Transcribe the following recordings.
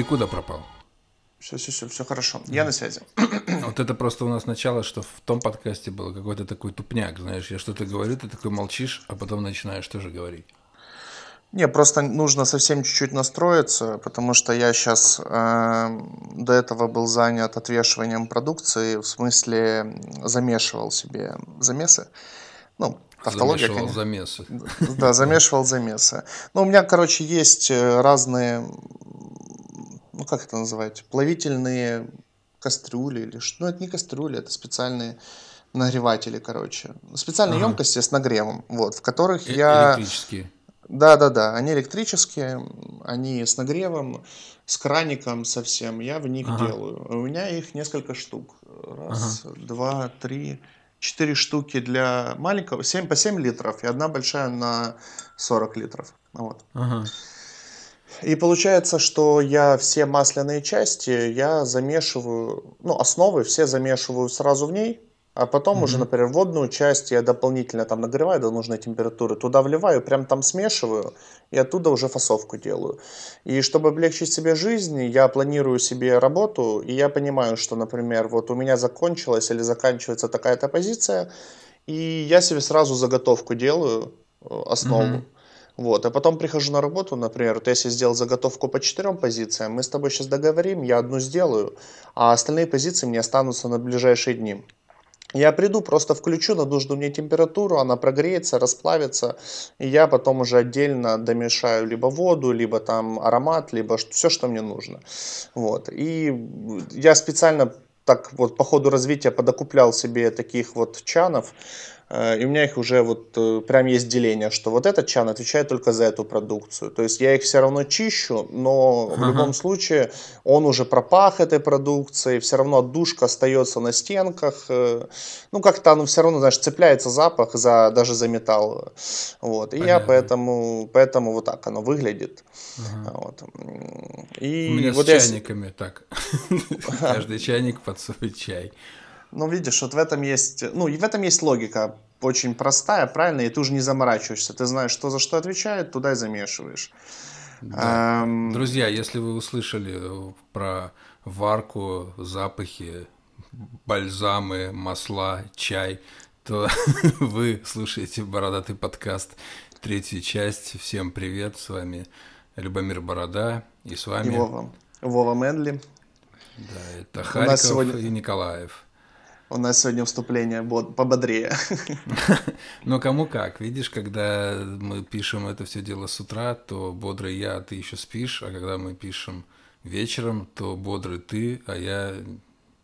Ты куда пропал? Все, все, все, все хорошо. Я на связи. Вот это просто у нас начало, что в том подкасте было какой-то такой тупняк, знаешь, я что-то говорю, ты такой молчишь, а потом начинаешь тоже говорить. Не, просто нужно совсем чуть-чуть настроиться, потому что я сейчас э, до этого был занят отвешиванием продукции, в смысле замешивал себе замесы. Ну, автология, замешивал конечно. замесы. Да, замешивал замесы. Ну, у меня, короче, есть э, разные ну как это называть, плавительные кастрюли или что. Ну, это не кастрюли, это специальные нагреватели, короче. Специальные ага. емкости с нагревом, вот, в которых э- я... Электрические. Да, да, да. Они электрические, они с нагревом, с краником совсем. Я в них ага. делаю. У меня их несколько штук. Раз, ага. два, три, четыре штуки для маленького, 7 по 7 литров и одна большая на 40 литров. Вот. Ага. И получается, что я все масляные части я замешиваю, ну, основы все замешиваю сразу в ней, а потом mm-hmm. уже, например, водную часть я дополнительно там нагреваю до нужной температуры, туда вливаю, прям там смешиваю, и оттуда уже фасовку делаю. И чтобы облегчить себе жизнь, я планирую себе работу, и я понимаю, что, например, вот у меня закончилась или заканчивается такая-то позиция, и я себе сразу заготовку делаю, э, основу. Mm-hmm. Вот, а потом прихожу на работу, например, вот если сделал заготовку по четырем позициям, мы с тобой сейчас договорим, я одну сделаю, а остальные позиции мне останутся на ближайшие дни. Я приду, просто включу на нужную мне температуру, она прогреется, расплавится, и я потом уже отдельно домешаю либо воду, либо там аромат, либо все, что мне нужно. Вот. И я специально так вот по ходу развития подокуплял себе таких вот чанов, и у меня их уже вот э, прям есть деление, что вот этот чан отвечает только за эту продукцию. То есть я их все равно чищу, но в ага. любом случае он уже пропах этой продукцией, все равно отдушка остается на стенках. Э, ну, как-то оно все равно, знаешь, цепляется запах за, даже за металл. Вот. И Понятно. я поэтому, поэтому вот так оно выглядит. Ага. Вот. И У меня вот с чайниками я... так. Каждый чайник под свой чай. Ну, видишь, вот в этом есть, ну, и в этом есть логика очень простая, правильная, и ты уже не заморачиваешься. Ты знаешь, что за что отвечает, туда и замешиваешь. Да. Эм... Друзья, если вы услышали про варку, запахи, бальзамы, масла, чай, то вы слушаете бородатый подкаст, третью часть. Всем привет, с вами Любомир Борода, и с вами... И Вова, Вова Мэнли. Да, это Харьков сегодня... и Николаев. У нас сегодня вступление пободрее. Но кому как. Видишь, когда мы пишем это все дело с утра, то бодрый я, а ты еще спишь, а когда мы пишем вечером, то бодрый ты, а я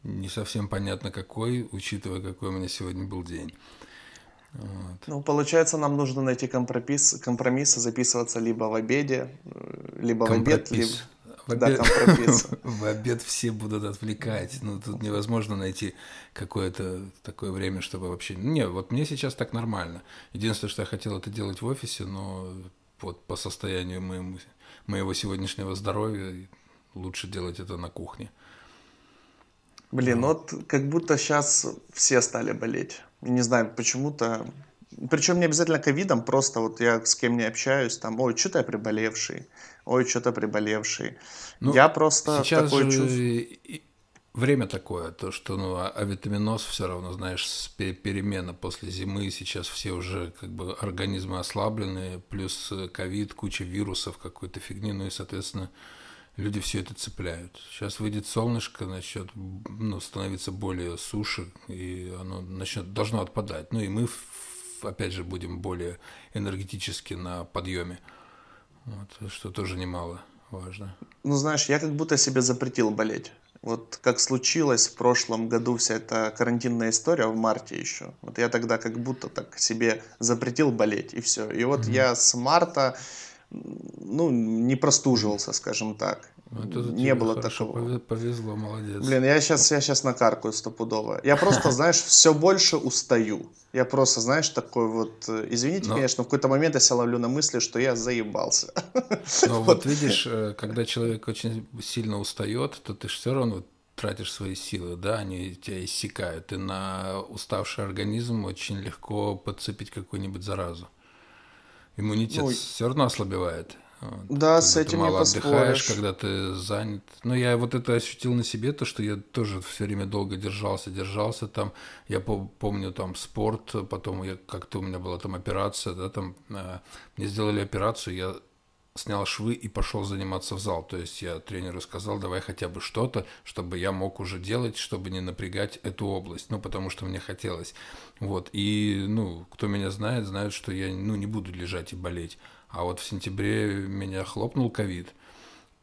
не совсем понятно какой, учитывая, какой у меня сегодня был день. Вот. Ну, получается, нам нужно найти компромисс, компромисс записываться либо в обеде, либо в обед, либо... В обед, да, в обед все будут отвлекать. Ну, тут невозможно найти какое-то такое время, чтобы вообще... Не, вот мне сейчас так нормально. Единственное, что я хотел это делать в офисе, но вот по состоянию моему, моего сегодняшнего здоровья лучше делать это на кухне. Блин, ну вот как будто сейчас все стали болеть. Не знаю, почему-то причем не обязательно ковидом, просто вот я с кем не общаюсь, там, ой, что-то я приболевший, ой, что-то приболевший. Ну, я просто сейчас такой же чувств... время такое, то, что ну, а, авитаминоз все равно, знаешь, перемена после зимы, сейчас все уже как бы организмы ослабленные, плюс э, ковид, куча вирусов, какой-то фигни, ну и, соответственно, люди все это цепляют. Сейчас выйдет солнышко, начнет ну, становиться более суше, и оно начнет, должно отпадать. Ну и мы опять же, будем более энергетически на подъеме. Вот, что тоже немало важно. Ну, знаешь, я как будто себе запретил болеть. Вот как случилось в прошлом году вся эта карантинная история в марте еще. Вот я тогда как будто так себе запретил болеть и все. И вот mm-hmm. я с марта ну, не простуживался, скажем так. Ну, это не было такого. Повезло, молодец. Блин, я сейчас, я сейчас накаркаю стопудово. Я просто, знаешь, все больше устаю. Я просто, знаешь, такой вот, э, извините, но... конечно, в какой-то момент я себя ловлю на мысли, что я заебался. Но вот видишь, э, когда человек очень сильно устает, то ты же все равно тратишь свои силы, да, они тебя иссякают, и на уставший организм очень легко подцепить какую-нибудь заразу. Иммунитет Ой. все равно ослабевает. Да, с этим ты мало не отдыхаешь, когда ты занят. Но я вот это ощутил на себе, то, что я тоже все время долго держался, держался там. Я помню там спорт, потом я как-то у меня была там операция, да, там э, мне сделали операцию, я снял швы и пошел заниматься в зал. То есть я тренеру сказал, давай хотя бы что-то, чтобы я мог уже делать, чтобы не напрягать эту область. Ну, потому что мне хотелось. Вот. И, ну, кто меня знает, знает, что я, ну, не буду лежать и болеть. А вот в сентябре меня хлопнул ковид.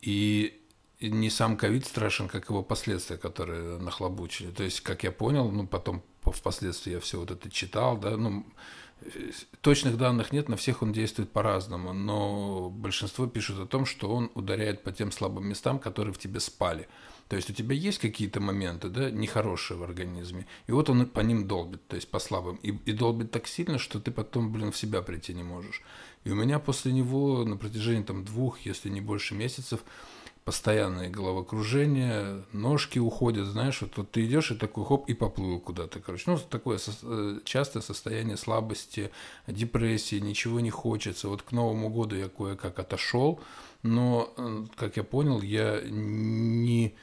И не сам ковид страшен, как его последствия, которые нахлобучили. То есть, как я понял, ну, потом впоследствии я все вот это читал, да, ну, точных данных нет, на всех он действует по-разному, но большинство пишут о том, что он ударяет по тем слабым местам, которые в тебе спали. То есть у тебя есть какие-то моменты, да, нехорошие в организме, и вот он по ним долбит, то есть по слабым, и, и долбит так сильно, что ты потом, блин, в себя прийти не можешь. И у меня после него на протяжении там двух, если не больше месяцев, постоянное головокружение, ножки уходят, знаешь, вот, вот ты идешь и такой хоп, и поплыл куда-то, короче. Ну, такое со, э, частое состояние слабости, депрессии, ничего не хочется. Вот к Новому году я кое-как отошел, но, э, как я понял, я не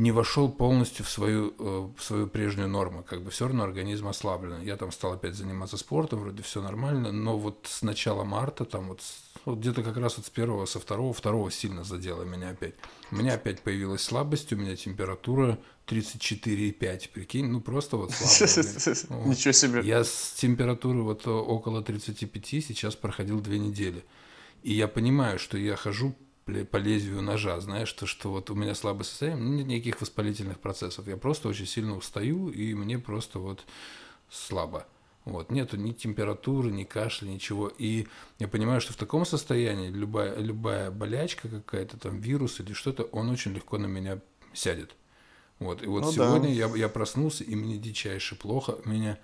не вошел полностью в свою, э, в свою прежнюю норму. Как бы все равно организм ослаблен. Я там стал опять заниматься спортом, вроде все нормально, но вот с начала марта, там вот, вот где-то как раз вот с первого, со второго, второго сильно задело меня опять. У меня опять появилась слабость, у меня температура 34,5, прикинь, ну просто вот слабая. Ничего себе. Я с температуры вот около 35 сейчас проходил две недели. И я понимаю, что я хожу по лезвию ножа, знаешь, то, что вот у меня слабое состояние, нет никаких воспалительных процессов, я просто очень сильно устаю, и мне просто вот слабо. Вот, нету ни температуры, ни кашля, ничего. И я понимаю, что в таком состоянии любая, любая болячка какая-то, там вирус или что-то, он очень легко на меня сядет. Вот, и вот ну, сегодня да. я, я проснулся, и мне дичайше плохо, меня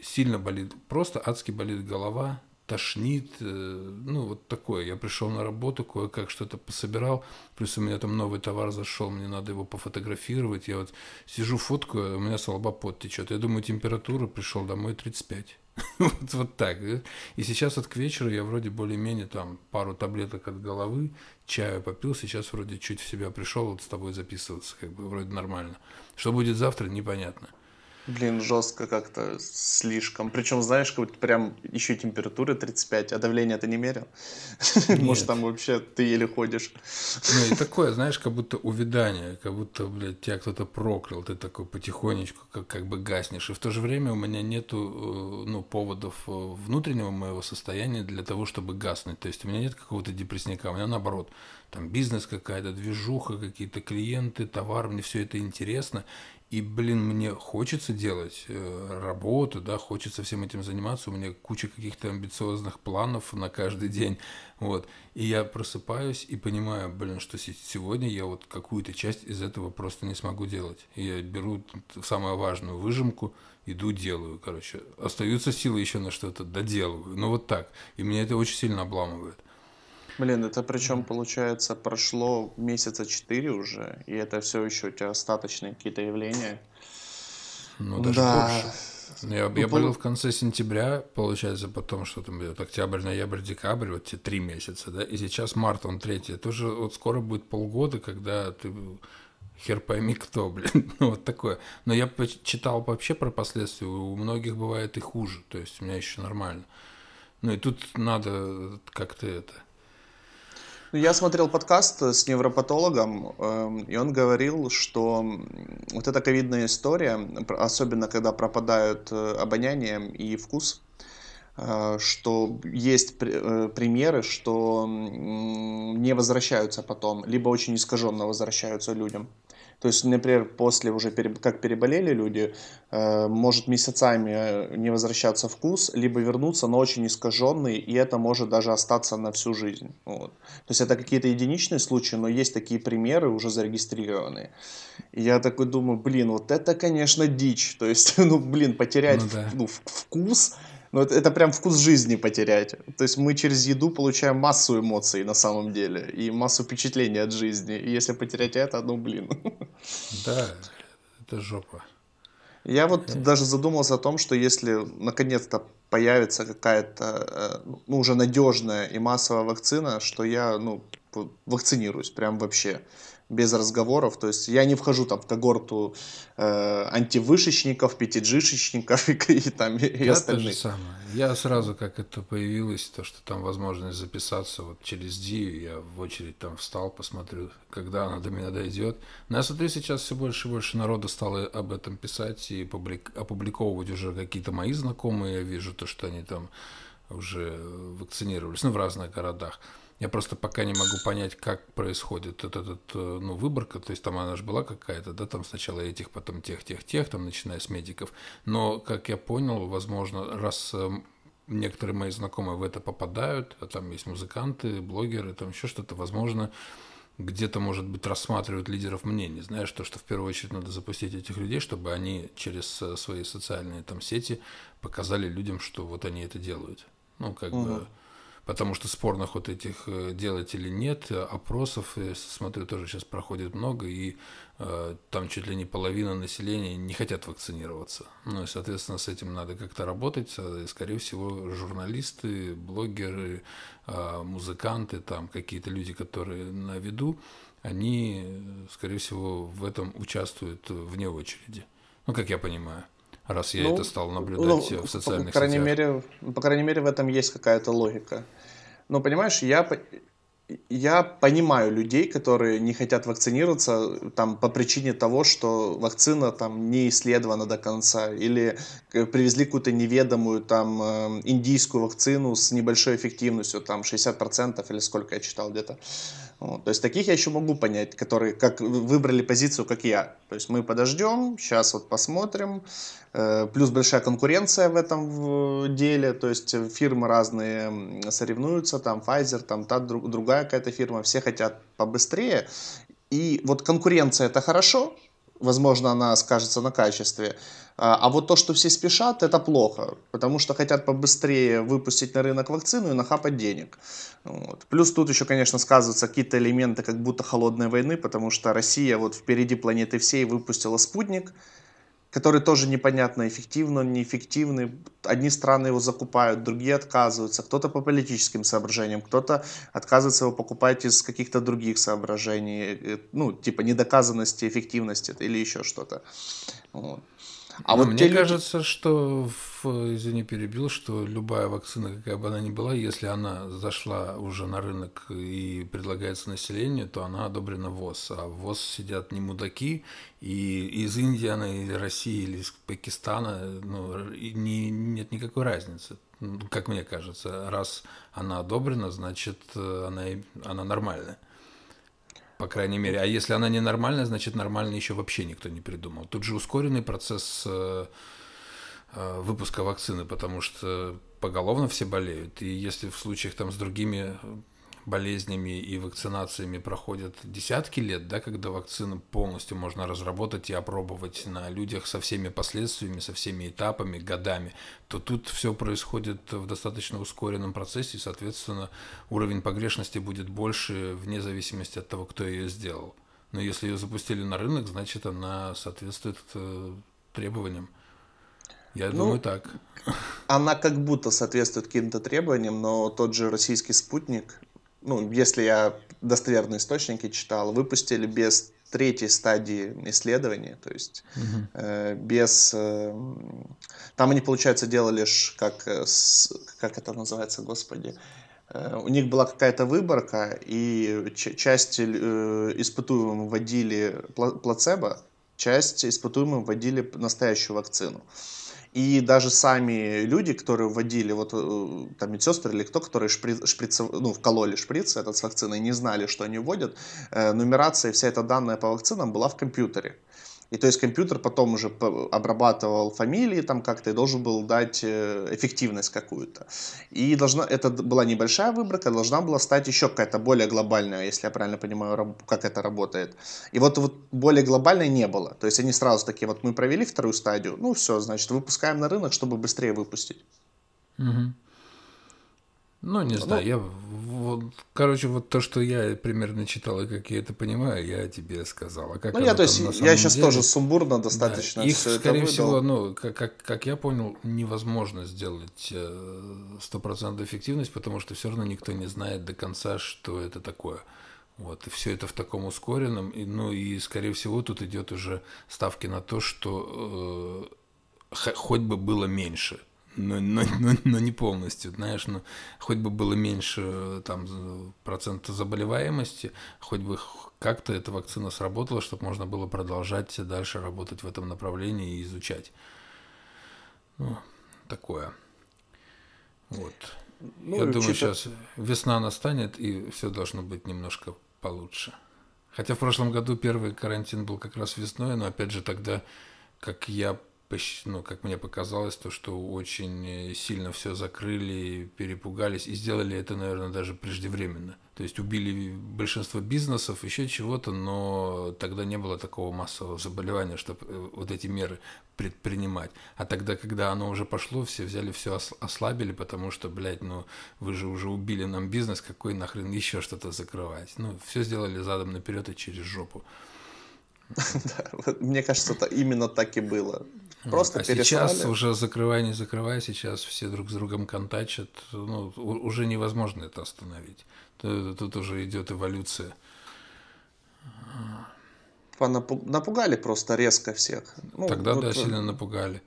сильно болит, просто адски болит голова, тошнит, э, ну, вот такое. Я пришел на работу, кое-как что-то пособирал, плюс у меня там новый товар зашел, мне надо его пофотографировать. Я вот сижу, фоткаю, у меня с лба пот течет. Я думаю, температура, пришел домой 35. вот, вот так. И сейчас вот к вечеру я вроде более-менее там пару таблеток от головы, чаю попил, сейчас вроде чуть в себя пришел, вот с тобой записываться, как бы вроде нормально. Что будет завтра, непонятно. Блин, жестко как-то слишком. Причем, знаешь, как будто прям еще температура 35, а давление ты не мерил? Может, там вообще ты еле ходишь. Ну и такое, знаешь, как будто увядание, как будто, блядь, тебя кто-то проклял, ты такой потихонечку как, как бы гаснешь. И в то же время у меня нету, э, ну, поводов э, внутреннего моего состояния для того, чтобы гаснуть. То есть у меня нет какого-то депрессника, у меня наоборот там бизнес какая-то, движуха, какие-то клиенты, товар, мне все это интересно. И, блин, мне хочется делать э, работу, да, хочется всем этим заниматься. У меня куча каких-то амбициозных планов на каждый день. Вот. И я просыпаюсь и понимаю, блин, что сегодня я вот какую-то часть из этого просто не смогу делать. И я беру самую важную выжимку, иду, делаю, короче. Остаются силы еще на что-то, доделываю. Ну вот так. И меня это очень сильно обламывает. Блин, это причем, получается, прошло месяца четыре уже, и это все еще у тебя остаточные какие-то явления. Ну, даже да. больше. Ну, я, ну, я болел в конце сентября, получается, потом что там идет, октябрь, ноябрь, декабрь, вот те три месяца, да, и сейчас март, он третий. Это уже вот скоро будет полгода, когда ты хер пойми кто, блин, ну вот такое. Но я читал вообще про последствия, у многих бывает и хуже, то есть у меня еще нормально. Ну и тут надо как-то это ну, я смотрел подкаст с невропатологом, эм, и он говорил, что вот эта ковидная история, особенно когда пропадают э, обоняние и вкус, э, что есть э, примеры, что не возвращаются потом, либо очень искаженно возвращаются людям. То есть, например, после уже как переболели люди, э, может месяцами э, не возвращаться вкус, либо вернуться, но очень искаженный, и это может даже остаться на всю жизнь. Вот. То есть это какие-то единичные случаи, но есть такие примеры уже зарегистрированные. И я такой думаю, блин, вот это, конечно, дичь. То есть, ну, блин, потерять ну, да. ну, вкус Ну, это, это прям вкус жизни потерять. То есть мы через еду получаем массу эмоций на самом деле и массу впечатлений от жизни. И если потерять это, ну, блин. Да, это жопа. Я вот э. даже задумался о том, что если наконец-то появится какая-то э, ну, уже надежная и массовая вакцина, что я ну, вакцинируюсь прям вообще без разговоров. То есть я не вхожу там в когорту э, антивышечников, пятиджишечников и, и, там, и я остальных. То самое. Я сразу, как это появилось, то, что там возможность записаться вот через Дию, я в очередь там встал, посмотрю, когда она до меня дойдет. Но я смотрю, сейчас все больше и больше народа стало об этом писать и публик... опубликовывать уже какие-то мои знакомые. Я вижу то, что они там уже вакцинировались, ну, в разных городах. Я просто пока не могу понять, как происходит этот, этот э, ну, выборка. То есть там она же была какая-то, да, там сначала этих, потом тех, тех, тех, там начиная с медиков. Но, как я понял, возможно, раз э, некоторые мои знакомые в это попадают, а там есть музыканты, блогеры, там еще что-то, возможно, где-то, может быть, рассматривают лидеров мнений, знаешь, то, что в первую очередь надо запустить этих людей, чтобы они через э, свои социальные там сети показали людям, что вот они это делают. Ну, как угу. бы потому что спорных вот этих э, делать или нет, опросов, я смотрю, тоже сейчас проходит много, и э, там чуть ли не половина населения не хотят вакцинироваться. Ну и, соответственно, с этим надо как-то работать, и, скорее всего, журналисты, блогеры, э, музыканты, там какие-то люди, которые на виду, они, скорее всего, в этом участвуют вне очереди. Ну, как я понимаю раз я ну, это стал наблюдать ну, в социальных по крайней сетях. Мере, по крайней мере, в этом есть какая-то логика. Но понимаешь, я, я понимаю людей, которые не хотят вакцинироваться там, по причине того, что вакцина там, не исследована до конца, или привезли какую-то неведомую там, э, индийскую вакцину с небольшой эффективностью, там 60% или сколько я читал где-то. Вот. То есть таких я еще могу понять, которые как выбрали позицию, как я. То есть мы подождем, сейчас вот посмотрим. Э, плюс большая конкуренция в этом деле, то есть фирмы разные соревнуются, там Pfizer, там та другая какая-то фирма, все хотят побыстрее. И вот конкуренция это хорошо, возможно, она скажется на качестве. А, а вот то, что все спешат, это плохо, потому что хотят побыстрее выпустить на рынок вакцину и нахапать денег. Вот. Плюс тут еще, конечно, сказываются какие-то элементы как будто холодной войны, потому что Россия вот впереди планеты всей выпустила спутник, который тоже непонятно, эффективно, неэффективный. Одни страны его закупают, другие отказываются. Кто-то по политическим соображениям, кто-то отказывается его покупать из каких-то других соображений, э, ну, типа недоказанности эффективности или еще что-то. Вот. А Но вот мне кажется, что, извини, перебил, что любая вакцина, какая бы она ни была, если она зашла уже на рынок и предлагается населению, то она одобрена ВОЗ. А в ВОЗ сидят не мудаки, и из Индии она, или России, или из Пакистана, ну, не, нет никакой разницы. Как мне кажется, раз она одобрена, значит, она, она нормальная по крайней мере. А если она ненормальная, значит нормально еще вообще никто не придумал. Тут же ускоренный процесс э, э, выпуска вакцины, потому что поголовно все болеют. И если в случаях там с другими болезнями и вакцинациями проходят десятки лет, да, когда вакцину полностью можно разработать и опробовать на людях со всеми последствиями, со всеми этапами, годами, то тут все происходит в достаточно ускоренном процессе, и, соответственно, уровень погрешности будет больше вне зависимости от того, кто ее сделал. Но если ее запустили на рынок, значит, она соответствует э, требованиям. Я ну, думаю, так. Она как будто соответствует каким-то требованиям, но тот же российский спутник ну, если я достоверные источники читал, выпустили без третьей стадии исследования, то есть угу. э, без... Э, там они, получается, делали ж, как, э, с, как это называется, господи, э, у них была какая-то выборка, и часть э, испытуемым вводили плацебо, часть испытуемым вводили настоящую вакцину. И даже сами люди, которые вводили, вот э, там медсестры или кто, которые шприц, шприц, ну, вкололи шприц этот с вакциной, не знали, что они вводят, э, нумерация, вся эта данная по вакцинам была в компьютере. И то есть компьютер потом уже обрабатывал фамилии там как-то и должен был дать э, эффективность какую-то. И должна, это была небольшая выборка, должна была стать еще какая-то более глобальная, если я правильно понимаю, как это работает. И вот, вот более глобальной не было. То есть они сразу такие, вот мы провели вторую стадию, ну все, значит, выпускаем на рынок, чтобы быстрее выпустить. Угу. Ну, не знаю, ну, я вот, короче, вот то, что я примерно читал и как я это понимаю, я тебе сказал. А как ну, я, то есть, я сейчас деле, тоже сумбурно достаточно. Да, их, скорее всего, ну, как, как, как я понял, невозможно сделать э, стопроцентную эффективность, потому что все равно никто не знает до конца, что это такое. Вот, и все это в таком ускоренном, и, ну, и, скорее всего, тут идет уже ставки на то, что э, хоть бы было меньше но, но, но, но не полностью, знаешь, ну, хоть бы было меньше там процента заболеваемости, хоть бы как-то эта вакцина сработала, чтобы можно было продолжать дальше работать в этом направлении и изучать. Ну, такое. Вот. Ну, Я думаю, сейчас весна настанет, и все должно быть немножко получше. Хотя в прошлом году первый карантин был как раз весной, но опять же тогда, как я ну, как мне показалось, то, что очень э, сильно все закрыли, перепугались и сделали это, наверное, даже преждевременно. То есть убили большинство бизнесов, еще чего-то, но тогда не было такого массового заболевания, чтобы э, вот эти меры предпринимать. А тогда, когда оно уже пошло, все взяли все ослабили, потому что, блядь, ну вы же уже убили нам бизнес, какой нахрен еще что-то закрывать? Ну, все сделали задом наперед и через жопу. Мне кажется, это именно так и было. Просто а сейчас уже закрывай, не закрывай, сейчас все друг с другом контачат. Ну, уже невозможно это остановить. Тут уже идет эволюция. Напугали просто резко всех. Ну, Тогда, вот, да, сильно напугали.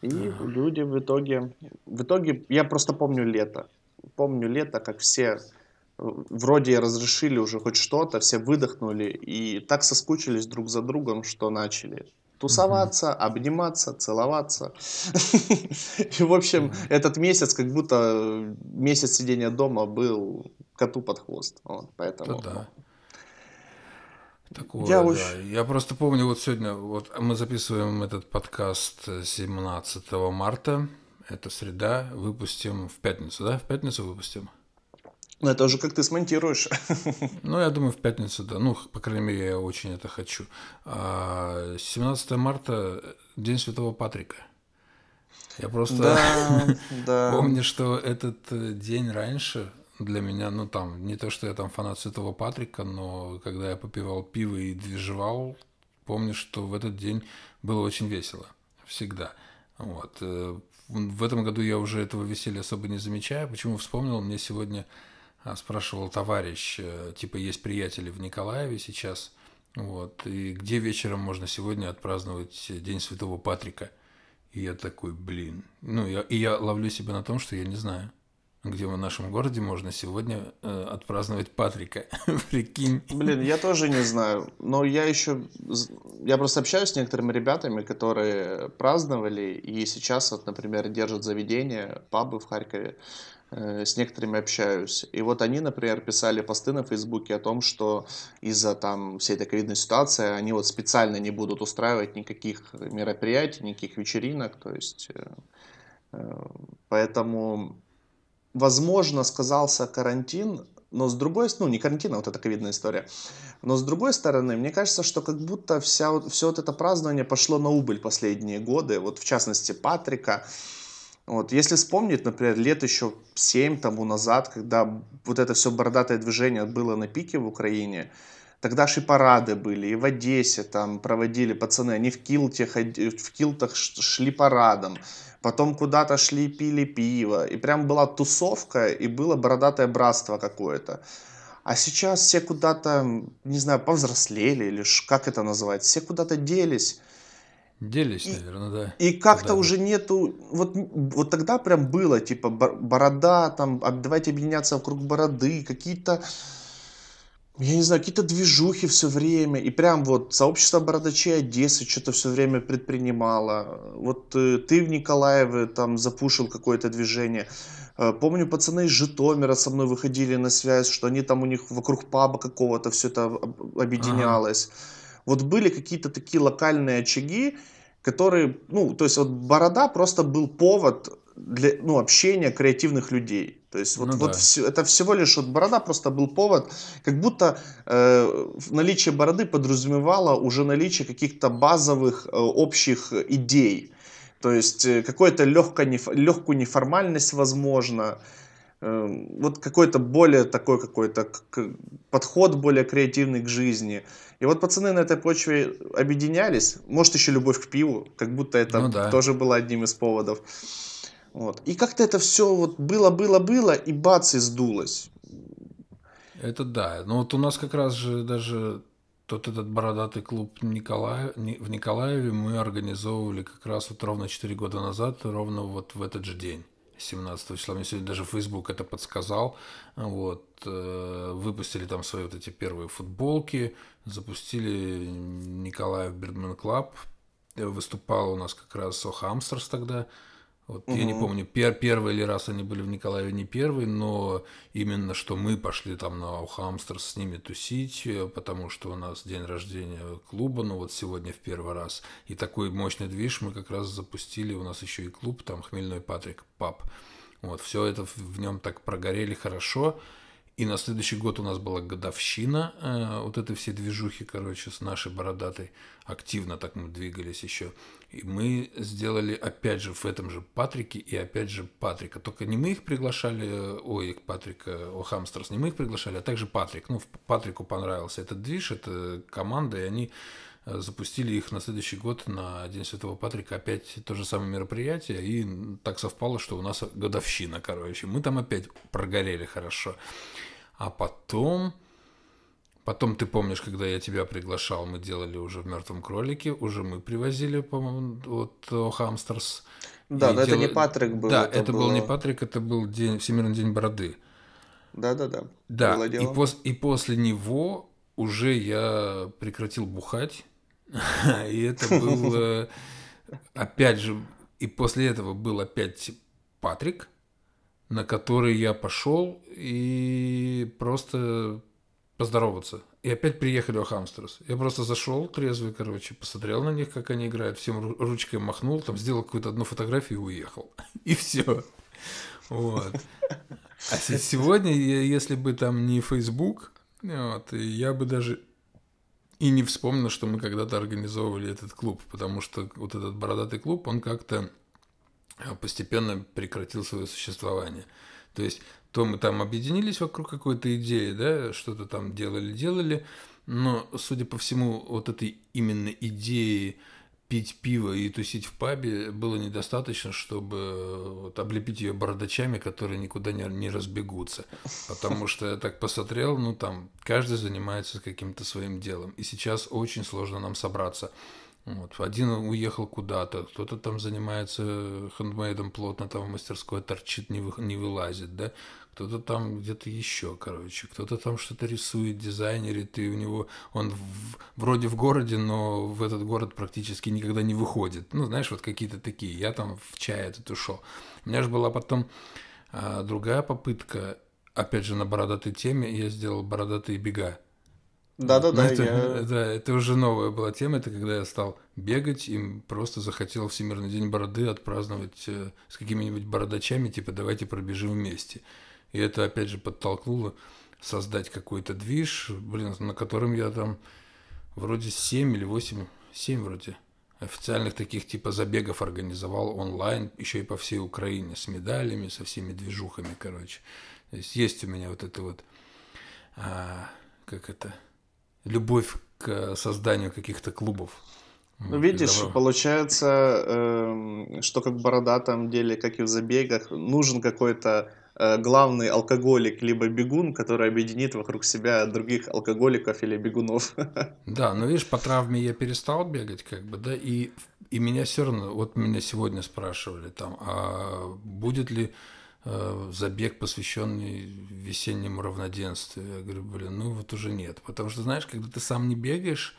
И люди в итоге... В итоге, я просто помню лето. Помню лето, как все вроде разрешили уже хоть что-то, все выдохнули и так соскучились друг за другом, что начали тусоваться, обниматься, целоваться. И, в общем, этот месяц, как будто месяц сидения дома был коту под хвост. Вот, поэтому... Да. Такое, я, да. очень... я просто помню, вот сегодня, вот мы записываем этот подкаст 17 марта, это среда, выпустим в пятницу, да? В пятницу выпустим? Ну, это уже как ты смонтируешь. Ну, я думаю, в пятницу, да. Ну, по крайней мере, я очень это хочу. 17 а, марта – День Святого Патрика. Я просто да, да. помню, что этот э, день раньше для меня, ну, там, не то, что я там фанат Святого Патрика, но когда я попивал пиво и движевал, помню, что в этот день было очень весело. Всегда. Вот. Э, в этом году я уже этого веселья особо не замечаю. Почему вспомнил? Мне сегодня спрашивал товарищ, э, типа есть приятели в Николаеве сейчас, вот, и где вечером можно сегодня отпраздновать День Святого Патрика? И я такой, блин, ну, я, и я ловлю себя на том, что я не знаю, где в нашем городе можно сегодня э, отпраздновать Патрика, прикинь. Блин, я тоже не знаю, но я еще, я просто общаюсь с некоторыми ребятами, которые праздновали, и сейчас, вот, например, держат заведения, пабы в Харькове, Э, с некоторыми общаюсь. И вот они, например, писали посты на Фейсбуке о том, что из-за там всей этой ковидной ситуации они вот специально не будут устраивать никаких мероприятий, никаких вечеринок. То есть, э, э, поэтому, возможно, сказался карантин, но с другой стороны, ну не карантин, а вот эта ковидная история, но с другой стороны, мне кажется, что как будто вся, все вот это празднование пошло на убыль последние годы, вот в частности Патрика, вот, если вспомнить, например, лет еще 7 тому назад, когда вот это все бородатое движение было на пике в Украине, тогда же парады были, и в Одессе там проводили пацаны, они в, килте, в килтах шли парадом, потом куда-то шли, пили пиво, и прям была тусовка, и было бородатое братство какое-то. А сейчас все куда-то, не знаю, повзрослели, или как это называть, все куда-то делись. Делись, и, наверное, да. И как-то уже нету, вот, вот тогда прям было, типа, борода, там, давайте объединяться вокруг бороды, какие-то, я не знаю, какие-то движухи все время, и прям вот сообщество бородачей Одессы что-то все время предпринимало. Вот э, ты в Николаеве там запушил какое-то движение. Э, помню, пацаны из Житомира со мной выходили на связь, что они там у них вокруг паба какого-то все это объединялось. Ага. Вот были какие-то такие локальные очаги, которые, ну, то есть вот Борода просто был повод для ну, общения креативных людей. То есть вот, ну, вот да. все, это всего лишь вот борода просто был повод, как будто э, наличие бороды подразумевало уже наличие каких-то базовых э, общих идей. То есть э, какую-то легкую неформальность возможно, эм, вот какой-то более такой какой-то подход более креативный к жизни. И вот пацаны на этой почве объединялись, может еще любовь к пиву, как будто это ну, да. тоже было одним из поводов. Вот. И как-то это все вот было, было, было, и бац, и сдулось. Это да. Но вот у нас как раз же даже тот этот бородатый клуб Николая, в Николаеве мы организовывали как раз вот ровно 4 года назад, ровно вот в этот же день. 17 числа. Мне сегодня даже Facebook это подсказал. Вот. Э, выпустили там свои вот эти первые футболки, запустили Nikolaev Beardman Club. Выступал у нас как раз O.Hamsters тогда. Вот, угу. Я не помню, пер, первый или раз они были в Николаеве, не первый, но именно что мы пошли там на O.Hamsters с ними тусить, э, потому что у нас день рождения клуба, ну вот сегодня в первый раз. И такой мощный движ мы как раз запустили, у нас еще и клуб, там Хмельной Патрик, паб. Вот, все это в нем так прогорели хорошо. И на следующий год у нас была годовщина э, вот этой всей движухи, короче, с нашей бородатой. Активно так мы двигались еще. И мы сделали опять же в этом же Патрике и опять же Патрика. Только не мы их приглашали, ой, Патрика, о Хамстерс, не мы их приглашали, а также Патрик. Ну, Патрику понравился этот движ, эта команда, и они э, запустили их на следующий год на День Святого Патрика опять то же самое мероприятие, и так совпало, что у нас годовщина, короче. Мы там опять прогорели хорошо. А потом... Потом ты помнишь, когда я тебя приглашал, мы делали уже в мертвом кролике, уже мы привозили, по-моему, вот Хамстерс. Да, но дел... это не Патрик был. Да, это, это было... был не Патрик, это был день, Всемирный день бороды. Да, да, да. Да, и, пос... и после него уже я прекратил бухать. И это был, опять же, и после этого был опять Патрик на который я пошел и просто поздороваться. И опять приехали Хамстерс. Я просто зашел трезвый, короче, посмотрел на них, как они играют, всем ручкой махнул, там сделал какую-то одну фотографию и уехал. И все. Вот. А сегодня, если бы там не Facebook, вот, я бы даже и не вспомнил, что мы когда-то организовывали этот клуб, потому что вот этот бородатый клуб, он как-то постепенно прекратил свое существование. То есть, то мы там объединились вокруг какой-то идеи, да, что-то там делали-делали, но, судя по всему, вот этой именно идеи пить пиво и тусить в пабе было недостаточно, чтобы вот, облепить ее бородачами, которые никуда не, не разбегутся. Потому что я так посмотрел, ну там каждый занимается каким-то своим делом. И сейчас очень сложно нам собраться. Вот. Один уехал куда-то, кто-то там занимается хендмейдом плотно, там в мастерской торчит, не, вы, не вылазит, да, кто-то там где-то еще, короче, кто-то там что-то рисует, дизайнерит, и у него, он в, вроде в городе, но в этот город практически никогда не выходит. Ну, знаешь, вот какие-то такие. Я там в чай этот ушел. У меня же была потом а, другая попытка, опять же, на бородатой теме, я сделал бородатые бега. Да-да-да. Это, я... да, это уже новая была тема, это когда я стал бегать и просто захотел Всемирный день бороды отпраздновать э, с какими-нибудь бородачами, типа давайте пробежим вместе. И это опять же подтолкнуло создать какой-то движ, блин, на котором я там вроде 7 или 8, 7 вроде официальных таких типа забегов организовал онлайн, еще и по всей Украине, с медалями, со всеми движухами, короче. То есть есть у меня вот это вот, а, как это, любовь к созданию каких-то клубов. Ну, видишь, Давай. получается, э, что как в бородатом деле, как и в забегах, нужен какой-то э, главный алкоголик, либо бегун, который объединит вокруг себя других алкоголиков или бегунов. Да, но видишь, по травме я перестал бегать, как бы, да, и, и меня все равно, вот меня сегодня спрашивали там, а будет ли Э, забег, посвященный весеннему равноденствию. Я говорю, блин, ну вот уже нет. Потому что, знаешь, когда ты сам не бегаешь,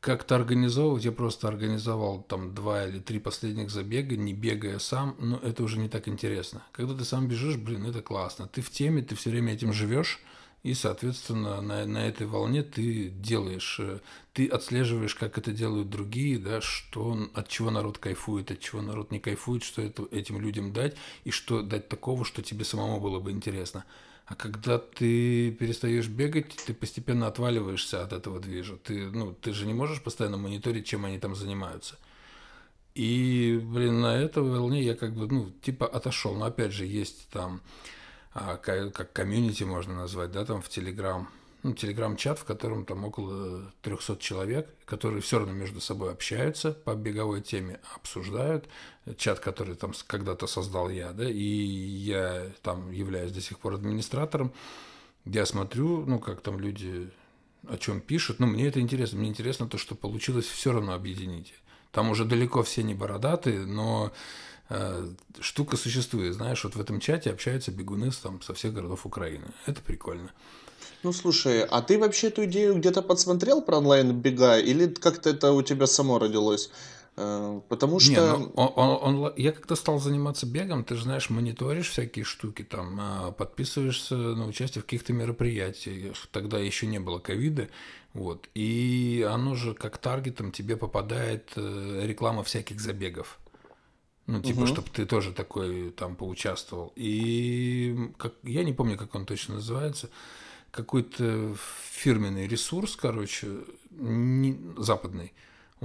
как-то организовывать, я просто организовал там два или три последних забега, не бегая сам, но это уже не так интересно. Когда ты сам бежишь, блин, это классно. Ты в теме, ты все время этим живешь, и, соответственно, на, на этой волне ты делаешь, э, ты отслеживаешь, как это делают другие, да, что, от чего народ кайфует, от чего народ не кайфует, что это, этим людям дать, и что дать такого, что тебе самому было бы интересно. А когда ты перестаешь бегать, ты постепенно отваливаешься от этого движа. Ты, ну, ты же не можешь постоянно мониторить, чем они там занимаются. И, блин, на этой волне я как бы, ну, типа отошел. Но опять же, есть там, как комьюнити можно назвать, да, там в Телеграм, ну, телеграм-чат, в котором там около 300 человек, которые все равно между собой общаются по беговой теме, обсуждают. Чат, который там когда-то создал я, да, и я там являюсь до сих пор администратором. Я смотрю, ну, как там люди о чем пишут. Ну, мне это интересно. Мне интересно то, что получилось все равно объединить. Там уже далеко все не бородатые, но штука существует. Знаешь, вот в этом чате общаются бегуны там, со всех городов Украины. Это прикольно. Ну слушай, а ты вообще эту идею где-то подсмотрел про онлайн-бега, или как-то это у тебя само родилось? Э, потому что... Не, ну, он, он, он, я когда стал заниматься бегом, ты же знаешь, мониторишь всякие штуки, там, а, подписываешься на участие в каких-то мероприятиях. Тогда еще не было ковида. Вот. И оно же как таргетом тебе попадает э, реклама всяких забегов. Ну, типа, угу. чтобы ты тоже такой там поучаствовал. И как, я не помню, как он точно называется какой-то фирменный ресурс, короче, не, западный,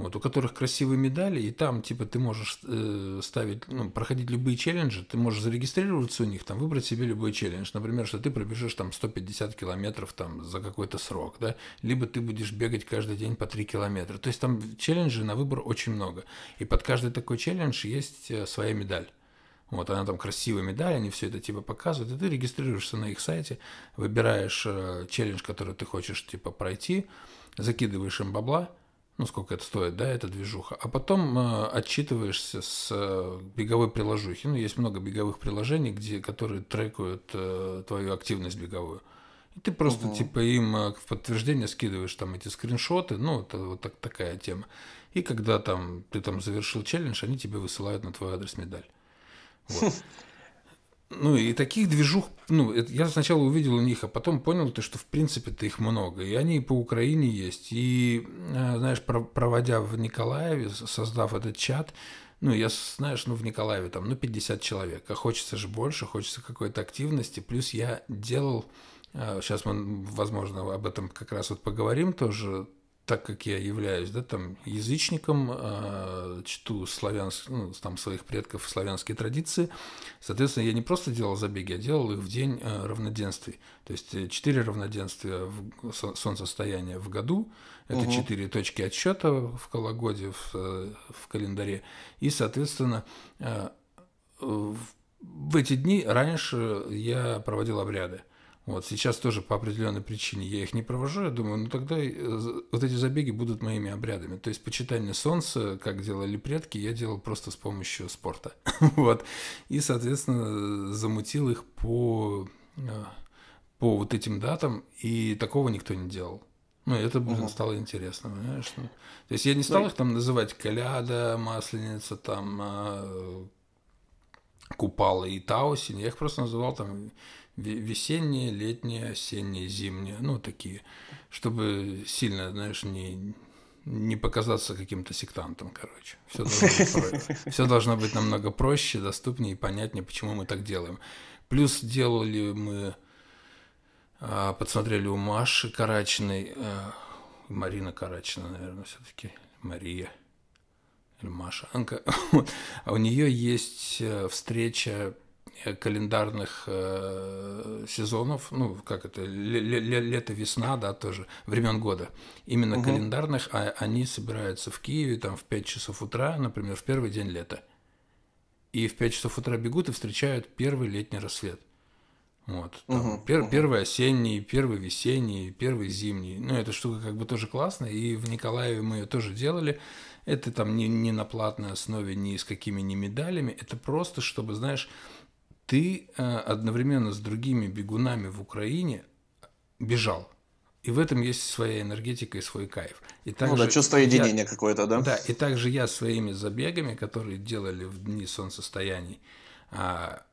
вот, у которых красивые медали, и там, типа, ты можешь э, ставить, ну, проходить любые челленджи, ты можешь зарегистрироваться у них, там, выбрать себе любой челлендж, например, что ты пробежишь там 150 километров там за какой-то срок, да, либо ты будешь бегать каждый день по 3 километра, то есть там челленджи на выбор очень много, и под каждый такой челлендж есть э, своя медаль. Вот она там красивая медаль, они все это типа показывают, и ты регистрируешься на их сайте, выбираешь э, челлендж, который ты хочешь типа пройти, закидываешь им бабла, ну сколько это стоит, да, эта движуха, а потом э, отчитываешься с э, беговой приложухи. Ну, есть много беговых приложений, где, которые трекают э, твою активность беговую. И ты просто угу. типа им э, в подтверждение скидываешь там эти скриншоты, ну, это вот так, такая тема. И когда там ты там завершил челлендж, они тебе высылают на твой адрес медаль. Вот. Ну, и таких движух, ну, это, я сначала увидел у них, а потом понял, то, что, в принципе-то их много. И они и по Украине есть. И, э, знаешь, проводя в Николаеве, создав этот чат, ну, я, знаешь, ну, в Николаеве там, ну, 50 человек, а хочется же больше, хочется какой-то активности. Плюс я делал, сейчас э, мы, возможно, об этом как раз вот поговорим тоже, так как я являюсь, да, там, язычником, э, чту славянс, ну, там, своих предков славянские традиции, соответственно, я не просто делал забеги, я делал их в день э, равноденствий. То есть, э, четыре равноденствия в солнцестояния в году, это четыре угу. точки отсчета в Калагоде, в, э, в календаре, и, соответственно, э, в эти дни раньше я проводил обряды. Вот сейчас тоже по определенной причине я их не провожу. Я думаю, ну тогда э, вот эти забеги будут моими обрядами. То есть почитание солнца, как делали предки, я делал просто с помощью спорта. вот. И, соответственно, замутил их по, э, по вот этим датам, и такого никто не делал. Ну, это, блин, угу. стало интересно, понимаешь? Ну, то есть я не стал ну, их там называть Коляда, Масленица, там, а, Купала и Таусень. Я их просто называл там весенние, летние, осенние, зимние, ну, такие, чтобы сильно, знаешь, не, не показаться каким-то сектантом, короче. Все должно, быть, должно быть намного проще, доступнее и понятнее, почему мы так делаем. Плюс делали мы, а, подсмотрели у Маши Карачиной, а, Марина Карачина, наверное, все-таки, Мария или Маша, а у нее есть э, встреча календарных э, сезонов, ну, как это, лето-весна, да, тоже, времен года, именно угу. календарных, а они собираются в Киеве там в 5 часов утра, например, в первый день лета. И в 5 часов утра бегут и встречают первый летний рассвет. Вот. Там, угу, пер, угу. Первый осенний, первый весенний, первый зимний. Ну, эта штука как бы тоже классная. И в Николаеве мы ее тоже делали. Это там не, не на платной основе, ни с какими ни медалями. Это просто, чтобы, знаешь, ты э, одновременно с другими бегунами в Украине бежал. И в этом есть своя энергетика и свой кайф. И также ну да, чувство единения какое-то, да? Да, и также я своими забегами, которые делали в дни солнцестояний, а,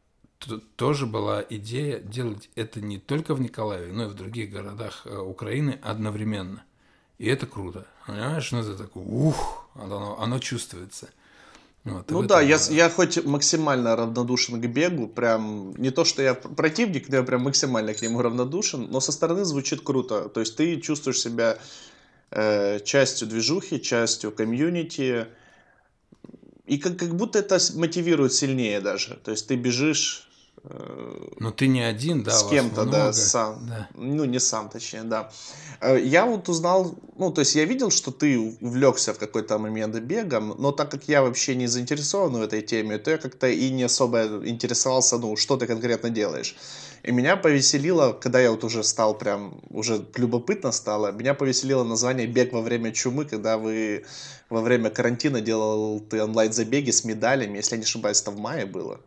тоже была идея делать это не только в Николаеве, но и в других городах э, Украины одновременно. И это круто. Понимаешь, ну это такое, ух, оно, оно чувствуется. Вот, ну да, я, я хоть максимально равнодушен к бегу, прям не то, что я противник, но я прям максимально к нему равнодушен, но со стороны звучит круто. То есть ты чувствуешь себя э, частью движухи, частью комьюнити. и как, как будто это мотивирует сильнее даже. То есть ты бежишь но ты не один, да? С кем-то, да, сам. Да. Ну, не сам, точнее, да. Э, я вот узнал, ну, то есть я видел, что ты увлекся в какой-то момент бегом, но так как я вообще не заинтересован в этой теме, то я как-то и не особо интересовался, ну, что ты конкретно делаешь. И меня повеселило, когда я вот уже стал прям, уже любопытно стало, меня повеселило название «Бег во время чумы», когда вы во время карантина делал ты онлайн-забеги с медалями, если я не ошибаюсь, это в мае было.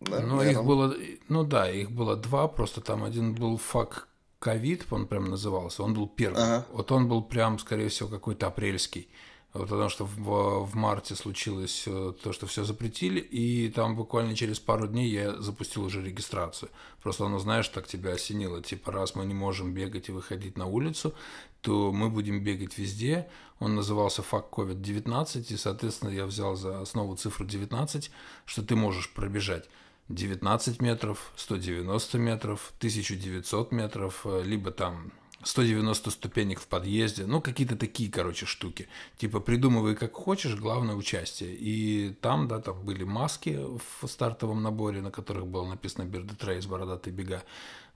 Да, ну, их было, ну да, их было два, просто там один был фак ковид, он прям назывался, он был первый. Ага. Вот он был прям, скорее всего, какой-то апрельский. Вот потому что в, в марте случилось э, то, что все запретили, и там буквально через пару дней я запустил уже регистрацию. Просто, ну, знаешь, так тебя осенило, типа, раз мы не можем бегать и выходить на улицу, то мы будем бегать везде. Он назывался факт COVID-19, и, соответственно, я взял за основу цифру 19, что ты можешь пробежать 19 метров, 190 метров, 1900 метров, э, либо там 190 ступенек в подъезде, ну, какие-то такие, короче, штуки. Типа, придумывай как хочешь, главное участие. И там, да, там были маски в стартовом наборе, на которых было написано «Берды Трейс, бега»,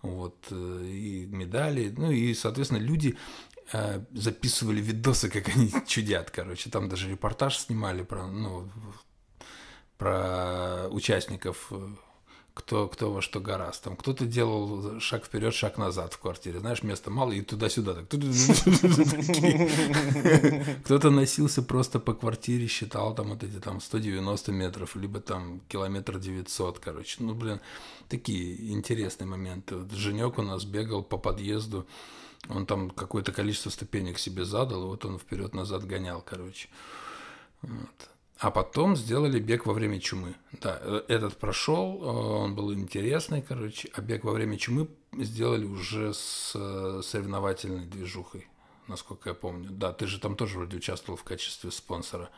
вот, э, и медали, ну, и, соответственно, люди э, записывали видосы, как они чудят, короче, там даже репортаж снимали про, ну, про участников э, кто, кто во что гораст. Там кто-то делал шаг вперед, шаг назад в квартире. Знаешь, места мало, и туда-сюда так. Кто-то носился просто по квартире, считал там вот эти там 190 метров, либо там километр 900, короче. Ну, блин, такие интересные моменты. Вот Женек у нас бегал по подъезду, он там какое-то количество ступенек себе задал, и вот он вперед-назад гонял, короче. Вот. А потом сделали бег во время чумы. Да, э, этот прошел, э, он был интересный, короче. А бег во время чумы сделали уже с э, соревновательной движухой, насколько я помню. Да, ты же там тоже вроде участвовал в качестве спонсора.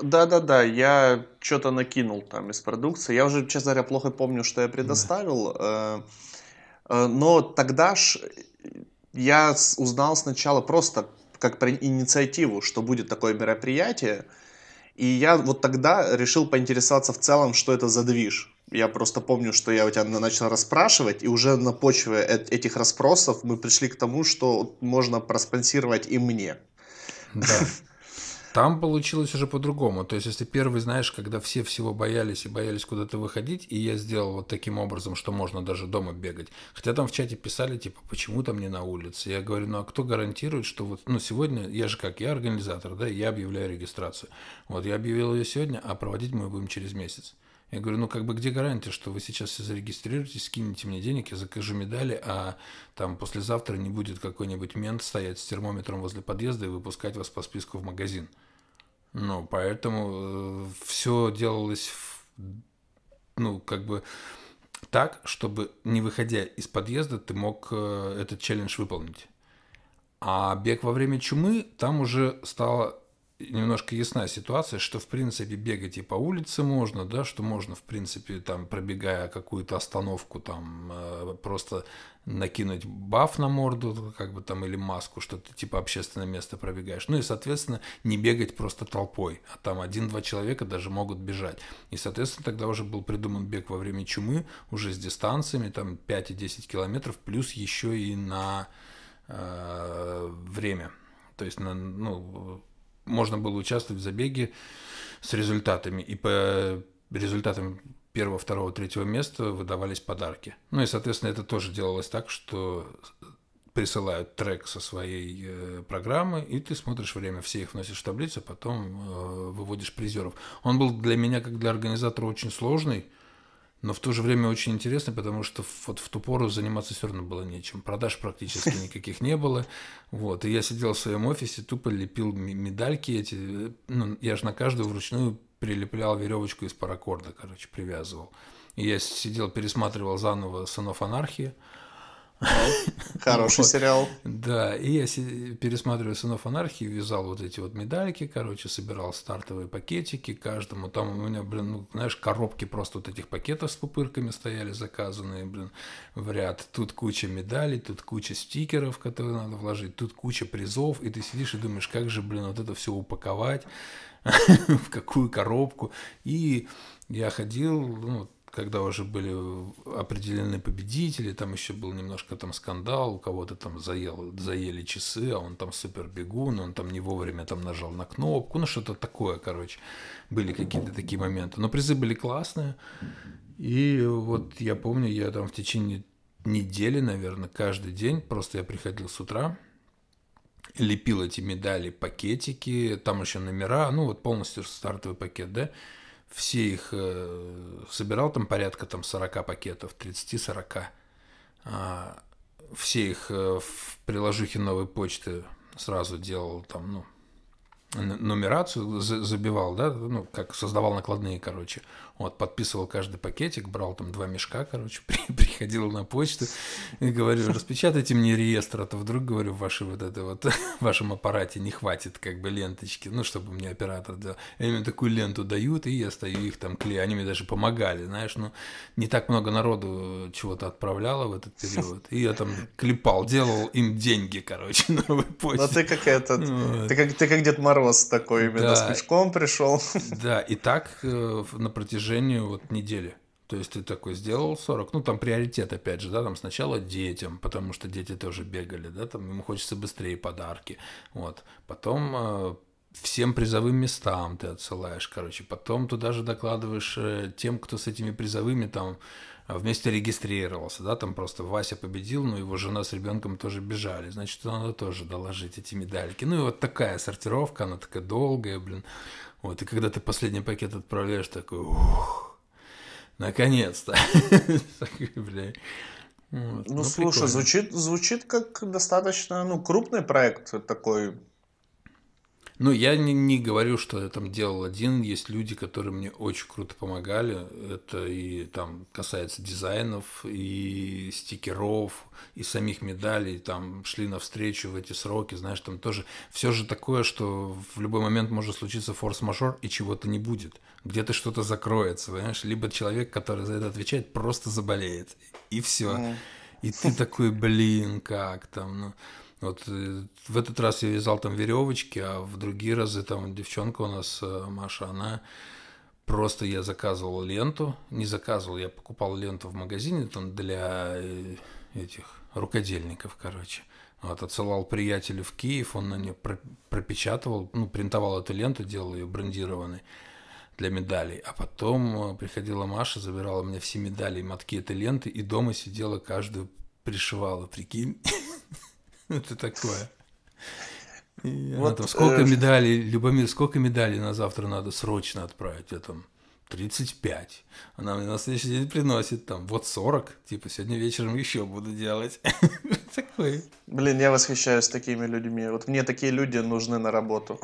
Да-да-да, я что-то накинул там из продукции. Я уже, честно говоря, плохо помню, что я предоставил. Да. Но тогда ж я узнал сначала просто как про инициативу, что будет такое мероприятие. И я вот тогда решил поинтересоваться в целом, что это за движ. Я просто помню, что я у тебя начал расспрашивать, и уже на почве этих расспросов мы пришли к тому, что можно проспонсировать и мне. Да. Там получилось уже по-другому. То есть, если первый, знаешь, когда все всего боялись и боялись куда-то выходить, и я сделал вот таким образом, что можно даже дома бегать. Хотя там в чате писали, типа, почему там не на улице? Я говорю, ну а кто гарантирует, что вот, ну сегодня, я же как, я организатор, да, я объявляю регистрацию. Вот я объявил ее сегодня, а проводить мы будем через месяц. Я говорю, ну как бы где гарантия, что вы сейчас все зарегистрируетесь, скинете мне денег, я закажу медали, а там послезавтра не будет какой-нибудь мент стоять с термометром возле подъезда и выпускать вас по списку в магазин. Ну, поэтому э, все делалось, ну, как бы так, чтобы не выходя из подъезда, ты мог э, этот челлендж выполнить. А бег во время чумы, там уже стало немножко ясна ситуация, что в принципе бегать и по улице можно, да, что можно в принципе там пробегая какую-то остановку там э, просто накинуть баф на морду, как бы там или маску, что ты типа общественное место пробегаешь. Ну и соответственно не бегать просто толпой, а там один-два человека даже могут бежать. И соответственно тогда уже был придуман бег во время чумы уже с дистанциями там 5 и 10 километров плюс еще и на э, время. То есть на, ну, можно было участвовать в забеге с результатами. И по результатам первого, второго, третьего места выдавались подарки. Ну и, соответственно, это тоже делалось так, что присылают трек со своей э, программы, и ты смотришь время, все их вносишь в таблицу, потом э, выводишь призеров. Он был для меня, как для организатора, очень сложный, но в то же время очень интересно, потому что вот в ту пору заниматься все равно было нечем. Продаж практически никаких не было. Вот. И я сидел в своем офисе, тупо лепил медальки эти. Ну, я же на каждую вручную прилеплял веревочку из паракорда, короче, привязывал. И я сидел, пересматривал заново «Сынов анархии», Хороший сериал. Да, и я пересматриваю «Сынов анархии», вязал вот эти вот медальки, короче, собирал стартовые пакетики каждому. Там у меня, блин, ну, знаешь, коробки просто вот этих пакетов с пупырками стояли заказанные, блин, в ряд. Тут куча медалей, тут куча стикеров, которые надо вложить, тут куча призов, и ты сидишь и думаешь, как же, блин, вот это все упаковать, в какую коробку. И я ходил, ну, когда уже были определены победители, там еще был немножко там скандал, у кого-то там заел, заели часы, а он там супер бегун, он там не вовремя там нажал на кнопку, ну что-то такое, короче, были какие-то такие моменты. Но призы были классные, и вот я помню, я там в течение недели, наверное, каждый день, просто я приходил с утра, лепил эти медали, пакетики, там еще номера, ну вот полностью стартовый пакет, да, все их э, собирал, там порядка там 40 пакетов, 30-40. А, все их э, в приложухе новой почты сразу делал там, ну, нумерацию забивал, да, ну, как создавал накладные, короче. Вот, подписывал каждый пакетик, брал там два мешка, короче, при, приходил на почту и говорю, распечатайте мне реестр, а то вдруг, говорю, в вашей вот это вот, в вашем аппарате не хватит как бы ленточки, ну, чтобы мне оператор делал. Они мне такую ленту дают, и я стою их там клею, они мне даже помогали, знаешь, ну, не так много народу чего-то отправляло в этот период, и я там клепал, делал им деньги, короче, на новой почте. Ну, ты как этот, вот. ты как, ты как Дед Мороз такой, именно да. с мешком пришел. Да, и так э, на протяжении протяжении вот недели. То есть ты такой сделал 40, ну там приоритет опять же, да, там сначала детям, потому что дети тоже бегали, да, там ему хочется быстрее подарки, вот, потом э, всем призовым местам ты отсылаешь, короче, потом туда же докладываешь э, тем, кто с этими призовыми там вместе регистрировался, да, там просто Вася победил, но его жена с ребенком тоже бежали, значит, надо тоже доложить эти медальки. Ну и вот такая сортировка, она такая долгая, блин, вот, и когда ты последний пакет отправляешь, такой, ух, наконец-то. Ну, ну, слушай, звучит, звучит как достаточно ну, крупный проект такой. Ну, я не, не говорю, что я там делал один. Есть люди, которые мне очень круто помогали. Это и там касается дизайнов, и стикеров, и самих медалей. Там шли навстречу в эти сроки. Знаешь, там тоже все же такое, что в любой момент может случиться форс-мажор, и чего-то не будет. Где-то что-то закроется, понимаешь? Либо человек, который за это отвечает, просто заболеет. И все. И ты такой, блин, как там, ну... Вот э, в этот раз я вязал там веревочки, а в другие разы там девчонка у нас, э, Маша, она просто я заказывал ленту, не заказывал, я покупал ленту в магазине там для э, этих рукодельников, короче. Вот, отсылал приятелю в Киев, он на нее пропечатывал, ну, принтовал эту ленту, делал ее брендированной для медалей. А потом приходила Маша, забирала мне все медали и мотки этой ленты, и дома сидела, каждую пришивала, прикинь. Это такое. вот, там, сколько э... медалей, Любомир, сколько медалей на завтра надо срочно отправить? Я там 35. Она мне на следующий день приносит там вот 40. Типа сегодня вечером еще буду делать. Такой. Блин, я восхищаюсь такими людьми. Вот мне такие люди нужны на работу.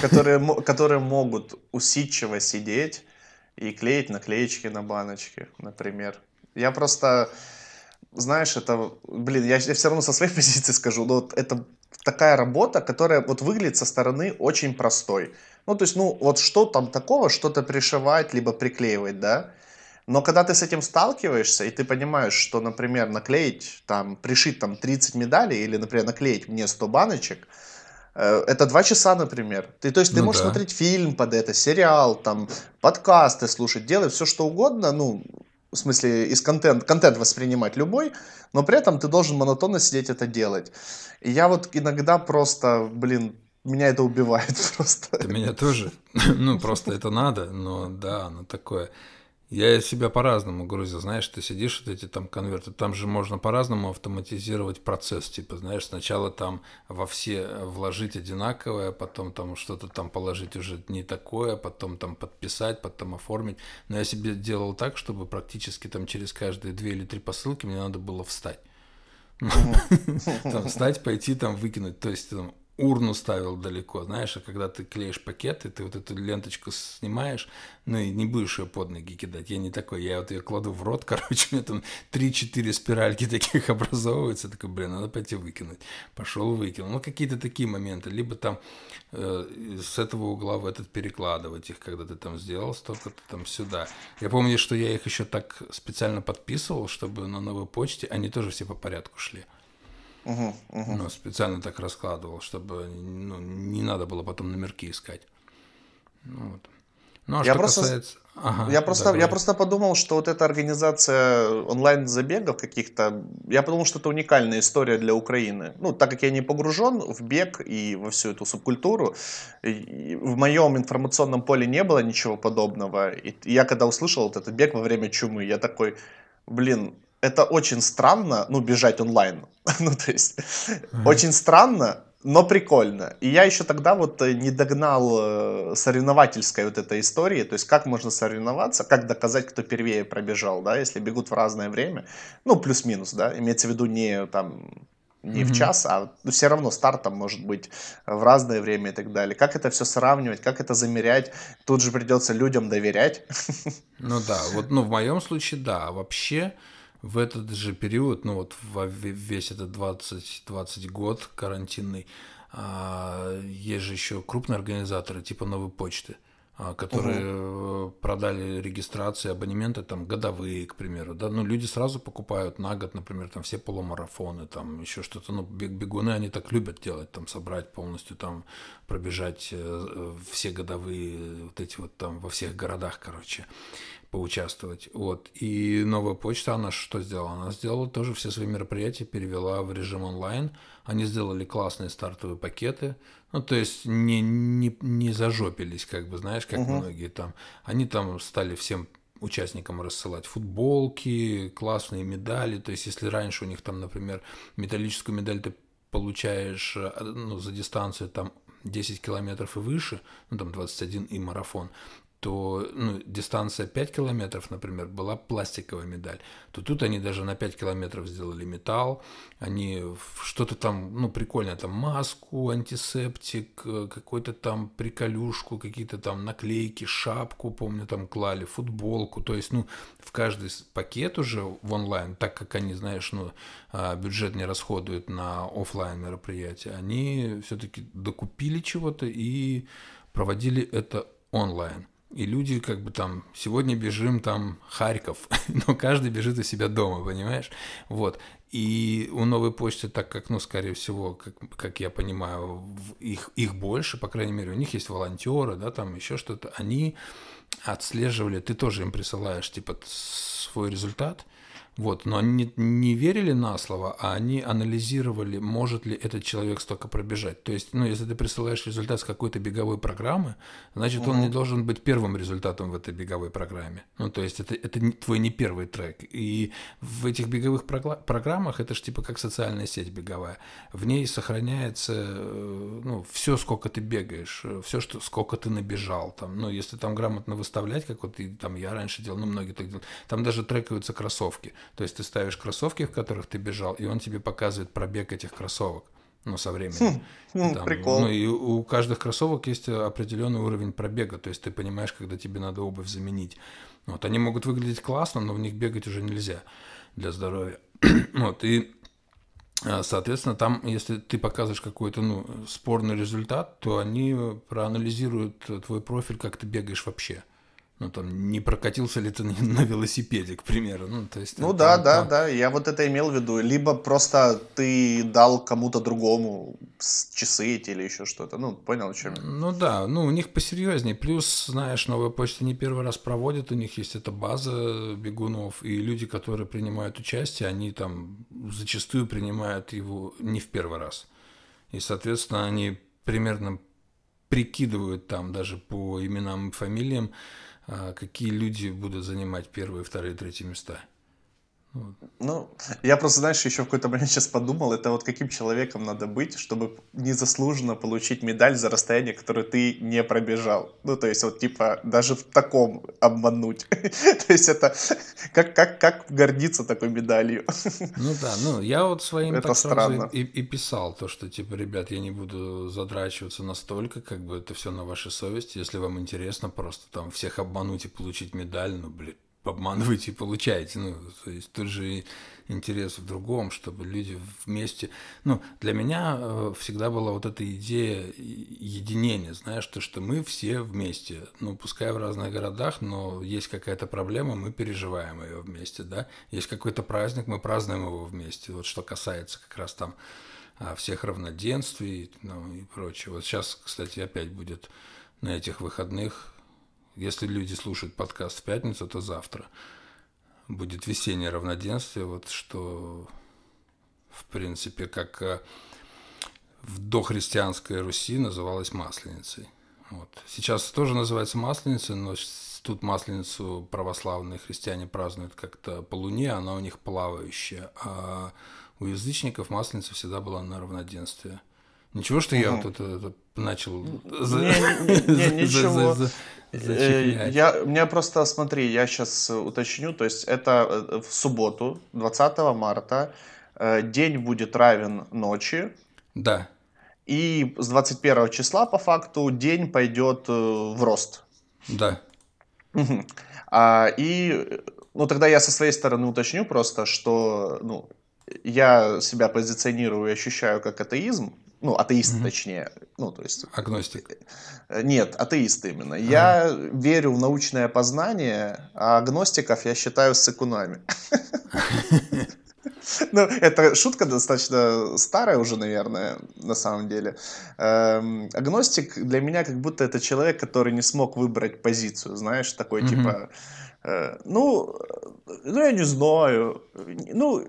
которые могут усидчиво сидеть и клеить наклеечки на баночки, например. Я просто знаешь, это, блин, я, я все равно со своей позиции скажу, но вот это такая работа, которая вот выглядит со стороны очень простой. Ну, то есть, ну, вот что там такого, что-то пришивать, либо приклеивать, да? Но когда ты с этим сталкиваешься, и ты понимаешь, что, например, наклеить, там, пришить там 30 медалей, или, например, наклеить мне 100 баночек, э, это два часа, например. Ты, то есть ты ну, можешь да. смотреть фильм под это, сериал, там, подкасты слушать, делать все что угодно, ну, в смысле, из контент, контент воспринимать любой, но при этом ты должен монотонно сидеть это делать. И я вот иногда просто, блин, меня это убивает просто. Это меня тоже. Ну, просто это надо, но да, оно такое. Я себя по-разному грузил, знаешь, ты сидишь, вот эти там конверты, там же можно по-разному автоматизировать процесс, типа, знаешь, сначала там во все вложить одинаковое, потом там что-то там положить уже не такое, потом там подписать, потом оформить. Но я себе делал так, чтобы практически там через каждые две или три посылки мне надо было встать. Там встать, пойти там выкинуть. То есть там урну ставил далеко, знаешь, а когда ты клеишь пакеты, ты вот эту ленточку снимаешь, ну и не будешь ее под ноги кидать. Я не такой, я вот ее кладу в рот, короче, у меня там 3-4 спиральки таких образовываются, такой, блин, надо пойти выкинуть. Пошел выкинул. Ну, какие-то такие моменты. Либо там э, с этого угла в этот перекладывать их, когда ты там сделал столько-то там сюда. Я помню, что я их еще так специально подписывал, чтобы на новой почте они тоже все по порядку шли. Угу, угу. Ну, специально так раскладывал, чтобы ну, не надо было потом номерки искать. Ну, вот. Ну, а я что просто, касается... Ага, я, просто, да, я просто подумал, что вот эта организация онлайн-забегов каких-то, я подумал, что это уникальная история для Украины. Ну, так как я не погружен в бег и во всю эту субкультуру, в моем информационном поле не было ничего подобного. И я когда услышал вот этот бег во время чумы, я такой, блин, это очень странно, ну, бежать онлайн. ну, то есть, mm-hmm. очень странно, но прикольно. И я еще тогда вот э, не догнал э, соревновательской вот этой истории, то есть как можно соревноваться, как доказать, кто первее пробежал, да, если бегут в разное время, ну, плюс-минус, да, имеется в виду не там не mm-hmm. в час, а ну, все равно стартом может быть в разное время и так далее. Как это все сравнивать, как это замерять? Тут же придется людям доверять. Ну да, вот ну в моем случае да, вообще в этот же период, ну вот во весь этот 20, 20 год карантинный, а, есть же еще крупные организаторы типа Новой почты, а, которые угу. продали регистрации, абонементы там годовые, к примеру, да, ну люди сразу покупают на год, например, там все полумарафоны, там еще что-то, ну бегуны они так любят делать, там собрать полностью, там пробежать э, все годовые вот эти вот там во всех городах, короче поучаствовать. Вот. И новая почта, она что сделала? Она сделала тоже все свои мероприятия, перевела в режим онлайн. Они сделали классные стартовые пакеты. Ну, то есть не, не, не зажопились, как бы, знаешь, как угу. многие там. Они там стали всем участникам рассылать футболки, классные медали. То есть, если раньше у них там, например, металлическую медаль ты получаешь э, ну, за дистанцию там 10 километров и выше, ну там 21 и марафон, то ну, дистанция 5 километров, например, была пластиковая медаль, то тут они даже на 5 километров сделали металл, они что-то там, ну, прикольное, там маску, антисептик, э, какой-то там приколюшку, какие-то там наклейки, шапку, помню, там клали, футболку, то есть, ну, в каждый пакет уже в онлайн, так как они, знаешь, ну, а, бюджет не расходуют на офлайн мероприятия, они все-таки докупили чего-то и проводили это онлайн. И люди как бы там, сегодня бежим там Харьков, но каждый бежит у себя дома, понимаешь? Вот. И у новой почты, так как, ну, скорее всего, как, как я понимаю, их, их больше, по крайней мере, у них есть волонтеры, да, там еще что-то, они отслеживали, ты тоже им присылаешь, типа, свой результат, вот, но они не, не верили на слово, а они анализировали, может ли этот человек столько пробежать. То есть, ну, если ты присылаешь результат с какой-то беговой программы, значит, угу. он не должен быть первым результатом в этой беговой программе. Ну, то есть, это, это не, твой не первый трек. И в этих беговых программах это же типа как социальная сеть беговая. В ней сохраняется, э, ну, все, сколько ты бегаешь, э, все, что, сколько ты набежал. Там, ну, если там грамотно выставлять, как вот и, там я раньше делал, ну, многие так делают, там даже трекаются кроссовки. То есть ты ставишь кроссовки, в которых ты бежал, и он тебе показывает пробег этих кроссовок. Ну, со временем. Хм, Там, прикол. Ну, и у каждых кроссовок есть определенный уровень пробега. То есть ты понимаешь, когда тебе надо обувь заменить. Вот, они могут выглядеть классно, но в них бегать уже нельзя для здоровья. вот, и а, Соответственно, там, если ты показываешь какой-то ну, спорный результат, то они проанализируют твой профиль, как ты бегаешь вообще ну, там, не прокатился ли ты на велосипеде, к примеру. Ну, то есть, ну да, там, да, там... да, я вот это имел в виду. Либо просто ты дал кому-то другому часы эти или еще что-то. Ну, понял, о чем я. Ну да, ну у них посерьезнее. Плюс, знаешь, новая почта не первый раз проводит, у них есть эта база бегунов, и люди, которые принимают участие, они там зачастую принимают его не в первый раз. И, соответственно, они примерно прикидывают там даже по именам и фамилиям, какие люди будут занимать первые, вторые, третьи места. Ну, я просто, знаешь, еще в какой-то момент сейчас подумал, это вот каким человеком надо быть, чтобы незаслуженно получить медаль за расстояние, которое ты не пробежал. Ну, то есть, вот, типа, даже в таком обмануть. То есть, это как, как, как гордиться такой медалью? Ну да, ну, я вот своим это так странно. И, и писал то, что, типа, ребят, я не буду задрачиваться настолько, как бы это все на вашей совести, если вам интересно просто там всех обмануть и получить медаль, ну, блин, обманываете и получаете. Ну, то есть тут же интерес в другом, чтобы люди вместе... Ну, для меня э, всегда была вот эта идея единения, знаешь, то, что мы все вместе. Ну, пускай в разных городах, но есть какая-то проблема, мы переживаем ее вместе, да. Есть какой-то праздник, мы празднуем его вместе. Вот что касается как раз там а, всех равноденствий ну, и прочее. Вот сейчас, кстати, опять будет на этих выходных если люди слушают подкаст в пятницу, то завтра будет весеннее равноденствие, вот что, в принципе, как э, в дохристианской Руси называлось Масленицей. Вот. Сейчас тоже называется Масленицей, но тут Масленицу православные христиане празднуют как-то по луне, она у них плавающая, а у язычников Масленица всегда была на равноденствие. Ничего, что я вот это, начал... ничего. Э, я, меня просто, смотри, я сейчас уточню, то есть это э, в субботу, 20 марта, э, день будет равен ночи. Да. И с 21 числа, по факту, день пойдет в рост. Да. А, и, ну, тогда я со своей стороны уточню просто, что, ну, я себя позиционирую и ощущаю как атеизм, ну, атеист, угу. точнее. Ну, то есть... Агностик. Э, нет, атеист именно. Ага. Я верю в научное познание, а агностиков я считаю сыкунами. Ну, это шутка достаточно старая уже, наверное, на самом деле. Эм, агностик для меня как будто это человек, который не смог выбрать позицию, знаешь, такой типа... Э, ну, ну, я не знаю. Ну,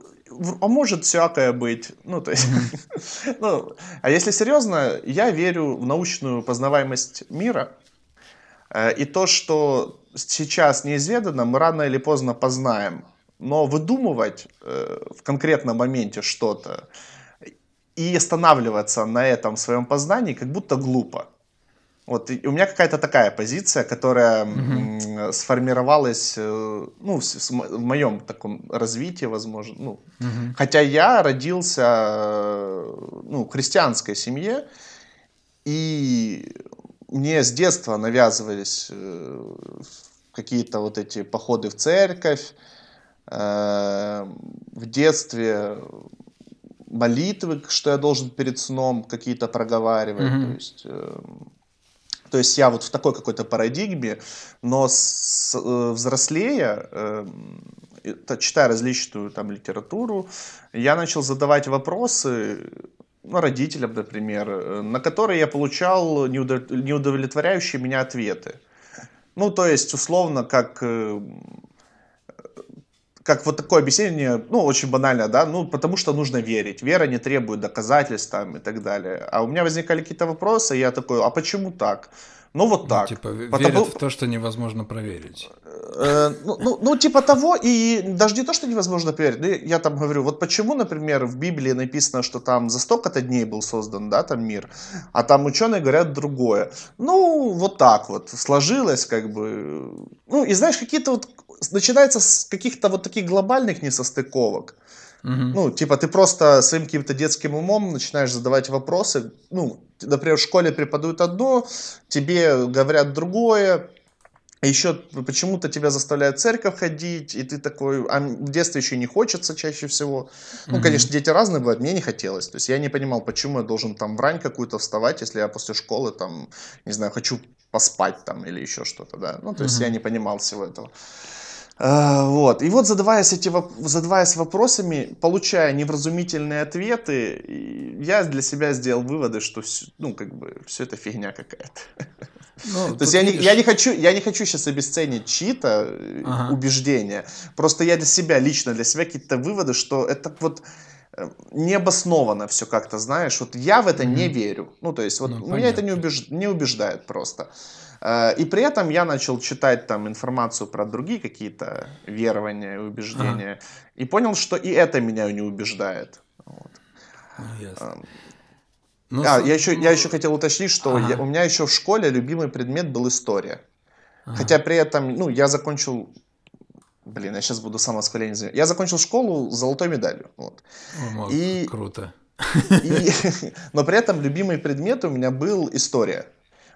а может всякое быть. Ну, то есть, ну, а если серьезно, я верю в научную познаваемость мира. Э, и то, что сейчас неизведано, мы рано или поздно познаем. Но выдумывать э, в конкретном моменте что-то и останавливаться на этом своем познании как будто глупо. Вот у меня какая-то такая позиция, которая угу. сформировалась, э, ну, в, моем таком развитии, возможно. Ну, угу. Хотя я родился, э, ну, в христианской семье, и мне с детства навязывались э, какие-то вот эти походы в церковь, в детстве молитвы, что я должен перед сном какие-то проговаривать, mm то есть эм, то есть я вот в такой какой-то парадигме, но с, э, взрослея, э, читая различную там литературу, я начал задавать вопросы ну, родителям, например, э, на которые я получал неудовлетворяющие меня ответы. Ну, то есть, условно, как э, как вот такое объяснение, ну, очень банально, да, ну, потому что нужно верить. Вера не требует доказательств там и так далее. А у меня возникали какие-то вопросы, и я такой, а почему так? Ну, вот ну, так. Ну, типа, Потому... верят в то, что невозможно проверить. Э, ну, ну, ну, типа того, и даже не то, что невозможно проверить. Я там говорю, вот почему, например, в Библии написано, что там за столько-то дней был создан, да, там мир, а там ученые говорят другое. Ну, вот так вот сложилось, как бы. Ну, и знаешь, какие-то вот начинается с каких-то вот таких глобальных несостыковок. Угу. Ну, типа, ты просто своим каким-то детским умом начинаешь задавать вопросы. Ну, например, в школе преподают одно, тебе говорят другое, еще почему-то тебя заставляют в церковь ходить, и ты такой, а в детстве еще не хочется чаще всего. Ну, mm конечно, дети разные бывают, мне не хотелось. То есть я не понимал, почему я должен там в рань какую-то вставать, если я после школы там, не знаю, хочу поспать там или еще что-то, да. Ну, то есть mm я не понимал всего этого. А, вот. И вот задаваясь, эти, задаваясь вопросами, получая невразумительные ответы, я для себя сделал выводы, что ну, как бы, все это фигня какая-то. Ну, То есть я не, я, не хочу, я не хочу сейчас обесценить чьи-то э, ага. убеждения. Просто я для себя, лично для себя какие-то выводы, что это вот э, необоснованно все как-то, знаешь. Вот я в это mm-hmm. не верю. Ну, то есть вот ну, меня понятно. это не, убеж... не убеждает просто. Э, и при этом я начал читать там информацию про другие какие-то верования и убеждения. Ага. И понял, что и это меня не убеждает. Вот. Ну, эм, ну, а, я еще, я еще хотел уточнить, что ага. я, у меня еще в школе любимый предмет был история. Ага. Хотя при этом, ну, я закончил Блин, я сейчас буду самовосхваление. Я закончил школу с золотой медалью. Вот. О, и, круто. И, но при этом любимый предмет у меня был история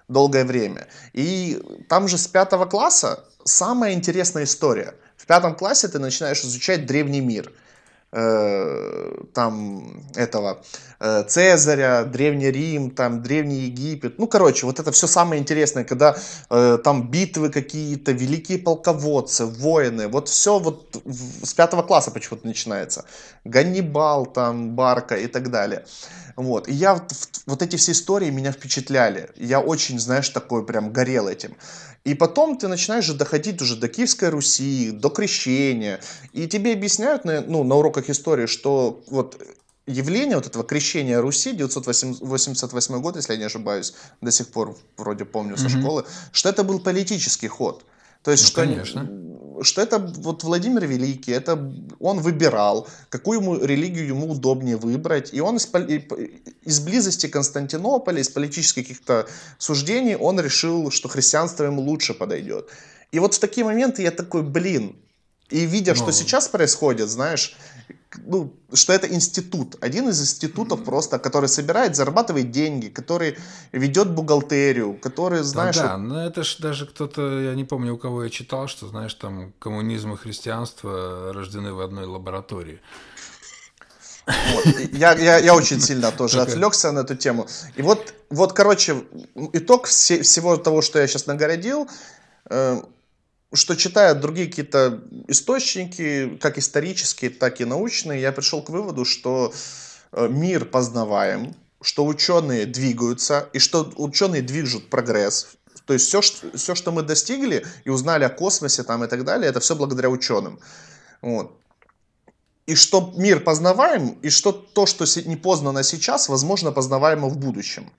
долгое время. И там же с пятого класса самая интересная история. В пятом классе ты начинаешь изучать древний мир – Э, там этого э, Цезаря, Древний Рим, там Древний Египет. Ну, короче, вот это все самое интересное, когда э, там битвы какие-то, великие полководцы, воины. Вот все вот с пятого класса почему-то начинается. Ганнибал, там, Барка и так далее. Вот. И я, вот эти все истории меня впечатляли. Я очень, знаешь, такой прям горел этим. И потом ты начинаешь же доходить уже до Киевской Руси, до крещения. И тебе объясняют ну, на уроках истории, что вот явление вот этого крещения Руси 988 год, если я не ошибаюсь, до сих пор вроде помню со mm-hmm. школы, что это был политический ход. То есть, ну, что, конечно. что это вот Владимир Великий, это он выбирал, какую ему религию ему удобнее выбрать, и он из, из близости Константинополя, из политических каких-то суждений, он решил, что христианство ему лучше подойдет. И вот в такие моменты я такой, блин, и видя, Но... что ну. сейчас происходит, знаешь, ну, что это институт, один из институтов просто, который собирает, зарабатывает деньги, который ведет бухгалтерию, который, знаешь... Да, да, но это ж даже кто-то, я не помню, у кого я читал, что, знаешь, там коммунизм и христианство рождены в одной лаборатории. Вот. Я, я, я очень сильно тоже отвлекся на эту тему. И вот, вот короче, итог все, всего того, что я сейчас нагородил, э, что читая другие какие-то источники, как исторические, так и научные, я пришел к выводу, что э, мир познаваем, что ученые двигаются, и что ученые движут прогресс. То есть все, что, все, что мы достигли и узнали о космосе там и так далее, это все благодаря ученым. Вот. И что мир познаваем, и что то, что не познано сейчас, возможно, познаваемо в будущем.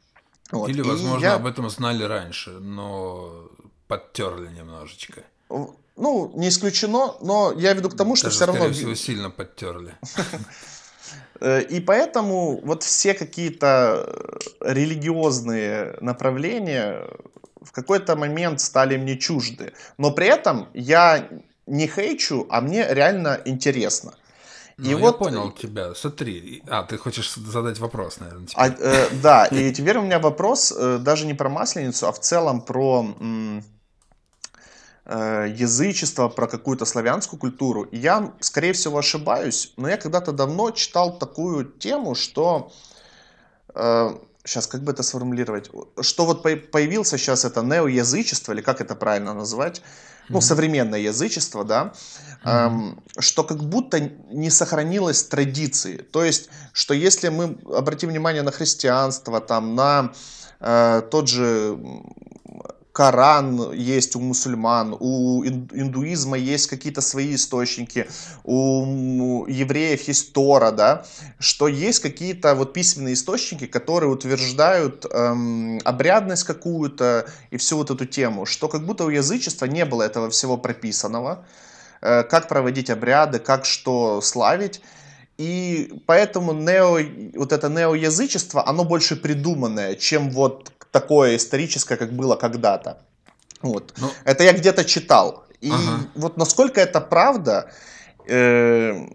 Вот. Или, возможно, я... об этом знали раньше, но подтерли немножечко. Ну, не исключено, но я веду к тому, что Даже, все равно... всего, сильно подтерли. Э, и поэтому вот все какие-то религиозные направления в какой-то момент стали мне чужды. Но при этом я не хейчу, а мне реально интересно. И ну, вот... я понял тебя. Смотри. А, ты хочешь задать вопрос, наверное. А, э, да, и теперь у меня вопрос э, даже не про масленицу, а в целом про... М- Э, язычество, про какую-то славянскую культуру. И я, скорее всего, ошибаюсь, но я когда-то давно читал такую тему, что... Э, сейчас, как бы это сформулировать? Что вот появился сейчас это неоязычество, или как это правильно назвать? Ну, современное язычество, да, mm-hmm. эм, что как будто не сохранилось традиции. То есть, что если мы обратим внимание на христианство, там, на э, тот же Коран есть у мусульман, у индуизма есть какие-то свои источники, у евреев есть Тора, да, что есть какие-то вот письменные источники, которые утверждают эм, обрядность какую-то и всю вот эту тему, что как будто у язычества не было этого всего прописанного, э, как проводить обряды, как что славить. И поэтому нео, вот это неоязычество, оно больше придуманное, чем вот такое историческое, как было когда-то. Вот. Ну, это я где-то читал. И ага. вот насколько это правда, э,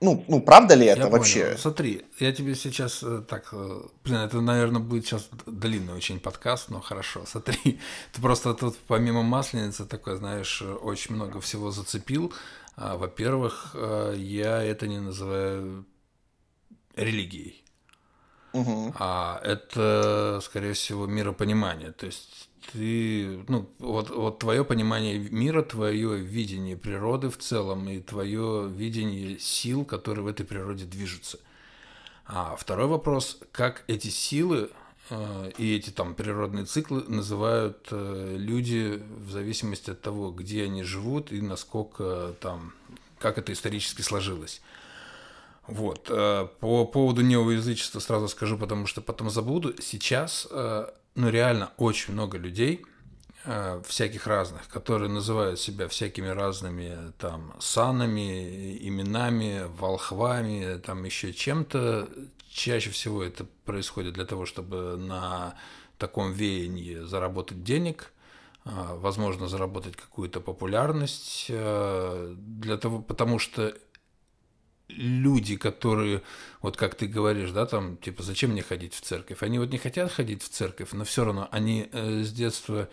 ну, ну, правда ли это я вообще? Понял. Смотри, я тебе сейчас э, так, э, блин, это, наверное, будет сейчас длинный очень подкаст, но хорошо. Смотри, ты просто тут помимо масленицы такой, знаешь, очень много всего зацепил. А, во-первых, э, я это не называю религией. Угу. А это, скорее всего, миропонимание. То есть ты, ну, вот, вот твое понимание мира, твое видение природы в целом и твое видение сил, которые в этой природе движутся. А второй вопрос, как эти силы э, и эти там природные циклы называют э, люди в зависимости от того, где они живут и насколько там, как это исторически сложилось. Вот. Э, по поводу неоязычества сразу скажу, потому что потом забуду. Сейчас, э, ну, реально очень много людей, э, всяких разных, которые называют себя всякими разными там санами, именами, волхвами, там еще чем-то. Чаще всего это происходит для того, чтобы на таком веянии заработать денег, возможно, заработать какую-то популярность, для того, потому что люди, которые, вот как ты говоришь, да, там, типа, зачем мне ходить в церковь? Они вот не хотят ходить в церковь, но все равно они э, с детства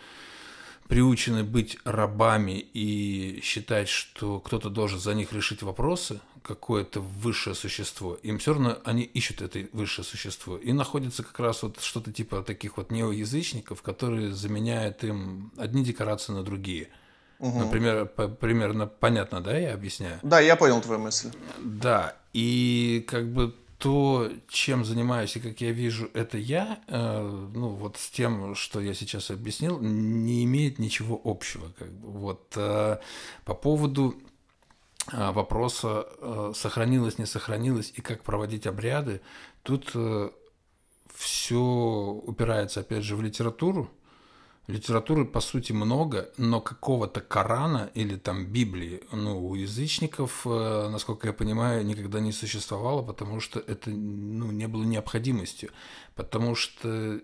приучены быть рабами и считать, что кто-то должен за них решить вопросы, какое-то высшее существо, им все равно они ищут это высшее существо. И находится как раз вот что-то типа таких вот неоязычников, которые заменяют им одни декорации на другие – Угу. Например, по, примерно понятно, да, я объясняю? Да, я понял твою мысль. Да, и как бы то, чем занимаюсь и как я вижу это я, э, ну вот с тем, что я сейчас объяснил, не имеет ничего общего. Как бы. Вот э, по поводу э, вопроса э, сохранилось, не сохранилось и как проводить обряды, тут э, все упирается опять же в литературу Литературы, по сути, много, но какого-то Корана или там Библии, ну, у язычников, э, насколько я понимаю, никогда не существовало, потому что это, ну, не было необходимостью, потому что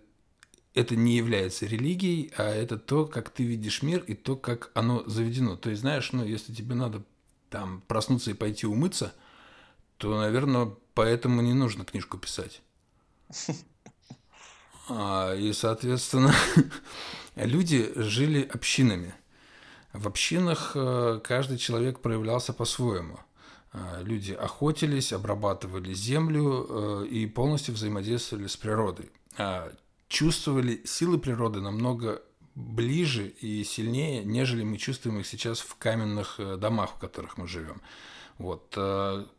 это не является религией, а это то, как ты видишь мир и то, как оно заведено. То есть, знаешь, ну, если тебе надо там проснуться и пойти умыться, то, наверное, поэтому не нужно книжку писать. А, и, соответственно, люди жили общинами. В общинах э, каждый человек проявлялся по-своему. Э, люди охотились, обрабатывали землю э, и полностью взаимодействовали с природой. Чувствовали силы природы намного ближе и сильнее, нежели мы чувствуем их сейчас в каменных домах, в которых мы живем. Вот.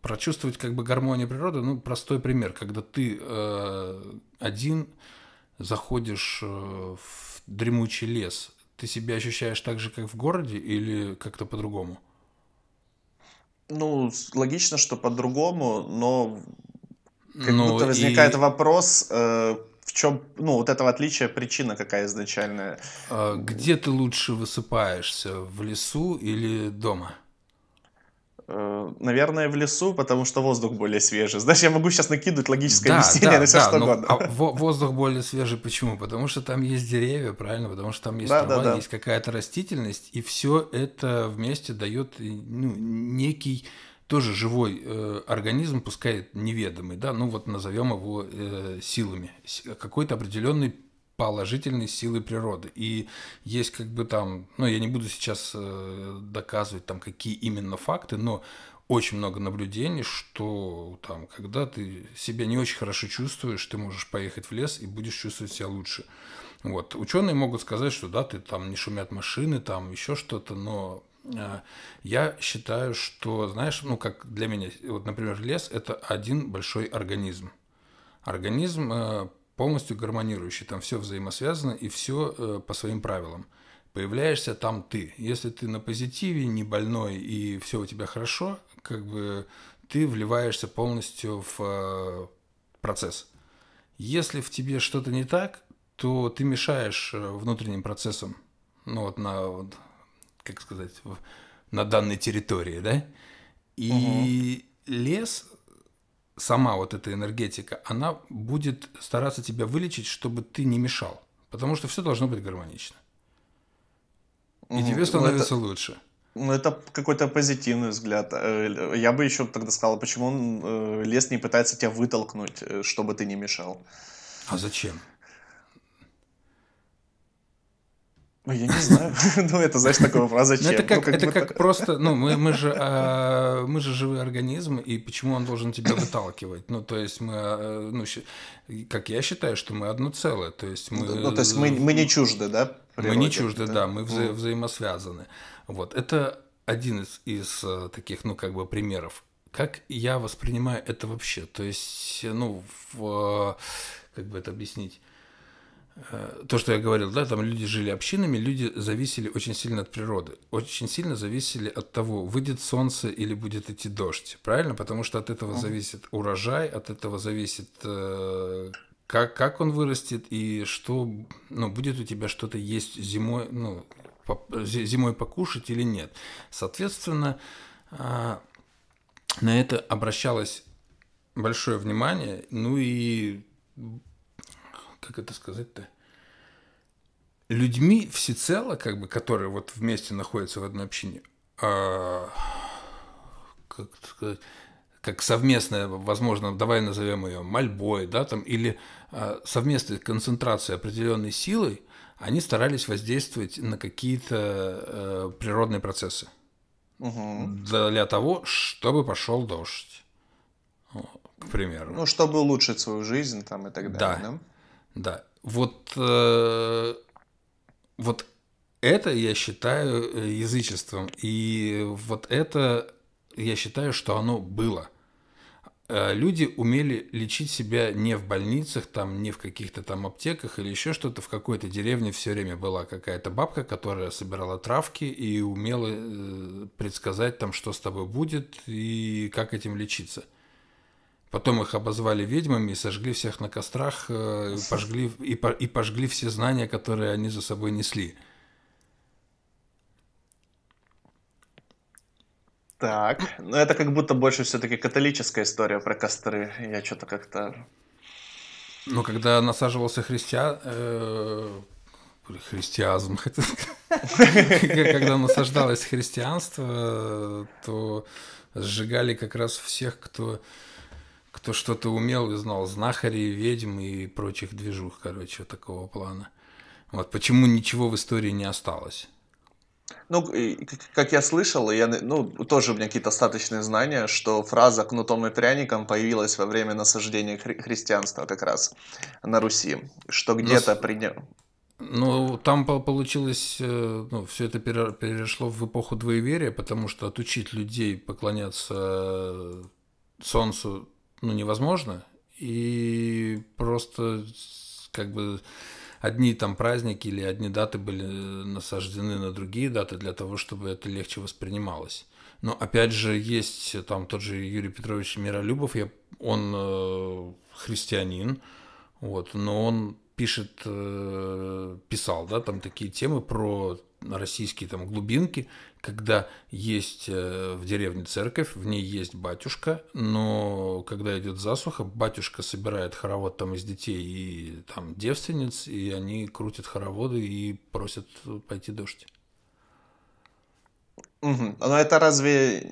Прочувствовать как бы гармонию природы, ну, простой пример, когда ты один заходишь в дремучий лес, ты себя ощущаешь так же, как в городе, или как-то по-другому? Ну, логично, что по-другому, но как ну, будто возникает и... вопрос, э, в чем, ну, вот этого отличия причина какая изначальная. А где ты лучше высыпаешься, в лесу или дома? Э, наверное, в лесу, потому что воздух более свежий. Знаешь, я могу сейчас накидывать логическое да, объяснение да, на все, да, что угодно. А воздух более свежий почему? Потому что там есть деревья, правильно? Потому что там есть да, трава, да, да. есть какая-то растительность, и все это вместе дает ну, некий тоже живой э, организм, пускай неведомый, да, ну вот назовем его э, силами, какой-то определенный положительной силы природы. И есть как бы там, ну я не буду сейчас э, доказывать там какие именно факты, но очень много наблюдений, что там, когда ты себя не очень хорошо чувствуешь, ты можешь поехать в лес и будешь чувствовать себя лучше. Вот. Ученые могут сказать, что да, ты там не шумят машины, там еще что-то, но э, я считаю, что, знаешь, ну как для меня, вот, например, лес – это один большой организм. Организм э, полностью гармонирующий, там все взаимосвязано и все э, по своим правилам. Появляешься там ты. Если ты на позитиве, не больной и все у тебя хорошо, как бы ты вливаешься полностью в э, процесс. Если в тебе что-то не так, то ты мешаешь э, внутренним процессам, ну вот на, вот, как сказать, на данной территории, да? И угу. лес сама вот эта энергетика, она будет стараться тебя вылечить, чтобы ты не мешал. Потому что все должно быть гармонично. И угу. тебе ну, становится это, лучше. Ну, это какой-то позитивный взгляд. Э, я бы еще тогда сказал, почему он, э, лес не пытается тебя вытолкнуть, э, чтобы ты не мешал. А зачем? Я не знаю. ну, это, знаешь, такой вопрос, а зачем? Ну, это как, ну, как, это будто... как просто, ну, мы, мы, же, а, мы же живой организм, и почему он должен тебя выталкивать? Ну, то есть мы, а, ну, как я считаю, что мы одно целое, то есть мы... Ну, то есть мы, мы не чужды, да? Природе, мы не чужды, да, да мы вза- взаимосвязаны. Вот, это один из, из э, таких, ну, как бы примеров. Как я воспринимаю это вообще? То есть, ну, в, как бы это объяснить? Э, то, что я говорил, да, там люди жили общинами, люди зависели очень сильно от природы, очень сильно зависели от того, выйдет солнце или будет идти дождь, правильно? Потому что от этого зависит урожай, от этого зависит э, как, как он вырастет и что, ну, будет у тебя что-то есть зимой, ну, по, зимой покушать или нет. Соответственно, а, на это обращалось большое внимание, ну и, как это сказать-то, людьми всецело, как бы, которые вот вместе находятся в одной общине, а, как сказать, как совместная, возможно, давай назовем ее мольбой, да, там, или а, совместной концентрацией определенной силой, они старались воздействовать на какие-то э, природные процессы. Угу. Для того, чтобы пошел дождь. К примеру. Ну, чтобы улучшить свою жизнь там и так далее. Да. Да. Да. Вот, э, вот это я считаю э, язычеством. И вот это я считаю, что оно было. Э, люди умели лечить себя не в больницах, там, не в каких-то там аптеках или еще что-то. В какой-то деревне все время была какая-то бабка, которая собирала травки и умела э, предсказать там, что с тобой будет и как этим лечиться. Потом их обозвали ведьмами и сожгли всех на кострах, э, пожгли, и, и пожгли все знания, которые они за собой несли. Так, ну это как будто больше все-таки католическая история про костры. Я что-то как-то... Ну, когда насаживался христиан... Э, христиазм, когда насаждалось христианство, то сжигали как раз всех, кто кто что-то умел и знал, знахари, ведьм и прочих движух, короче, такого плана. Вот почему ничего в истории не осталось. Ну, как я слышал, я, ну, тоже у меня какие-то остаточные знания, что фраза «кнутом и пряником» появилась во время насаждения хри- христианства как раз на Руси, что где-то Но... при Ну, там получилось, э, ну, все это перешло в эпоху двоеверия, потому что отучить людей поклоняться солнцу, ну, невозможно, и просто как бы одни там праздники или одни даты были насаждены на другие даты для того, чтобы это легче воспринималось. Но опять же есть там тот же Юрий Петрович Миролюбов, я, он э, христианин, вот, но он пишет, э, писал, да, там такие темы про российские там глубинки, когда есть э, в деревне церковь, в ней есть батюшка, но когда идет засуха, батюшка собирает хоровод там из детей и там девственниц, и они крутят хороводы и просят пойти дождь. Угу. Но это разве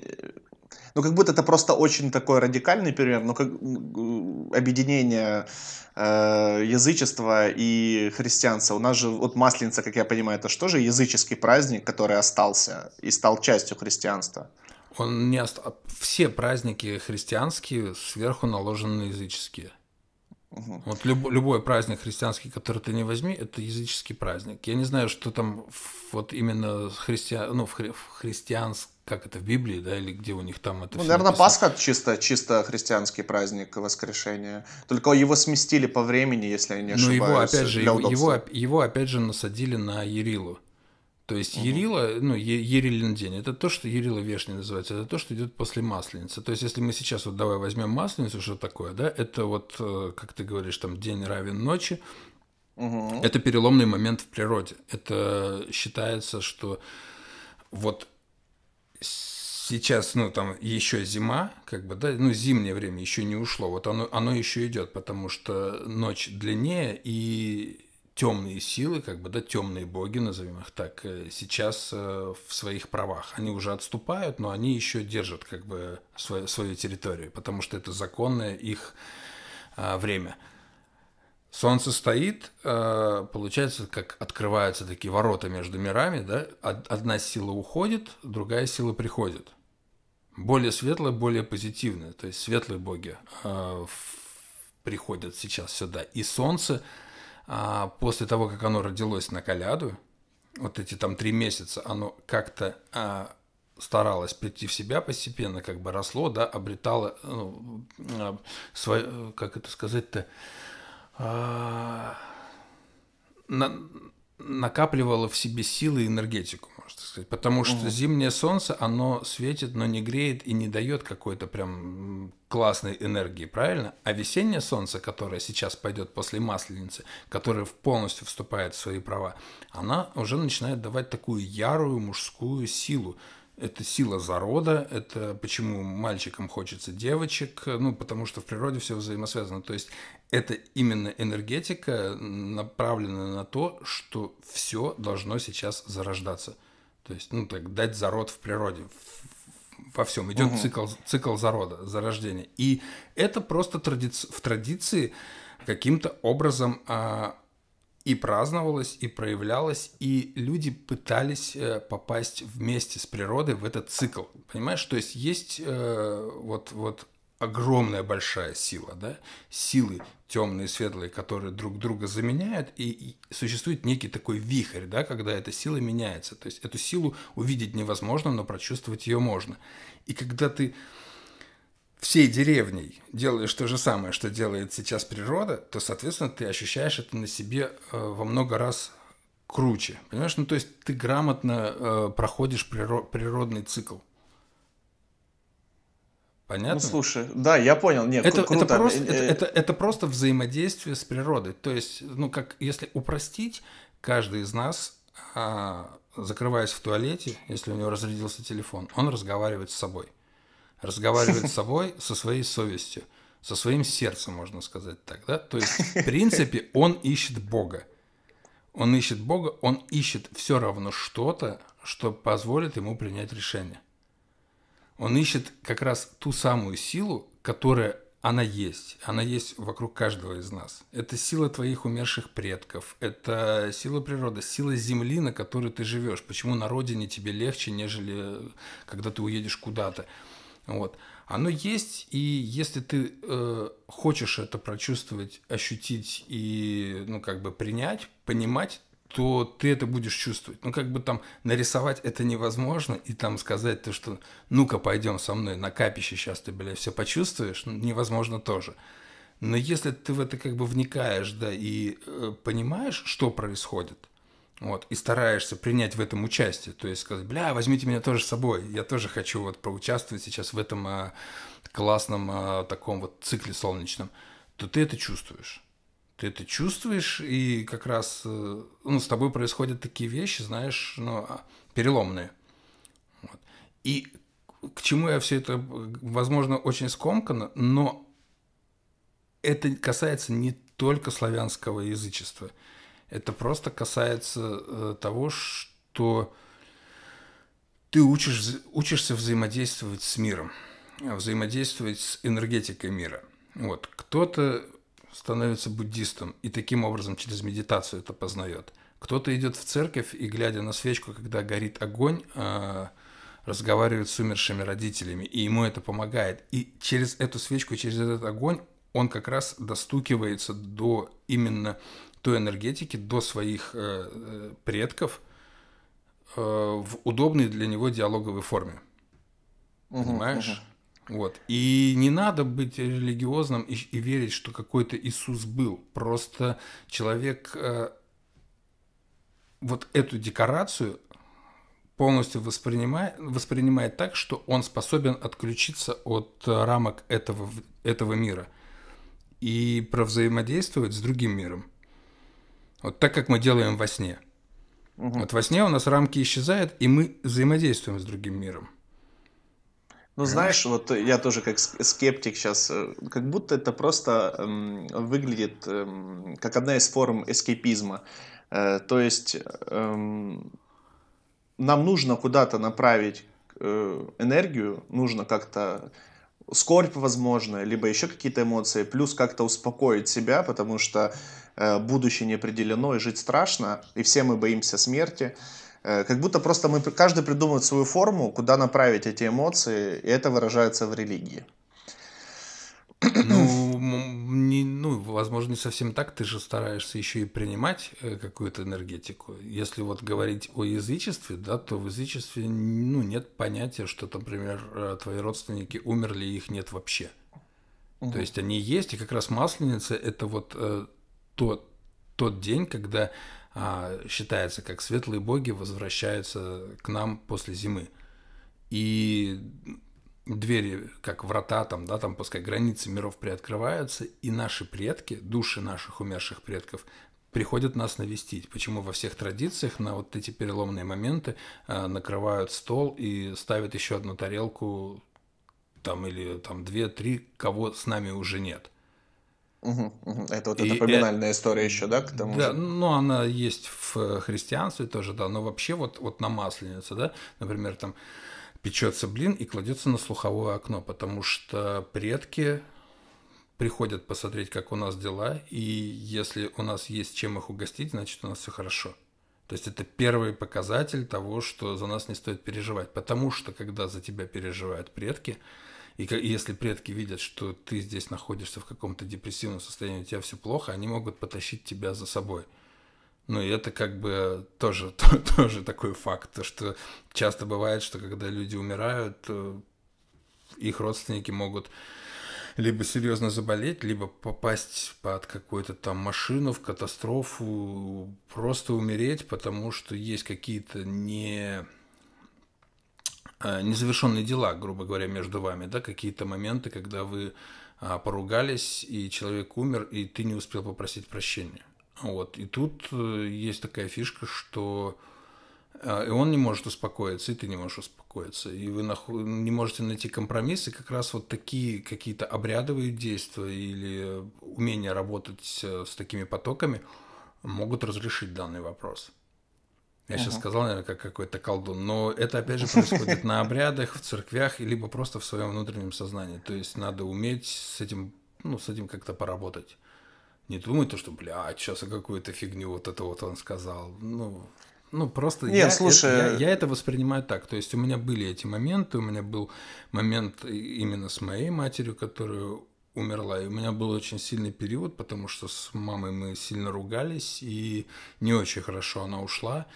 ну, как будто это просто очень такой радикальный пример, но как объединение э, язычества и христианства. У нас же вот Масленица, как я понимаю, это что же языческий праздник, который остался и стал частью христианства? Он не ост... Все праздники христианские сверху наложены на языческие. Угу. Вот люб, любой праздник христианский, который ты не возьми, это языческий праздник. Я не знаю, что там вот именно христиан, ну, в, хри... в христианском как это в Библии, да, или где у них там это. Ну, наверное, написано. Пасха чисто, чисто христианский праздник воскрешения. Только его сместили по времени, если я не ошибаюсь. Ну, его опять же, его, его, его опять же насадили на Ерилу. То есть угу. Ерила, ну, Ерилин день, это то, что Ерила Вешний называется, это то, что идет после Масленицы. То есть, если мы сейчас вот давай возьмем Масленицу, что такое, да, это вот, э, как ты говоришь, там день равен ночи, угу. это переломный момент в природе. Это считается, что вот сейчас, ну, там еще зима, как бы, да, ну, зимнее время еще не ушло, вот оно, оно еще идет, потому что ночь длиннее, и темные силы, как бы, да, темные боги, назовем их так, э, сейчас э, в своих правах. Они уже отступают, но они еще держат, как бы, свою, свою территорию, потому что это законное их а, время. Солнце стоит, э, получается, как открываются такие ворота между мирами, да? Одна сила уходит, другая сила приходит. Более светлая, более позитивная. То есть светлые боги э, приходят сейчас сюда. И солнце, а, после того, как оно родилось на коляду, вот эти там три месяца, оно как-то а, старалось прийти в себя постепенно, как бы росло, да, обретало, ну, свое, как это сказать-то, а, на, накапливало в себе силы и энергетику, можно сказать. Потому что угу. зимнее солнце, оно светит, но не греет и не дает какой-то прям классной энергии, правильно? А весеннее солнце, которое сейчас пойдет после масленицы, которое полностью вступает в свои права, она уже начинает давать такую ярую мужскую силу. Это сила зарода, это почему мальчикам хочется девочек, ну, потому что в природе все взаимосвязано. То есть это именно энергетика направлена на то, что все должно сейчас зарождаться. То есть, ну, так, дать зарод в природе, во всем. Идет угу. цикл, цикл зарода, зарождения. И это просто традици... в традиции каким-то образом а, и праздновалось, и проявлялось, и люди пытались э, попасть вместе с природой в этот цикл. Понимаешь? То есть есть э, вот, вот огромная большая сила, да, силы темные, светлые, которые друг друга заменяют, и, и существует некий такой вихрь, да, когда эта сила меняется. То есть эту силу увидеть невозможно, но прочувствовать ее можно. И когда ты всей деревней делаешь то же самое, что делает сейчас природа, то, соответственно, ты ощущаешь это на себе э, во много раз круче. Понимаешь? Ну, то есть ты грамотно э, проходишь природный цикл. Понятно? Ну, слушай, да, я понял. Нет, это, круто. Это просто, это, э, это, это просто взаимодействие с природой. То есть, ну, как если упростить, каждый из нас, а, закрываясь в туалете, если у него разрядился телефон, он разговаривает с собой. Разговаривает с собой, со своей совестью, со своим сердцем, можно сказать так, да? То есть, в принципе, он ищет Бога. Он ищет Бога, он ищет все равно что-то, что позволит ему принять решение. Он ищет как раз ту самую силу, которая она есть. Она есть вокруг каждого из нас. Это сила твоих умерших предков. Это сила природы, сила земли, на которой ты живешь. Почему на родине тебе легче, нежели когда ты уедешь куда-то. Вот. Оно есть, и если ты э, хочешь это прочувствовать, ощутить и, ну, как бы принять, понимать, то ты это будешь чувствовать. Ну, как бы там нарисовать это невозможно, и там сказать то, что ну-ка, пойдем со мной на капище, сейчас ты, бля, все почувствуешь, ну, невозможно тоже. Но если ты в это как бы вникаешь, да, и э, понимаешь, что происходит, вот, и стараешься принять в этом участие, то есть сказать, бля, возьмите меня тоже с собой, я тоже хочу вот поучаствовать сейчас в этом а, классном а, таком вот цикле солнечном, то ты это чувствуешь ты это чувствуешь, и как раз э, ну, с тобой происходят такие вещи, знаешь, ну, а, переломные. Вот. И к чему я все это, возможно, очень скомкано, но это касается не только славянского язычества. Это просто касается э, того, что ты учишь, учишься взаимодействовать с миром, взаимодействовать с энергетикой мира. Вот. Кто-то становится буддистом и таким образом через медитацию это познает. Кто-то идет в церковь и, глядя на свечку, когда горит огонь, а, разговаривает с умершими родителями, и ему это помогает. И через эту свечку, через этот огонь он как раз достукивается до именно той энергетики, до своих э, э, предков э, в удобной для него диалоговой форме. Угу, Понимаешь? Угу. Вот. И не надо быть религиозным и, и верить, что какой-то Иисус был. Просто человек э, вот эту декорацию полностью воспринимает, воспринимает так, что он способен отключиться от рамок этого, этого мира и провзаимодействовать с другим миром. Вот так, как мы делаем во сне. Угу. Вот во сне у нас рамки исчезают, и мы взаимодействуем с другим миром. Ну, знаешь, вот я тоже как скептик сейчас, э, как будто это просто эм, выглядит эм, как одна из форм эскепизма. Э, то есть эм, нам нужно куда-то направить э, энергию, нужно как-то скорбь, возможно, либо еще какие-то эмоции, плюс как-то успокоить себя, потому что э, будущее не определено и жить страшно, и все мы боимся смерти. Э, как будто просто мы каждый придумывает свою форму, куда направить эти эмоции, и это выражается в религии. Ну, не, ну, возможно, не совсем так. Ты же стараешься еще и принимать э, какую-то энергетику. Если вот говорить о язычестве, да, то в язычестве ну, нет понятия, что, например, э, твои родственники умерли, и их нет вообще. Угу. То есть они есть, и как раз масленица это вот э, тот, тот день, когда считается, как светлые боги возвращаются к нам после зимы. И двери, как врата, там, да, там, пускай границы миров приоткрываются, и наши предки, души наших умерших предков, приходят нас навестить. Почему во всех традициях на вот эти переломные моменты э, накрывают стол и ставят еще одну тарелку, там, или там две-три, кого с нами уже нет. Угу, угу. Это вот и, эта поминальная э... история еще, да, к тому да, же? ну, она есть в христианстве тоже, да, но вообще вот, вот на Масленице, да, например, там печется блин и кладется на слуховое окно, потому что предки приходят посмотреть, как у нас дела, и если у нас есть чем их угостить, значит у нас все хорошо. То есть это первый показатель того, что за нас не стоит переживать. Потому что когда за тебя переживают предки, и если предки видят, что ты здесь находишься в каком-то депрессивном состоянии, у тебя все плохо, они могут потащить тебя за собой. Ну, и это как бы тоже, тоже такой факт, то, что часто бывает, что когда люди умирают, э, их родственники могут либо серьезно заболеть, либо попасть под какую-то там машину в катастрофу, просто умереть, потому что есть какие-то не незавершенные дела, грубо говоря, между вами, да, какие-то моменты, когда вы а, поругались, и человек умер, и ты не успел попросить прощения. Вот. И тут э, есть такая фишка, что э, и он не может успокоиться, и ты не можешь успокоиться. И вы не можете найти компромисс, и как раз вот такие какие-то обрядовые действия или умение работать с такими потоками могут разрешить данный вопрос. Я сейчас сказал, наверное, как какой-то колдун, но это опять же происходит на обрядах, в церквях, либо просто в своем внутреннем сознании. То есть надо уметь с этим, ну, с этим как-то поработать не думай то, что, бля, сейчас какую-то фигню вот это вот он сказал. Ну, ну просто Нет, я, слушай... это, я, я это воспринимаю так. То есть у меня были эти моменты, у меня был момент именно с моей матерью, которая умерла. И у меня был очень сильный период, потому что с мамой мы сильно ругались, и не очень хорошо она ушла.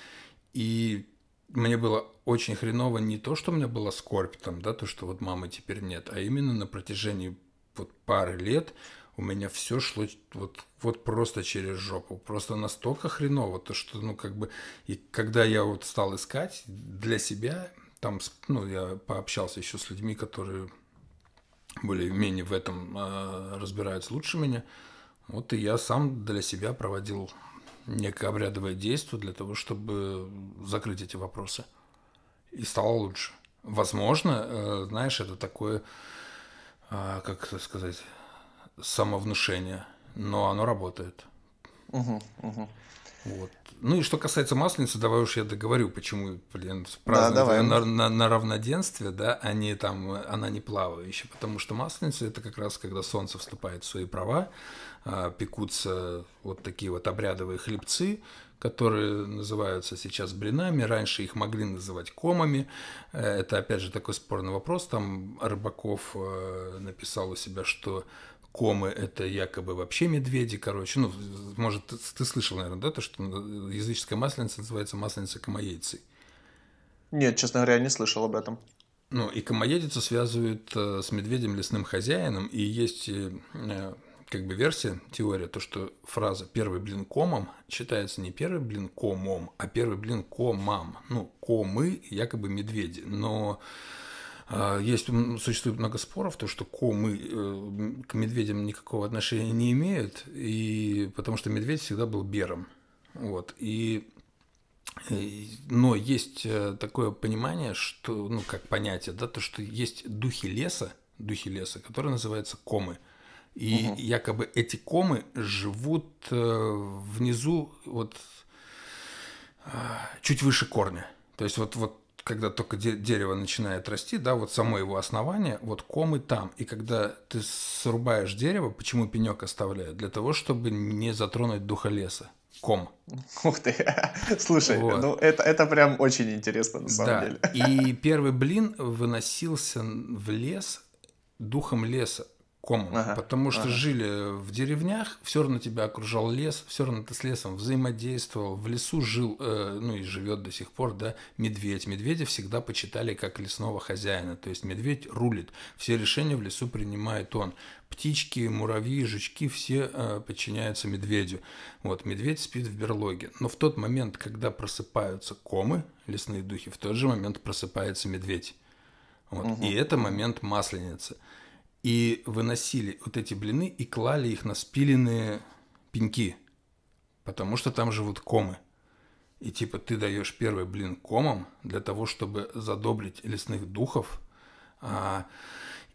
И мне было очень хреново не то, что у меня была скорбь там, да, то, что вот мамы теперь нет, а именно на протяжении вот пары лет у меня все шло вот, вот просто через жопу. Просто настолько хреново, то что, ну, как бы, и когда я вот стал искать для себя, там, ну, я пообщался еще с людьми, которые более-менее в этом э, разбираются лучше меня, вот и я сам для себя проводил некое обрядовое действие для того, чтобы закрыть эти вопросы. И стало лучше. Возможно, э, знаешь, это такое, э, как это сказать, самовнушение, но оно работает. Угу, угу. Вот. Ну и что касается масленицы, давай уж я договорю, почему, блин, празднуют да, на, на, на равноденствие, да, а не там, она не плавающая, потому что масленица это как раз когда солнце вступает в свои права, а, пекутся вот такие вот обрядовые хлебцы, которые называются сейчас блинами. Раньше их могли называть комами. Э, это, опять же, такой спорный вопрос. Там Рыбаков э, написал у себя, что комы – это якобы вообще медведи, короче. Ну, может, ты, ты слышал, наверное, да, то, что языческая масленица называется масленица комоедицей? Нет, честно говоря, я не слышал об этом. Ну, и комоедицу связывают э, с медведем лесным хозяином, и есть э, э, как бы версия, теория, то, что фраза «первый блин комом» считается не первый блин комом, а первый блин комам. Ну, комы якобы медведи, но есть, существует много споров, то, что комы э, к медведям никакого отношения не имеют, и потому что медведь всегда был бером. Вот. И, но есть э, такое понимание, что, ну, как понятие, да, то, что есть духи леса, духи леса, которые называются комы. И угу. якобы эти комы живут э, внизу, вот чуть выше корня. То есть вот, вот когда только дерево начинает расти, да, вот само его основание, вот комы там. И когда ты срубаешь дерево, почему пенек оставляют? Для того, чтобы не затронуть духа леса. Ком. Ух ты. Слушай, вот. ну это, это прям очень интересно на самом да. деле. И первый блин выносился в лес духом леса комом, ага, потому что ага. жили в деревнях, все равно тебя окружал лес, все равно ты с лесом взаимодействовал, в лесу жил, э, ну и живет до сих пор, да, медведь. Медведя всегда почитали как лесного хозяина, то есть медведь рулит, все решения в лесу принимает он. Птички, муравьи, жучки все э, подчиняются медведю. Вот, медведь спит в берлоге. Но в тот момент, когда просыпаются комы, лесные духи, в тот же момент просыпается медведь. Вот. Угу. И это момент масленицы. И выносили вот эти блины и клали их на спиленные пеньки, потому что там живут комы. И типа ты даешь первый блин комом для того, чтобы задобрить лесных духов а,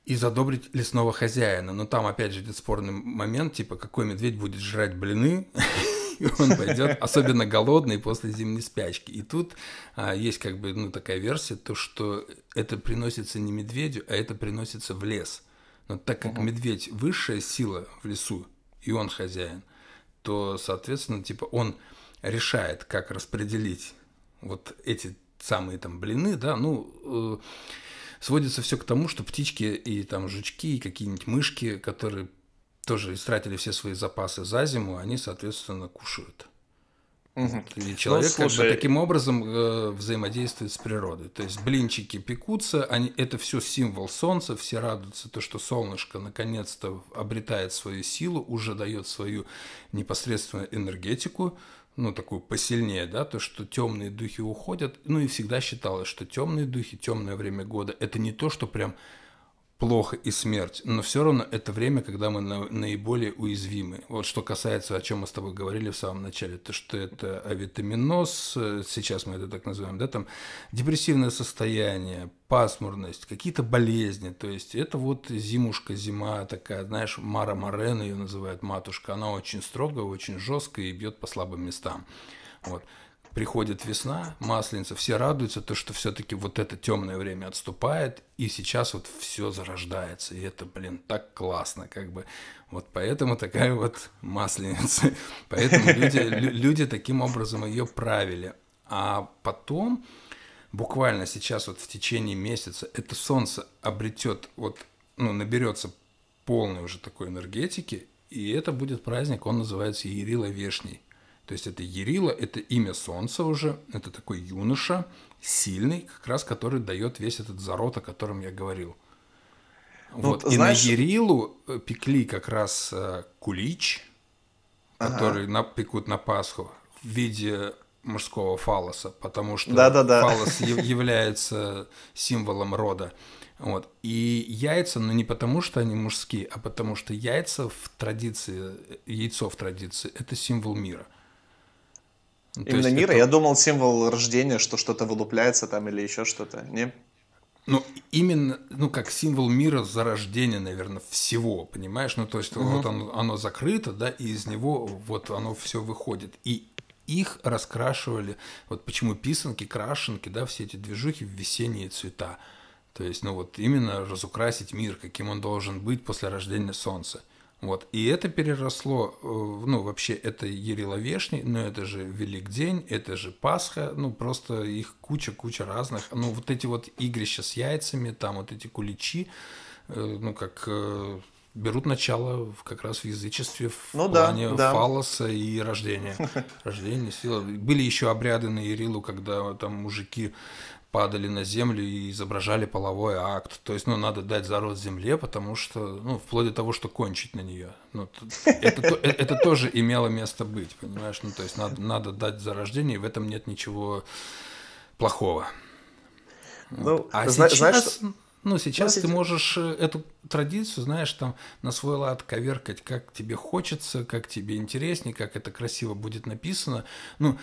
и задобрить лесного хозяина. Но там опять же идет спорный момент, типа какой медведь будет жрать блины, и он пойдет, особенно голодный после зимней спячки. И тут а, есть как бы ну, такая версия, то что это приносится не медведю, а это приносится в лес. Но так как медведь высшая сила в лесу, и он хозяин, то, соответственно, типа он решает, как распределить вот эти самые там блины, да, ну, э, сводится все к тому, что птички и там жучки, и какие-нибудь мышки, которые тоже истратили все свои запасы за зиму, они, соответственно, кушают. Угу. И человек ну, слушай... как бы таким образом э, взаимодействует с природой. То есть блинчики пекутся, они, это все символ солнца, все радуются, то, что солнышко наконец-то обретает свою силу, уже дает свою непосредственную энергетику, ну, такую посильнее, да, то, что темные духи уходят. Ну, и всегда считалось, что темные духи, темное время года, это не то, что прям плохо и смерть, но все равно это время, когда мы на, наиболее уязвимы. Вот что касается, о чем мы с тобой говорили в самом начале, то что это авитаминоз, э, сейчас мы это так называем, да, там депрессивное состояние, пасмурность, какие-то болезни, то есть это вот зимушка, зима такая, знаешь, Мара Морена ее называют матушка, она очень строгая, очень жесткая и бьет по слабым местам. Вот приходит весна, масленица, все радуются, то, что все-таки вот это темное время отступает, и сейчас вот все зарождается, и это, блин, так классно, как бы. Вот поэтому такая вот масленица. Поэтому люди, люди таким образом ее правили. А потом, буквально сейчас вот в течение месяца, это солнце обретет, вот, ну, наберется полной уже такой энергетики, и это будет праздник, он называется Ерила Вешний. То есть это Ерила, это имя солнца уже, это такой юноша, сильный, как раз который дает весь этот зарод, о котором я говорил. Ну, вот. Знаешь... И на Ерилу э, пекли как раз э, кулич, который ага. на, пекут на Пасху в виде мужского фалоса, потому что да, да, да. фалос является символом рода. Вот. И яйца, но ну, не потому, что они мужские, а потому что яйца в традиции, яйцо в традиции – это символ мира. Ну, Именно мира? Это... Я думал символ рождения, что что-то вылупляется там или еще что-то. Не? Ну, именно, ну, как символ мира зарождения, наверное, всего, понимаешь? Ну, то есть, угу. вот оно, оно закрыто, да, и из него вот оно все выходит. И их раскрашивали, вот почему писанки, крашенки, да, все эти движухи в весенние цвета. То есть, ну, вот именно разукрасить мир, каким он должен быть после рождения солнца. Вот. И это переросло, э, ну, вообще, это Ериловешний, но это же Велик день, это же Пасха, ну, просто их куча-куча разных. Ну, вот эти вот игрища с яйцами, там вот эти куличи, э, ну, как э, берут начало как раз в язычестве в ну, плане да, да. фалоса и рождения. Рождение, сила. Были еще обряды на Ерилу, когда там мужики падали на землю и изображали половой акт. То есть, ну, надо дать зарод земле, потому что, ну, вплоть до того, что кончить на нее. Ну, это, это, тоже имело место быть, понимаешь? Ну, то есть, надо, надо дать зарождение, и в этом нет ничего плохого. Ну, а зна- сейчас, знаешь, ну, сейчас ну, ты можешь э, эту традицию, знаешь, там на свой лад коверкать, как тебе хочется, как тебе интереснее, как это красиво будет написано. Ну,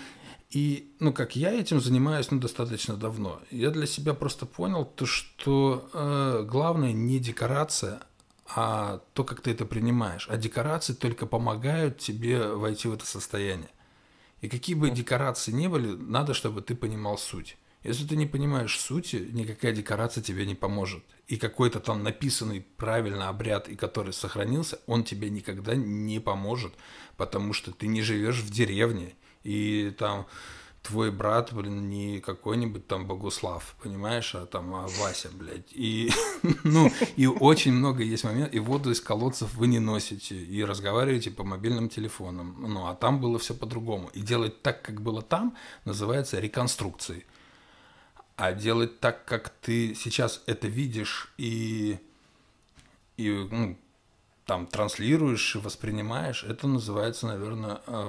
и, ну, как я этим занимаюсь, ну, достаточно давно. Я для себя просто понял то, что э, главное не декорация, а то, как ты это принимаешь. А декорации только помогают тебе войти в это состояние. И какие бы декорации ни были, надо, чтобы ты понимал суть. Если ты не понимаешь сути, никакая декорация тебе не поможет. И какой-то там написанный правильно обряд, и который сохранился, он тебе никогда не поможет, потому что ты не живешь в деревне, и там твой брат, блин, не какой-нибудь там Богуслав, понимаешь, а там а Вася, блядь. И, ну, и очень много есть моментов, и воду из колодцев вы не носите, и разговариваете по мобильным телефонам. Ну, а там было все по-другому. И делать так, как было там, называется реконструкцией. А делать так, как ты сейчас это видишь и, и ну, там транслируешь и воспринимаешь, это называется, наверное, э,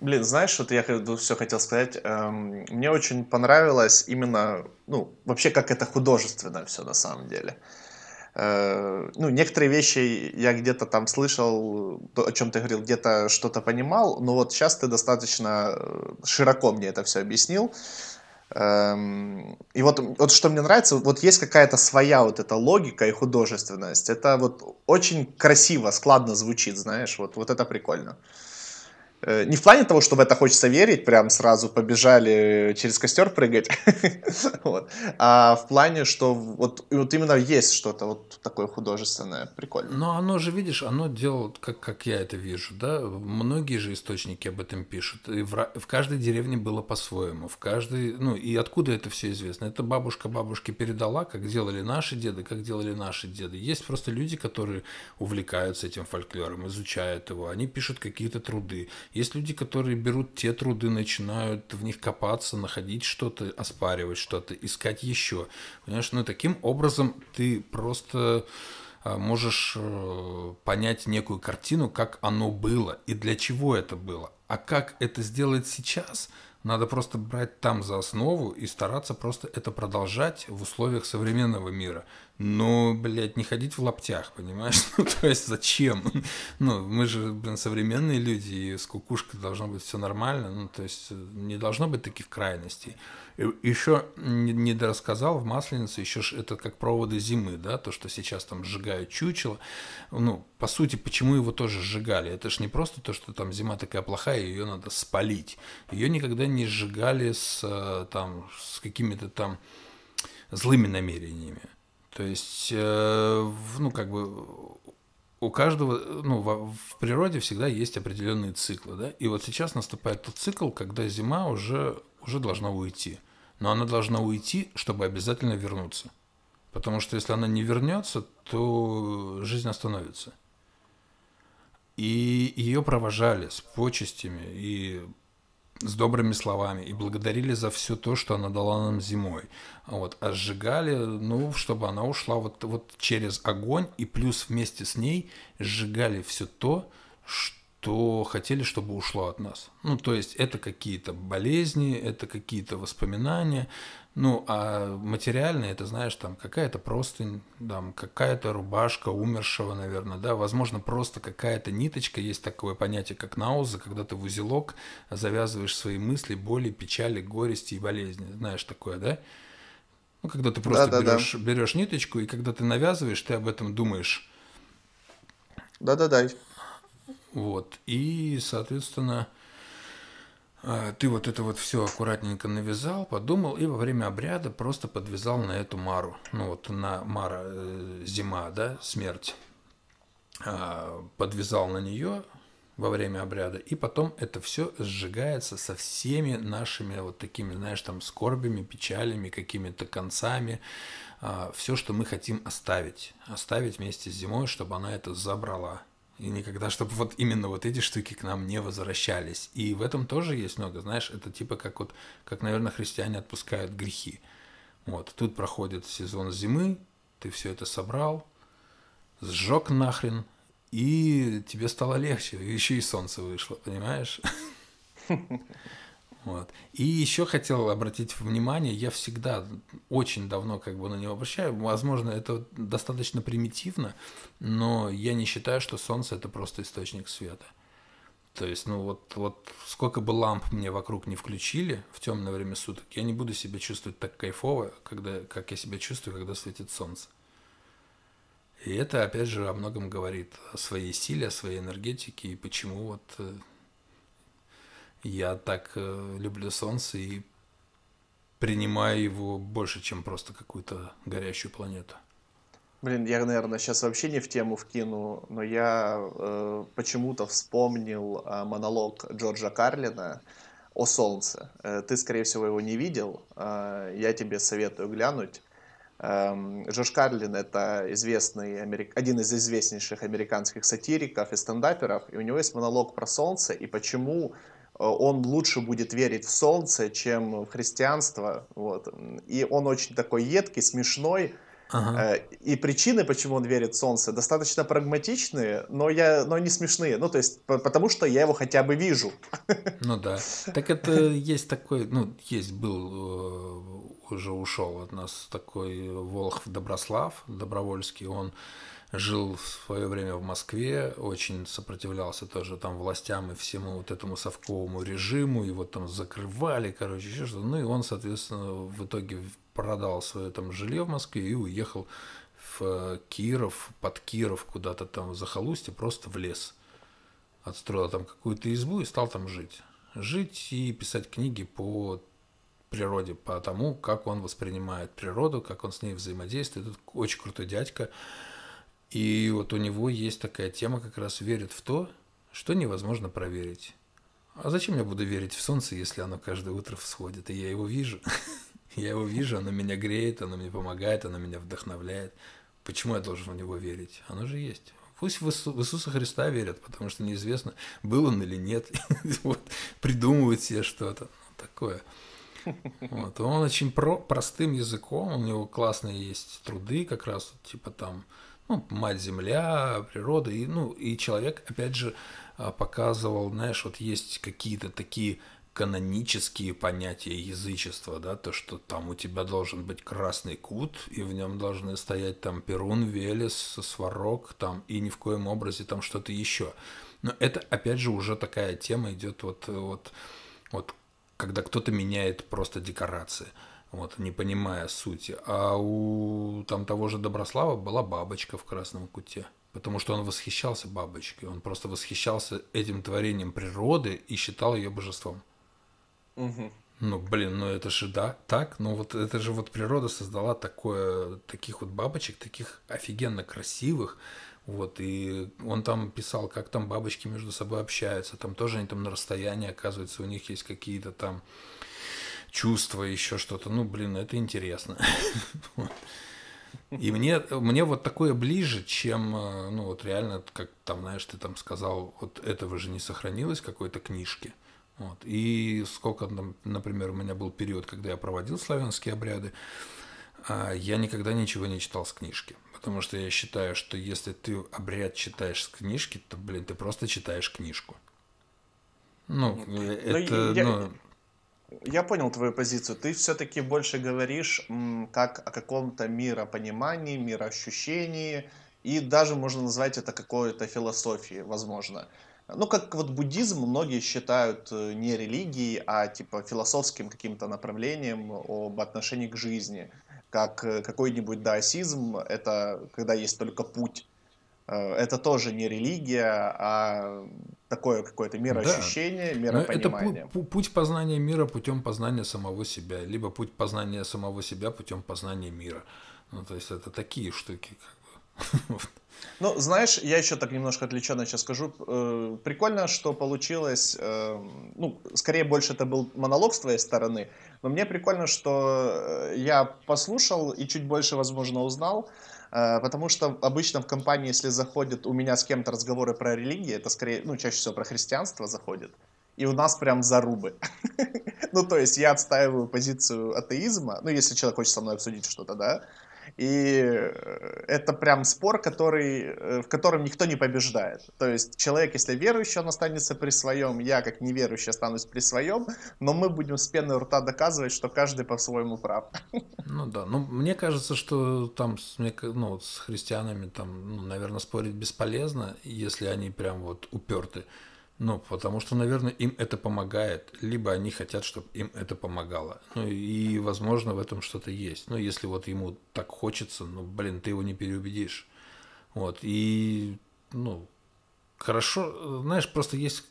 Блин, знаешь, вот я все хотел сказать. Эм, мне очень понравилось именно, ну, вообще, как это художественно все на самом деле. Э, ну, некоторые вещи я где-то там слышал, о чем ты говорил, где-то что-то понимал, но вот сейчас ты достаточно э, широко мне это все объяснил. Эм, и вот, вот что мне нравится, вот есть какая-то своя вот эта логика и художественность. Это вот очень красиво, складно звучит, знаешь, вот, вот это прикольно. Э, не в плане того, что в это хочется верить, прям сразу побежали через костер прыгать, вот. а в плане, что вот, вот именно есть что-то вот такое художественное, прикольно. Но оно же, видишь, оно делает, как, как я это вижу, да, многие же источники об этом пишут, и в каждой деревне было по-своему, в каждой, ну, и откуда это все известно? Это бабушка бабушке передала, как делали наши деды, как делали наши деды. Есть просто люди, которые увлекаются этим фольклором, изучают его, они пишут какие-то труды, есть люди, которые берут те труды, начинают в них копаться, находить что-то, оспаривать что-то, искать еще. Понимаешь, ну таким образом ты просто а, можешь э, понять некую картину, как оно было и для чего это было. А как это сделать сейчас, надо просто брать там за основу и стараться просто это продолжать в условиях современного мира но, блядь, не ходить в лаптях, понимаешь? Ну, то есть зачем? Ну, мы же, блин, современные люди, и с кукушкой должно быть все нормально, ну, то есть не должно быть таких крайностей. Еще не, дорассказал в Масленице, еще это как проводы зимы, да, то, что сейчас там сжигают чучело. Ну, по сути, почему его тоже сжигали? Это же не просто то, что там зима такая плохая, ее надо спалить. Ее никогда не сжигали с, э, там, с какими-то там злыми намерениями. То есть, э, ну, как бы у каждого, ну, в, природе всегда есть определенные циклы, да, и вот сейчас наступает тот цикл, когда зима уже, уже должна уйти, но она должна уйти, чтобы обязательно вернуться, потому что если она не вернется, то жизнь остановится. И ее провожали с почестями и с добрыми словами и благодарили за все то, что она дала нам зимой. Вот, а сжигали, ну, чтобы она ушла вот, вот через огонь, и плюс вместе с ней сжигали все то, что хотели, чтобы ушло от нас. Ну, то есть это какие-то болезни, это какие-то воспоминания, ну, а материальное, это, знаешь, там какая-то простынь, там какая-то рубашка умершего, наверное, да, возможно, просто какая-то ниточка, есть такое понятие, как науза, когда ты в узелок завязываешь свои мысли, боли, печали, горести и болезни, знаешь такое, да? Ну, когда ты просто да, берешь, да. берешь ниточку, и когда ты навязываешь, ты об этом думаешь. Да-да-да. Вот, и, соответственно, ты вот это вот все аккуратненько навязал, подумал, и во время обряда просто подвязал на эту мару. Ну вот на мара э, зима, да, смерть. А, подвязал на нее во время обряда, и потом это все сжигается со всеми нашими вот такими, знаешь, там скорбями, печалями, какими-то концами, а, все, что мы хотим оставить, оставить вместе с зимой, чтобы она это забрала. И никогда, чтобы вот именно вот эти штуки к нам не возвращались. И в этом тоже есть много, знаешь, это типа как вот, как, наверное, христиане отпускают грехи. Вот, тут проходит сезон зимы, ты все это собрал, сжег нахрен, и тебе стало легче, еще и солнце вышло, понимаешь? Вот. И еще хотел обратить внимание, я всегда очень давно как бы на него обращаю, возможно, это достаточно примитивно, но я не считаю, что Солнце это просто источник света. То есть, ну вот, вот сколько бы ламп мне вокруг не включили в темное время суток, я не буду себя чувствовать так кайфово, когда, как я себя чувствую, когда светит солнце. И это, опять же, о многом говорит о своей силе, о своей энергетике и почему вот э, я так э, люблю солнце и принимаю его больше, чем просто какую-то горящую планету. Блин, я, наверное, сейчас вообще не в тему вкину, но я э, почему-то вспомнил э, монолог Джорджа Карлина о Солнце. Э, ты, скорее всего, его не видел. Э, я тебе советую глянуть. Эм, Джордж Карлин — это известный, один из известнейших американских сатириков и стендаперов, и у него есть монолог про Солнце и почему он лучше будет верить в солнце, чем в христианство. Вот. И он очень такой едкий, смешной. Ага. Э, и причины, почему он верит в Солнце, достаточно прагматичные, но, я, но не смешные. Ну, то есть, потому что я его хотя бы вижу. Ну да. Так это есть такой, ну, есть был, э, уже ушел от нас такой Волхв Доброслав Добровольский. Он жил в свое время в Москве, очень сопротивлялся тоже там властям и всему вот этому совковому режиму, его там закрывали, короче, еще что-то. Ну и он, соответственно, в итоге продал свое там жилье в Москве и уехал в Киров, под Киров, куда-то там в захолустье, просто в лес. Отстроил там какую-то избу и стал там жить. Жить и писать книги по природе, по тому, как он воспринимает природу, как он с ней взаимодействует. Это очень крутой дядька. И вот у него есть такая тема, как раз верит в то, что невозможно проверить. А зачем я буду верить в солнце, если оно каждое утро всходит, и я его вижу? я его вижу, оно меня греет, оно мне помогает, оно меня вдохновляет. Почему я должен в него верить? Оно же есть. Пусть в, Иисуса Христа верят, потому что неизвестно, был он или нет. вот, придумывают себе что-то. Ну, такое. Вот. Он очень про, простым языком, у него классные есть труды, как раз типа там ну, мать земля, природа, и, ну, и человек, опять же, а, показывал, знаешь, вот есть какие-то такие канонические понятия язычества, да, то, что там у тебя должен быть красный кут, и в нем должны стоять там Перун, Велес, Сварог, там, и ни в коем образе там что-то еще. Но это, опять же, уже такая тема идет вот, вот, вот когда кто-то меняет просто декорации вот, не понимая сути. А у там того же Доброслава была бабочка в красном куте, потому что он восхищался бабочкой, он просто восхищался этим творением природы и считал ее божеством. Угу. Ну, блин, ну это же да, так, ну вот это же вот природа создала такое, таких вот бабочек, таких офигенно красивых, вот, и он там писал, как там бабочки между собой общаются, там тоже они там на расстоянии, оказывается, у них есть какие-то там чувства, еще что-то. Ну, блин, это интересно. И мне, мне вот такое ближе, чем, э, ну, вот реально, как там, знаешь, ты там сказал, вот этого же не сохранилось какой-то книжки. Вот. И сколько, например, у меня был период, когда я проводил славянские обряды, а, я никогда ничего не читал с книжки. Потому что я считаю, что если ты обряд читаешь с книжки, то, блин, ты просто читаешь книжку. Ну, ну это, я, ну... Я понял твою позицию. Ты все-таки больше говоришь как о каком-то миропонимании, мироощущении, и даже можно назвать это какой-то философией, возможно. Ну, как вот буддизм многие считают э, не религией, а типа философским каким-то направлением об отношении к жизни. Как э, какой-нибудь даосизм — это когда есть только путь это тоже не религия, а такое какое-то мироощущение, да. миропонимание. Это путь познания мира путем познания самого себя, либо путь познания самого себя путем познания мира. Ну, то есть это такие штуки. Как бы. Ну, знаешь, я еще так немножко отвлеченно сейчас скажу. Э, прикольно, что получилось, э, ну, скорее больше это был монолог с твоей стороны, но мне прикольно, что я послушал и чуть больше, возможно, узнал. Э, потому что обычно в компании, если заходит у меня с кем-то разговоры про религию, это скорее, ну, чаще всего про христианство заходит. И у нас прям зарубы. ну, то есть я отстаиваю позицию атеизма, ну, если человек хочет со мной обсудить что-то, да, и э, это прям спор, который, э, в котором никто не побеждает. То есть человек, если верующий, он останется при своем, я как неверующий останусь при своем, но мы будем с пеной рта доказывать, что каждый по-своему прав. Ну да, ну мне кажется, что там ну, с христианами там, ну, наверное, спорить бесполезно, если они прям вот уперты. Ну, потому что, наверное, им это помогает, либо они хотят, чтобы им это помогало. Ну, и, возможно, в этом что-то есть. Ну, если вот ему так хочется, ну, блин, ты его не переубедишь. Вот, и, ну, хорошо, знаешь, просто есть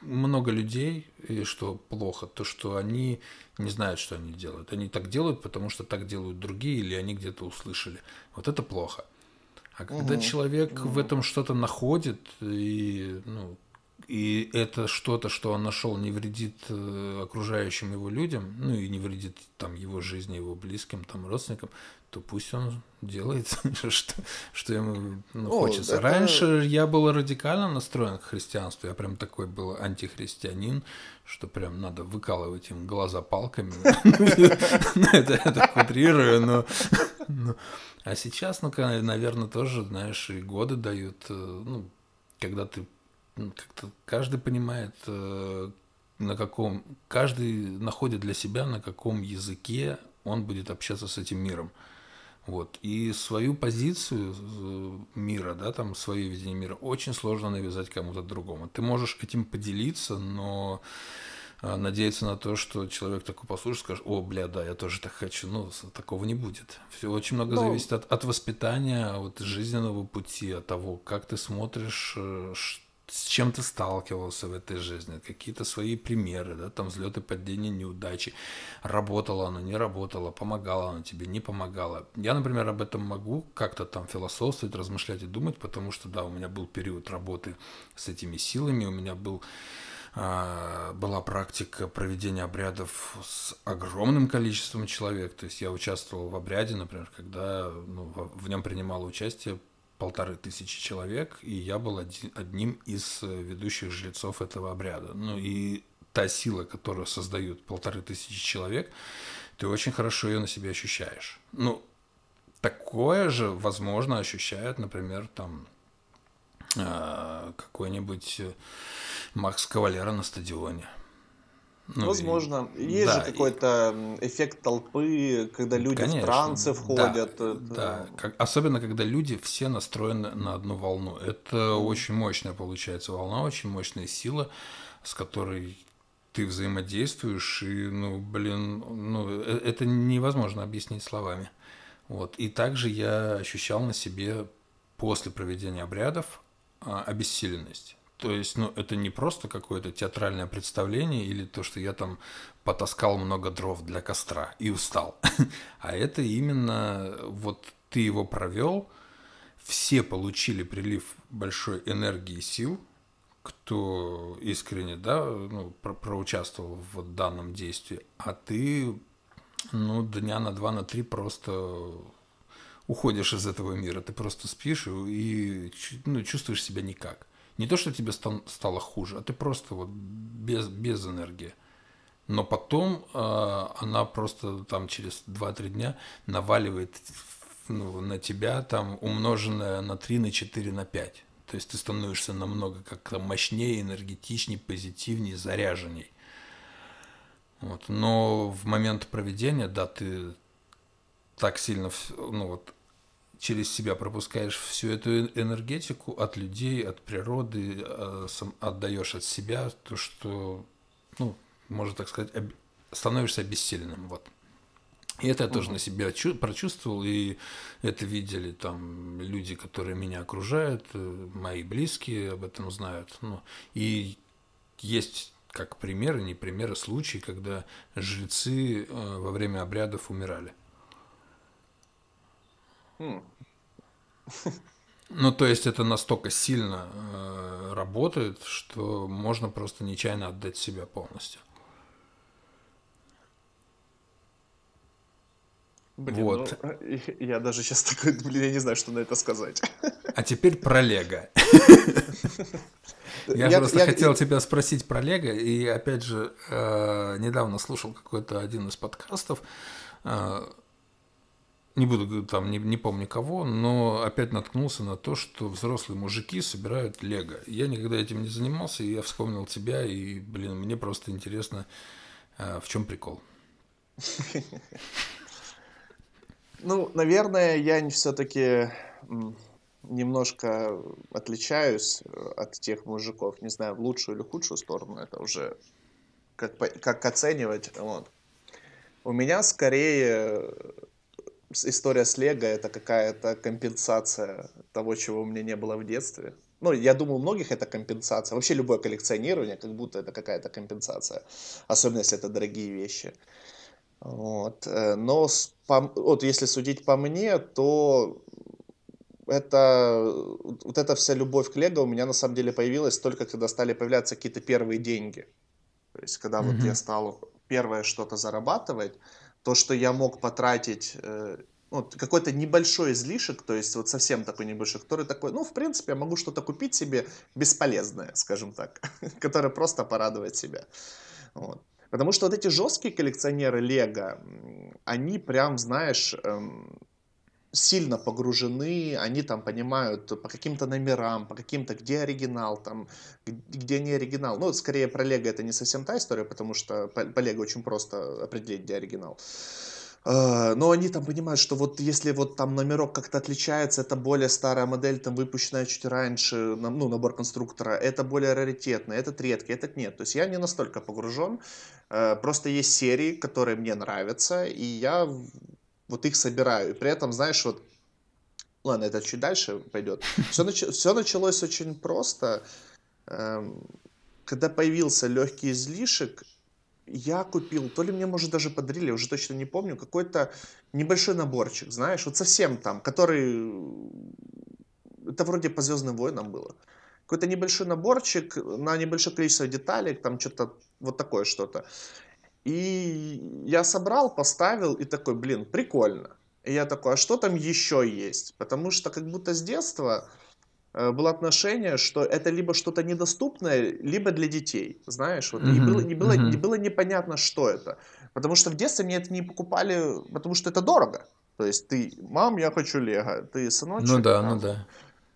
много людей, и что плохо, то, что они не знают, что они делают. Они так делают, потому что так делают другие, или они где-то услышали. Вот это плохо. А когда угу. человек угу. в этом что-то находит, и, ну, и это что-то, что он нашел, не вредит э, окружающим его людям, ну и не вредит там его жизни, его близким, там родственникам, то пусть он делает, что, что ему ну, О, хочется. Это... Раньше я был радикально настроен к христианству, я прям такой был антихристианин, что прям надо выкалывать им глаза палками. Это утрирую, но Ну, а сейчас, ну, наверное, тоже, знаешь, и годы дают, э, ну, когда ты ну, как-то каждый понимает, э, на каком, каждый находит для себя, на каком языке он будет общаться с этим миром. Вот. И свою позицию э, мира, да, там, свое видение мира очень сложно навязать кому-то другому. Ты можешь этим поделиться, но а, надеяться на то, что человек такой послушает, скажет, о, бля, да, я тоже так хочу. Ну, такого не будет. Все очень много Но... зависит от, от воспитания, от жизненного пути, от того, как ты смотришь, э, с чем ты сталкивался в этой жизни, какие-то свои примеры, да, там взлеты, падения, неудачи, работала она, не работала, помогала она тебе, не помогала. Я, например, об этом могу как-то там философствовать, размышлять и думать, потому что, да, у меня был период работы с этими силами, у меня был а, была практика проведения обрядов с огромным количеством человек. То есть я участвовал в обряде, например, когда ну, в нем принимало участие полторы тысячи человек, и я был один, одним из ведущих жрецов этого обряда. Ну и та сила, которую создают полторы тысячи человек, ты очень хорошо ее на себе ощущаешь. Ну, такое же, возможно, ощущает, например, там а, какой-нибудь Макс Кавалера на стадионе. Ну, Возможно. И, Есть да, же какой-то эффект толпы, когда люди конечно, в трансы входят. Да, это... да. Как, особенно когда люди все настроены на одну волну. Это mm. очень мощная получается волна, очень мощная сила, с которой ты взаимодействуешь, и, ну, блин, ну, э, это невозможно объяснить словами. Вот. И также я ощущал на себе после проведения обрядов а, обессиленность. То есть, ну, это не просто какое-то театральное представление или то, что я там потаскал много дров для костра и устал. А это именно вот ты его провел, все получили прилив большой энергии и сил, кто искренне, да, ну, про проучаствовал в данном действии, а ты, ну, дня на два, на три просто уходишь из этого мира, ты просто спишь и ну, чувствуешь себя никак. Не то, что тебе стало хуже, а ты просто вот без, без энергии. Но потом э, она просто там через 2-3 дня наваливает ну, на тебя там умноженное на 3, на 4, на 5. То есть ты становишься намного как-то мощнее, энергетичнее, позитивнее, заряженней. Вот. Но в момент проведения, да, ты так сильно ну, вот, через себя пропускаешь всю эту энергетику от людей, от природы, а, отдаешь от себя то, что, ну, можно так сказать, становишься обессиленным. Вот. И это я тоже на себя прочувствовал, и это видели там люди, которые меня окружают, э, мои близкие об этом знают. Ну, и есть как примеры, не примеры, случаи, когда жрецы э, во время обрядов умирали. Хм. Ну, то есть это настолько сильно э, работает, что можно просто нечаянно отдать себя полностью. Блин, вот. ну, я даже сейчас такой, блин, я не знаю, что на это сказать. А теперь про Лего. Я просто хотел тебя спросить про Лего, и опять же, э, недавно слушал какой-то один из подкастов, э, не буду там, не, не помню кого, но опять наткнулся на то, что взрослые мужики собирают лего. Я никогда этим не занимался, и я вспомнил тебя, и, блин, мне просто интересно, а, в чем прикол. Ну, наверное, я все-таки немножко отличаюсь э, от тех мужиков, не знаю, в лучшую или худшую сторону, это уже как, как оценивать. Вот. У меня скорее история с Лего это какая-то компенсация того, чего у меня не было в детстве. Ну, я думаю, у многих это компенсация. Вообще любое коллекционирование, как будто это какая-то компенсация. Особенно, если это дорогие вещи. Вот. Э, но по, вот если судить по мне, то это, вот эта вся любовь к Лего у меня на самом деле появилась только когда стали появляться какие-то первые деньги. То есть, когда mm-hmm. вот я стал первое что-то зарабатывать, то, что я мог потратить э, ну, какой-то небольшой излишек, то есть вот совсем такой небольшой, который такой, ну, в принципе, я могу что-то купить себе бесполезное, скажем так, которое просто порадует себя. Вот. Потому что вот эти жесткие коллекционеры Лего, они прям, знаешь, эм, сильно погружены, они там понимают по каким-то номерам, по каким-то, где оригинал, там, где не оригинал. Ну, скорее про Лего это не совсем та история, потому что по, Лего очень просто определить, где оригинал. Uh, но они там понимают, что вот если вот там номерок как-то отличается, это более старая модель, там выпущенная чуть раньше, ну, набор конструктора, это более раритетный, этот редкий, этот нет. То есть я не настолько погружен, uh, просто есть серии, которые мне нравятся, и я вот их собираю. И при этом, знаешь, вот, ладно, это чуть дальше пойдет. Все, нач... Все началось очень просто. Эм, когда появился легкий излишек, я купил, то ли мне, может, даже подарили, уже точно не помню, какой-то небольшой наборчик, знаешь, вот совсем там, который... Это вроде по Звездным войнам было. Какой-то небольшой наборчик на небольшое количество деталей, там что-то вот такое что-то. И я собрал, поставил и такой, блин, прикольно. И я такой, а что там еще есть? Потому что как будто с детства э, было отношение, что это либо что-то недоступное, либо для детей, знаешь, вот, mm-hmm. и было, не, было, mm-hmm. не было непонятно, что это, потому что в детстве мне это не покупали, потому что это дорого, то есть ты, мам, я хочу лего, ты сыночек, ну да, ну да,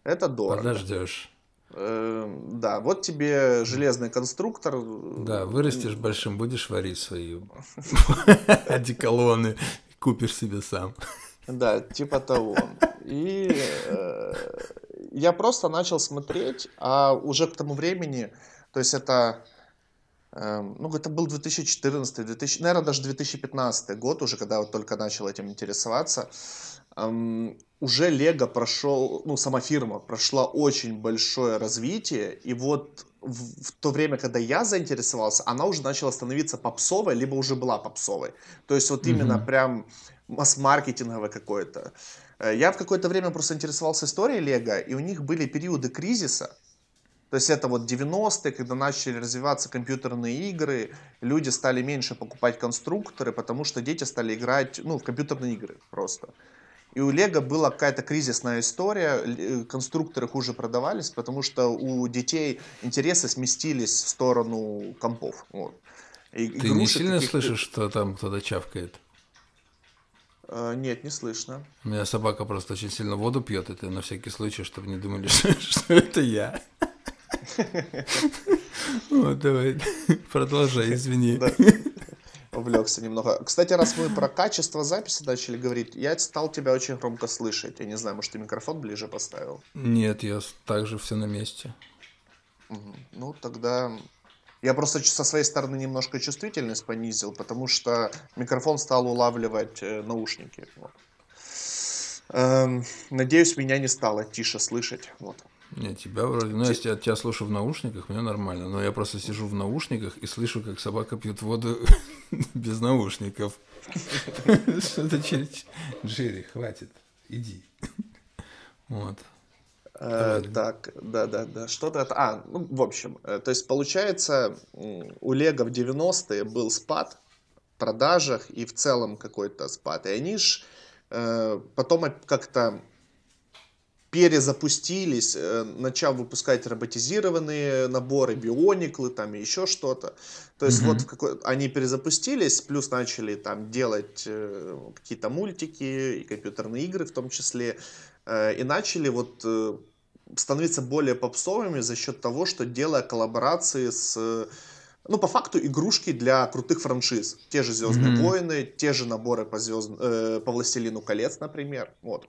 это дорого, подождешь, да, вот тебе железный конструктор. Да, вырастешь большим, будешь варить свои одеколоны, купишь себе сам. Да, типа того. И э, я просто начал смотреть, а уже к тому времени, то есть это, э, ну, это был 2014, 2000, наверное, даже 2015 год уже, когда вот только начал этим интересоваться уже Лего прошел, ну, сама фирма прошла очень большое развитие, и вот в, в то время, когда я заинтересовался, она уже начала становиться попсовой, либо уже была попсовой. То есть вот mm-hmm. именно прям масс-маркетинговое какое-то. Э, я в какое-то время просто интересовался историей Лего, и у них были периоды кризиса, то есть это вот 90-е, когда начали развиваться компьютерные игры, люди стали меньше покупать конструкторы, потому что дети стали играть ну, в компьютерные игры просто. И у Лего была какая-то кризисная история, э, конструкторы хуже продавались, потому что у детей интересы сместились в сторону компов. Вот. И, Ты не сильно слышишь, что там кто-то чавкает? Uh, нет, не слышно. У меня собака просто очень сильно воду пьет, это на всякий случай, чтобы не думали, что, что это я. Вот, давай, продолжай, извини увлекся немного. Кстати, раз мы про качество записи начали говорить, я стал тебя очень громко слышать. Я не знаю, может, ты микрофон ближе поставил? Нет, я также все на месте. Ну, тогда я просто со своей стороны немножко чувствительность понизил, потому что микрофон стал улавливать э, наушники. Вот. Эм, надеюсь, меня не стало тише слышать. Вот. Не, тебя вроде... Ну, если я тебя слушаю в наушниках, мне нормально. Но я просто сижу в наушниках и слышу, как собака пьет воду без наушников. Что-то Джерри, хватит, иди. Вот. Э, так, да, да, да. Что-то это. А, ну, в общем, э, то есть получается, у Лего в 90-е был спад в продажах и в целом какой-то спад. И они ж э, потом как-то перезапустились, э, начав выпускать роботизированные наборы, биониклы, там и еще что-то. То есть mm-hmm. вот какой... они перезапустились, плюс начали там делать э, какие-то мультики и компьютерные игры в том числе, э, и начали вот э, становиться более попсовыми за счет того, что делая коллаборации с ну, по факту, игрушки для крутых франшиз. Те же Звездные mm-hmm. войны, те же наборы по, звезд... э, по Властелину колец, например. Вот.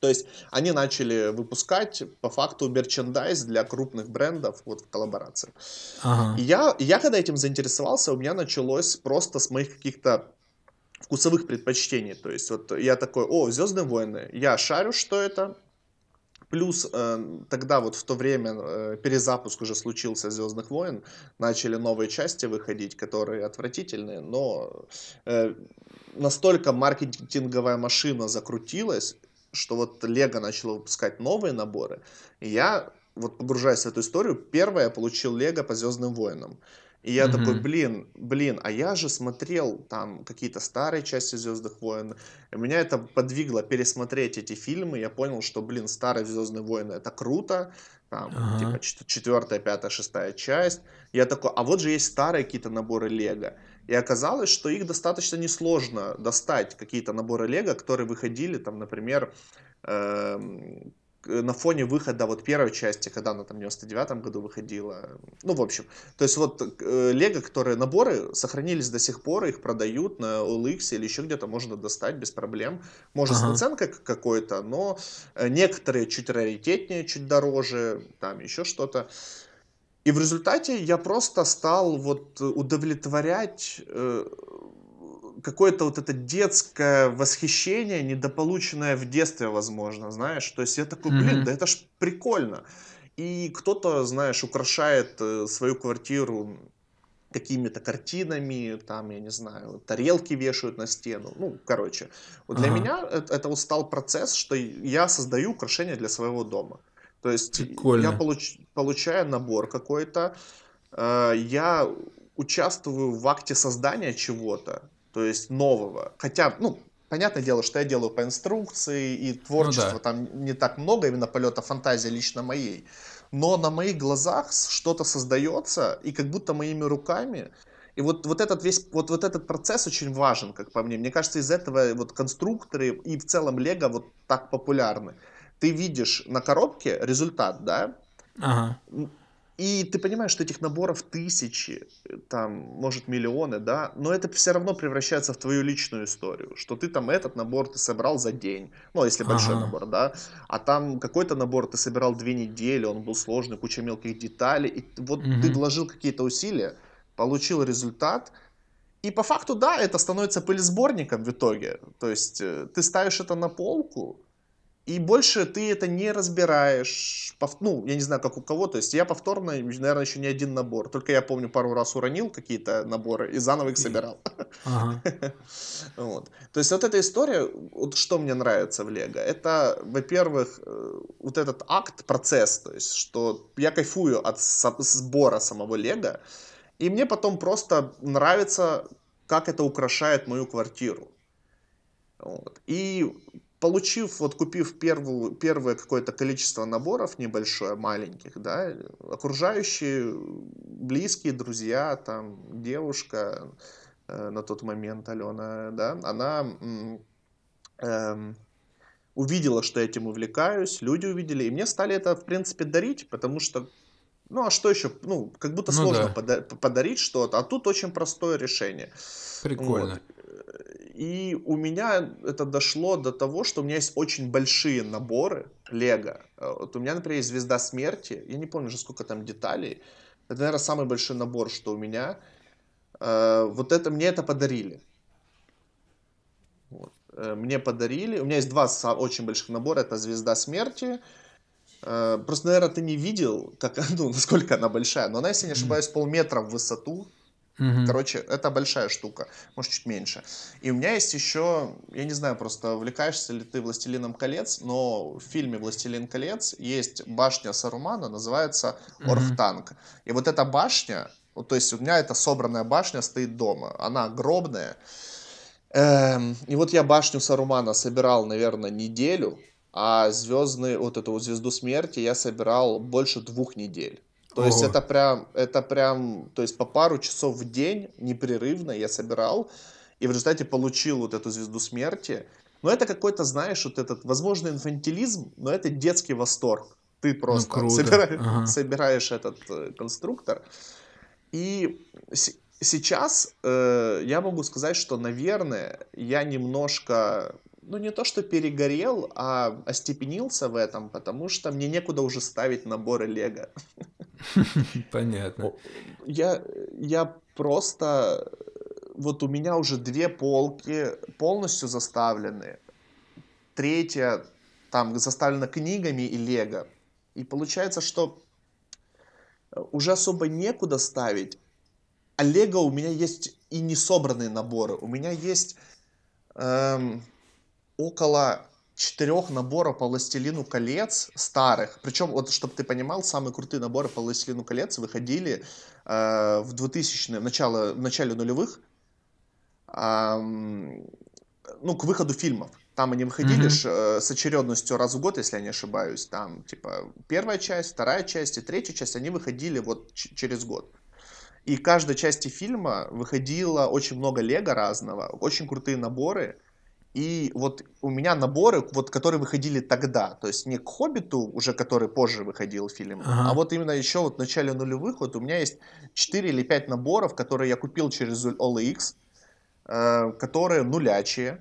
То есть они начали выпускать по факту мерчендайз для крупных брендов вот в коллаборации. Ага. И я, я когда этим заинтересовался, у меня началось просто с моих каких-то вкусовых предпочтений. То есть вот я такой, о, Звездные войны, я шарю, что это. Плюс э, тогда вот в то время э, перезапуск уже случился Звездных войн, начали новые части выходить, которые отвратительные, но э, настолько маркетинговая машина закрутилась, что вот Лего начало выпускать новые наборы, и я, вот погружаясь в эту историю, первое я получил Лего по Звездным войнам. И я mm-hmm. такой, блин, блин, а я же смотрел там какие-то старые части Звездных войн. И меня это подвигло пересмотреть эти фильмы. Я понял, что, блин, старые Звездные войны это круто. Там, ага. типа, четвертая, пятая, шестая часть. Я такой, а вот же есть старые какие-то наборы Лего. И оказалось, что их достаточно несложно достать, какие-то наборы Лего, которые выходили, там, например, эм, на фоне выхода вот первой части, когда она там в 99 году выходила. Ну, в общем, то есть вот э, Лего, которые наборы сохранились до сих пор, их продают на OLX или еще где-то можно достать без проблем. Может, ага. с наценкой какой-то, но э, некоторые чуть раритетнее, чуть дороже, там еще что-то. И в результате я просто стал вот удовлетворять э, какое-то вот это детское восхищение, недополученное в детстве, возможно, знаешь. То есть я такой, блин, mm-hmm. да это ж прикольно. И кто-то, знаешь, украшает э, свою квартиру какими-то картинами, там, я не знаю, тарелки вешают на стену. Ну, короче. Вот для ага. меня это, это вот стал процесс, что я создаю украшения для своего дома. То есть Прикольно. я получ, получаю набор какой-то, э, я участвую в акте создания чего-то, то есть нового. Хотя, ну, понятное дело, что я делаю по инструкции, и творчества ну, да. там не так много, именно полета фантазии лично моей. Но на моих глазах что-то создается, и как будто моими руками. И вот, вот этот весь, вот, вот этот процесс очень важен, как по мне. Мне кажется, из этого вот конструкторы и в целом Лего вот так популярны. Ты видишь на коробке результат, да? Ага. И ты понимаешь, что этих наборов тысячи, там, может, миллионы, да, но это все равно превращается в твою личную историю, что ты там этот набор ты собрал за день, ну, если большой ага. набор, да, а там какой-то набор ты собирал две недели, он был сложный, куча мелких деталей, и вот угу. ты вложил какие-то усилия, получил результат, и по факту, да, это становится пылесборником в итоге, то есть э, ты ставишь это на полку, и больше ты это не разбираешь. Ну, я не знаю, как у кого. То есть я повторно, наверное, еще не один набор. Только я помню, пару раз уронил какие-то наборы и заново их собирал. Ага. вот. То есть вот эта история, вот что мне нравится в Лего, это, во-первых, э, вот этот акт, процесс, то есть что я кайфую от сбора самого Лего, и мне потом просто нравится, как это украшает мою квартиру. Вот. И получив, вот купив первую, первое какое-то количество наборов небольшое, маленьких, да, окружающие, близкие, друзья, там, девушка э, на тот момент, Алена, да, она э, увидела, что я этим увлекаюсь, люди увидели, и мне стали это, в принципе, дарить, потому что ну, а что еще? Ну, как будто ну, сложно да. пода- подарить что-то, а тут очень простое решение. Прикольно. Вот. И у меня это дошло до того, что у меня есть очень большие наборы Лего. Вот у меня, например, есть Звезда Смерти. Я не помню уже, сколько там деталей. Это, наверное, самый большой набор, что у меня. Э, вот это, мне это подарили. Вот. Э, мне подарили. У меня есть два очень больших набора. Это Звезда Смерти. Э, просто, наверное, ты не видел, как, ну, насколько она большая. Но она, если не ошибаюсь, полметра в высоту. Угу. Короче, это большая штука, может чуть меньше. И у меня есть еще, я не знаю, просто увлекаешься ли ты «Властелином колец», но в фильме «Властелин колец» есть башня Сарумана, называется Орфтанг. Угу. И вот эта башня, вот, то есть у меня эта собранная башня стоит дома, она огромная. Эм, и вот я башню Сарумана собирал, наверное, неделю, а звездный, вот эту вот звезду смерти я собирал больше двух недель. То есть это прям, это прям, то есть по пару часов в день непрерывно я собирал, и в результате получил вот эту звезду смерти. Но это какой-то, знаешь, вот этот, возможно, инфантилизм, но это детский восторг. Ты ну, просто ну, собираешь, ага. собираешь этот э, конструктор. И с- сейчас э, я могу сказать, что, наверное, я немножко ну не то что перегорел, а остепенился в этом, потому что мне некуда уже ставить наборы Лего. Понятно. Я, я просто... Вот у меня уже две полки полностью заставлены. Третья там заставлена книгами и лего. И получается, что уже особо некуда ставить. А лего у меня есть и не собранные наборы. У меня есть эм, около четырех наборов по «Властелину колец» старых. Причем, вот, чтобы ты понимал, самые крутые наборы по «Властелину колец» выходили э, в 2000-е, в, начало, в начале нулевых, э, ну, к выходу фильмов. Там они выходили mm-hmm. э, с очередностью раз в год, если я не ошибаюсь. Там, типа, первая часть, вторая часть и третья часть, они выходили вот через год. и каждой части фильма выходило очень много лего разного, очень крутые наборы. И вот у меня наборы, вот, которые выходили тогда, то есть не к «Хоббиту», уже который позже выходил фильм, ага. а вот именно еще вот в начале нулевых, вот у меня есть 4 или 5 наборов, которые я купил через OLX, э, которые нулячие,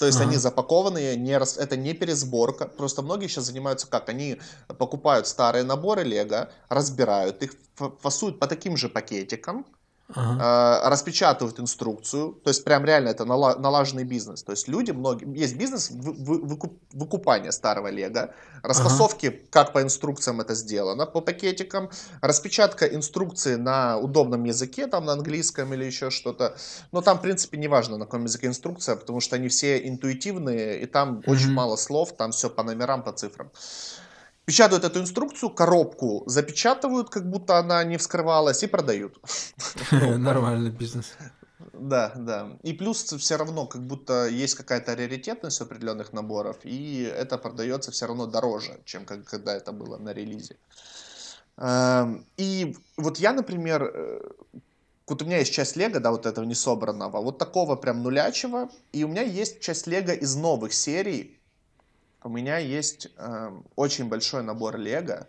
то есть ага. они запакованные, не рас... это не пересборка. Просто многие сейчас занимаются как? Они покупают старые наборы Лего, разбирают их, фасуют по таким же пакетикам, ага. э, распечатывают инструкцию, то есть прям реально это налаженный бизнес. То есть люди, многие, есть бизнес выкуп, выкупания старого лего, расфасовки, ага. как по инструкциям это сделано, по пакетикам, распечатка инструкции на удобном языке, там на английском или еще что-то. Но там, в принципе, не важно, на каком языке инструкция, потому что они все интуитивные, и там mm очень мало слов, там все по номерам, по цифрам печатают эту инструкцию, коробку запечатывают, как будто она не вскрывалась, и продают. Нормальный бизнес. Да, да. И плюс все равно, как будто есть какая-то раритетность определенных наборов, и это продается все равно дороже, чем когда это было на релизе. Эм, и вот я, например, э, вот у меня есть часть лего, да, вот этого не собранного, вот такого прям нулячего, и у меня есть часть лего из новых серий, у меня есть э, очень большой набор Лего.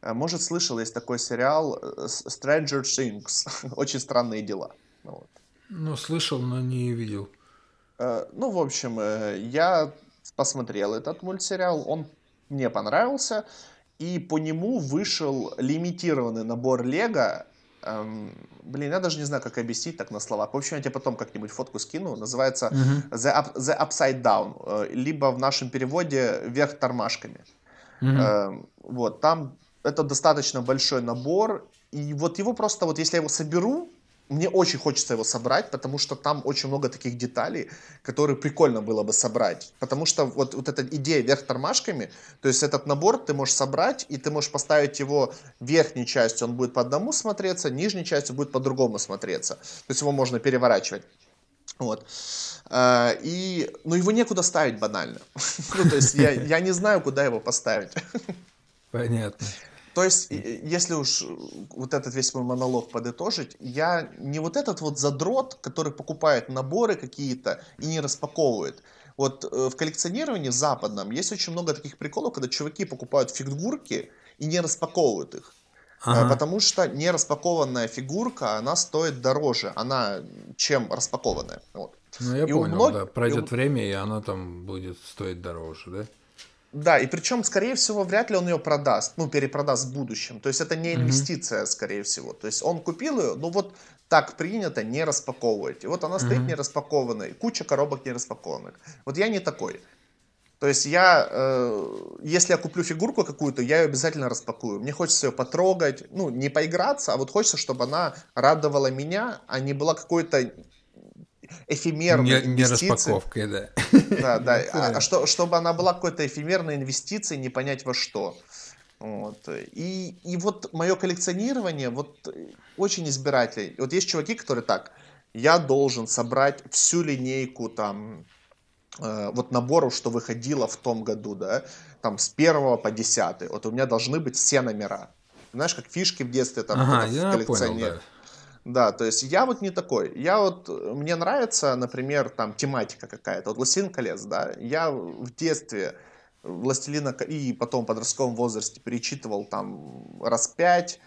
Э, может, слышал, есть такой сериал э, Stranger Things. очень странные дела. Ну, вот. ну, слышал, но не видел. Э, ну, в общем, э, я посмотрел этот мультсериал, он мне понравился, и по нему вышел лимитированный набор Лего Эм, блин, я даже не знаю, как объяснить так на словах. В общем, я тебе потом как-нибудь фотку скину. Называется uh-huh. the, up, the Upside Down. Э, либо в нашем переводе «Вверх тормашками». Uh-huh. Э, вот, там это достаточно большой набор. И вот его просто, вот если я его соберу, мне очень хочется его собрать, потому что там очень много таких деталей, которые прикольно было бы собрать. Потому что вот, вот эта идея вверх тормашками, то есть этот набор ты можешь собрать, и ты можешь поставить его верхней частью, он будет по одному смотреться, нижней частью будет по-другому смотреться. То есть его можно переворачивать. Вот. А, и, ну, его некуда ставить банально. ну, то есть я, я не знаю, куда его поставить. Понятно. То есть, если уж вот этот весь мой монолог подытожить, я не вот этот вот задрот, который покупает наборы какие-то и не распаковывает. Вот э, в коллекционировании западном есть очень много таких приколов, когда чуваки покупают фигурки и не распаковывают их. Э, ага. Потому что не распакованная фигурка, она стоит дороже, она чем распакованная. Вот. Ну, я и понял, мног... да. Пройдет и... время, и она там будет стоить дороже, да? Да, и причем, скорее всего, вряд ли он ее продаст, ну, перепродаст в будущем. То есть это не инвестиция, mm-hmm. скорее всего. То есть он купил ее, ну вот так принято не распаковывать. И вот она стоит mm-hmm. не распакованной, куча коробок не распакованных. Вот я не такой. То есть я, э, если я куплю фигурку какую-то, я ее обязательно распакую. Мне хочется ее потрогать, ну, не поиграться, а вот хочется, чтобы она радовала меня, а не была какой-то эфемерной не, не распаковкой, да. Да, да. А, а что, чтобы она была какой-то эфемерной инвестицией, не понять во что. Вот. И, и вот мое коллекционирование вот очень избирательно. Вот есть чуваки, которые так, я должен собрать всю линейку там э, вот наборов, что выходило в том году, да, там с первого по десятый. Вот у меня должны быть все номера. Знаешь, как фишки в детстве там ага, я понял, да. Да, то есть я вот не такой. Я вот, мне нравится, например, там тематика какая-то. Вот «Властелин колец», да. Я в детстве «Властелина» и потом в подростковом возрасте перечитывал там раз пять.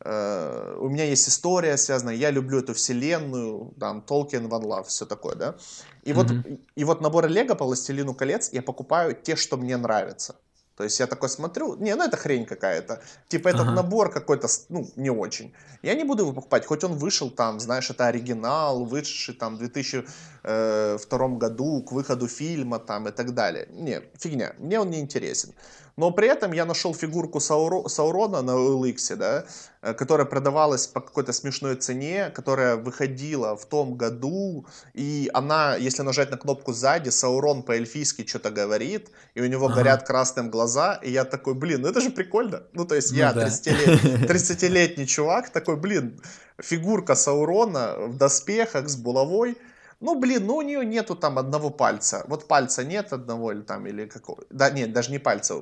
Uh, у меня есть история связанная, я люблю эту вселенную, там, Толкин, Ван Лав, все такое, да. И, mm-hmm. вот, и вот наборы Лего по «Властелину колец» я покупаю те, что мне нравятся. То есть я такой смотрю, не, ну это хрень какая-то. Типа этот ага. набор какой-то, ну, не очень. Я не буду его покупать, хоть он вышел там, знаешь, это оригинал, вышедший там в 2002 э, году к выходу фильма там и так далее. Не, фигня, мне он не интересен. Но при этом я нашел фигурку Сауро, Саурона на OLX, да, э, которая продавалась по какой-то смешной цене, которая выходила в том году, и она, если нажать на кнопку сзади, Саурон по-эльфийски что-то говорит, и у него ага. горят красным глаза, и я такой, блин, ну это же прикольно. Ну то есть ну, я, да. 30-летний 30 чувак, такой, блин, фигурка Саурона в доспехах с булавой, ну, блин, ну у нее нету там одного пальца. Вот пальца нет одного или там, или какого. Да, нет, даже не пальца.